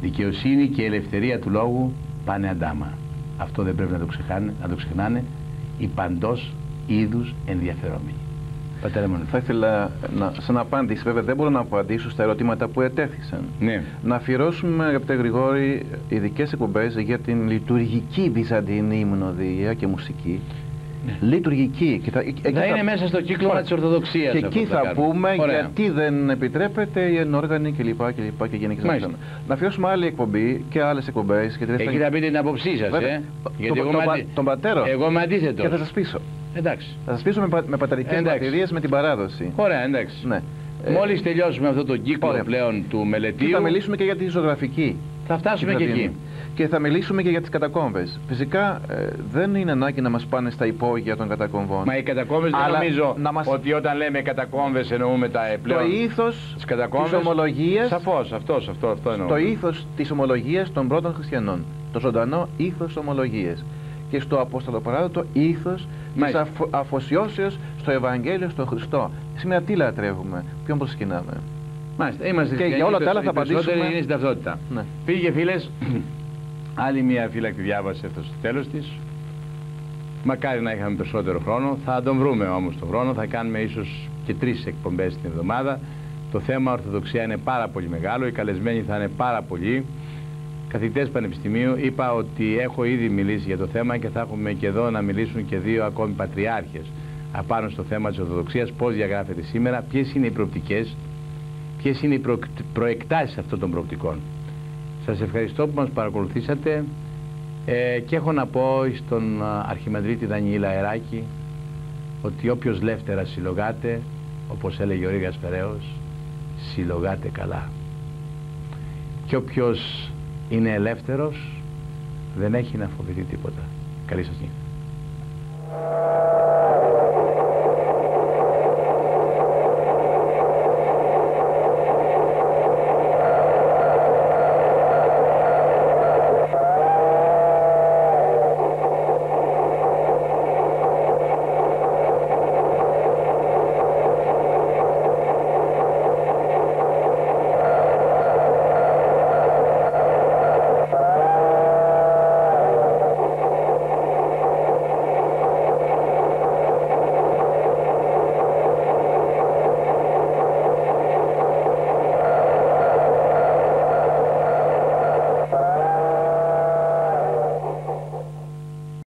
δικαιοσύνη και ελευθερία του λόγου πάνε αντάμα. Αυτό δεν πρέπει να το, ξεχάνε, να το ξεχνάνε οι παντός είδους ενδιαφερόμενοι. Πατέρα μου, θα ήθελα να, σαν απάντηση, βέβαια δεν μπορώ να απαντήσω στα ερωτήματα που ετέθησαν. Ναι. Να αφιερώσουμε, αγαπητέ Γρηγόρη, ειδικές εκπομπές για την λειτουργική βυζαντινή υμνοδία και μουσική. Ναι. Λειτουργική. Και θα, θα είναι μέσα στο κύκλο της Ορθοδοξίας. Και εκεί θα, πούμε Ωραία. γιατί δεν επιτρέπεται η ενόργανη κλπ. Και, και, και γενικέ Να αφιερώσουμε άλλη εκπομπή και άλλες εκπομπές. Εκεί θα πείτε την άποψή σας. Ε; Γιατί το, εγώ, το, τον πατέρα. Εγώ είμαι αντίθετος. Και θα σας πείσω. Εντάξει. Θα σας πείσω με, με πατερικές μαρτυρίες με την παράδοση. Ωραία, εντάξει. Ναι. Μόλις τελειώσουμε αυτό το κύκλο Ωραία. πλέον του μελετίου. Και θα μιλήσουμε και για τη ζωγραφική. Θα φτάσουμε και εκεί. Και θα μιλήσουμε και για τις κατακόμβες. Φυσικά ε, δεν είναι ανάγκη να μας πάνε στα υπόγεια των κατακομβών. Μα οι κατακόμβες δεν νομίζω μας... ότι όταν λέμε κατακόμβες εννοούμε τα πλέον. Το ήθος της ομολογία. Σαφώς, αυτός, αυτό, αυτό εννοώ. Το ήθος της ομολογίας των πρώτων χριστιανών. Το ζωντανό ήθος ομολογίας. Και στο Απόστολο ήθος της αφο, αφοσιώσεως στο Ευαγγέλιο στον Χριστό. Σήμερα τι λατρεύουμε, ποιον προσκυνάμε; Μάλιστα, είμαστε και για όλα τα άλλα θα απαντήσουμε. είναι στην ταυτότητα. Ναι. Πήγε φίλες, άλλη μια φύλακτη διάβαση αυτό στο τέλος της. Μακάρι να είχαμε περισσότερο χρόνο. Θα τον βρούμε όμως τον χρόνο. Θα κάνουμε ίσως και τρεις εκπομπές την εβδομάδα. Το θέμα Ορθοδοξία είναι πάρα πολύ μεγάλο. Οι καλεσμένοι θα είναι πάρα πολλοί. Καθηγητές Πανεπιστημίου είπα ότι έχω ήδη μιλήσει για το θέμα και θα έχουμε και εδώ να μιλήσουν και δύο ακόμη πατριάρχες απάνω στο θέμα της Ορθοδοξίας, πώς διαγράφεται σήμερα, ποιες είναι οι προοπτικές ποιες είναι οι προ... προεκτάσεις αυτών των προοπτικών. Σας ευχαριστώ που μας παρακολουθήσατε ε, και έχω να πω στον Αρχιμανδρίτη Δανιήλα Αεράκη ότι όποιος λεύτερα συλλογάται, όπως έλεγε ο Ρήγας Φεραίος, συλλογάται καλά. Και όποιος είναι ελεύθερος δεν έχει να φοβηθεί τίποτα. Καλή σας νύχτα.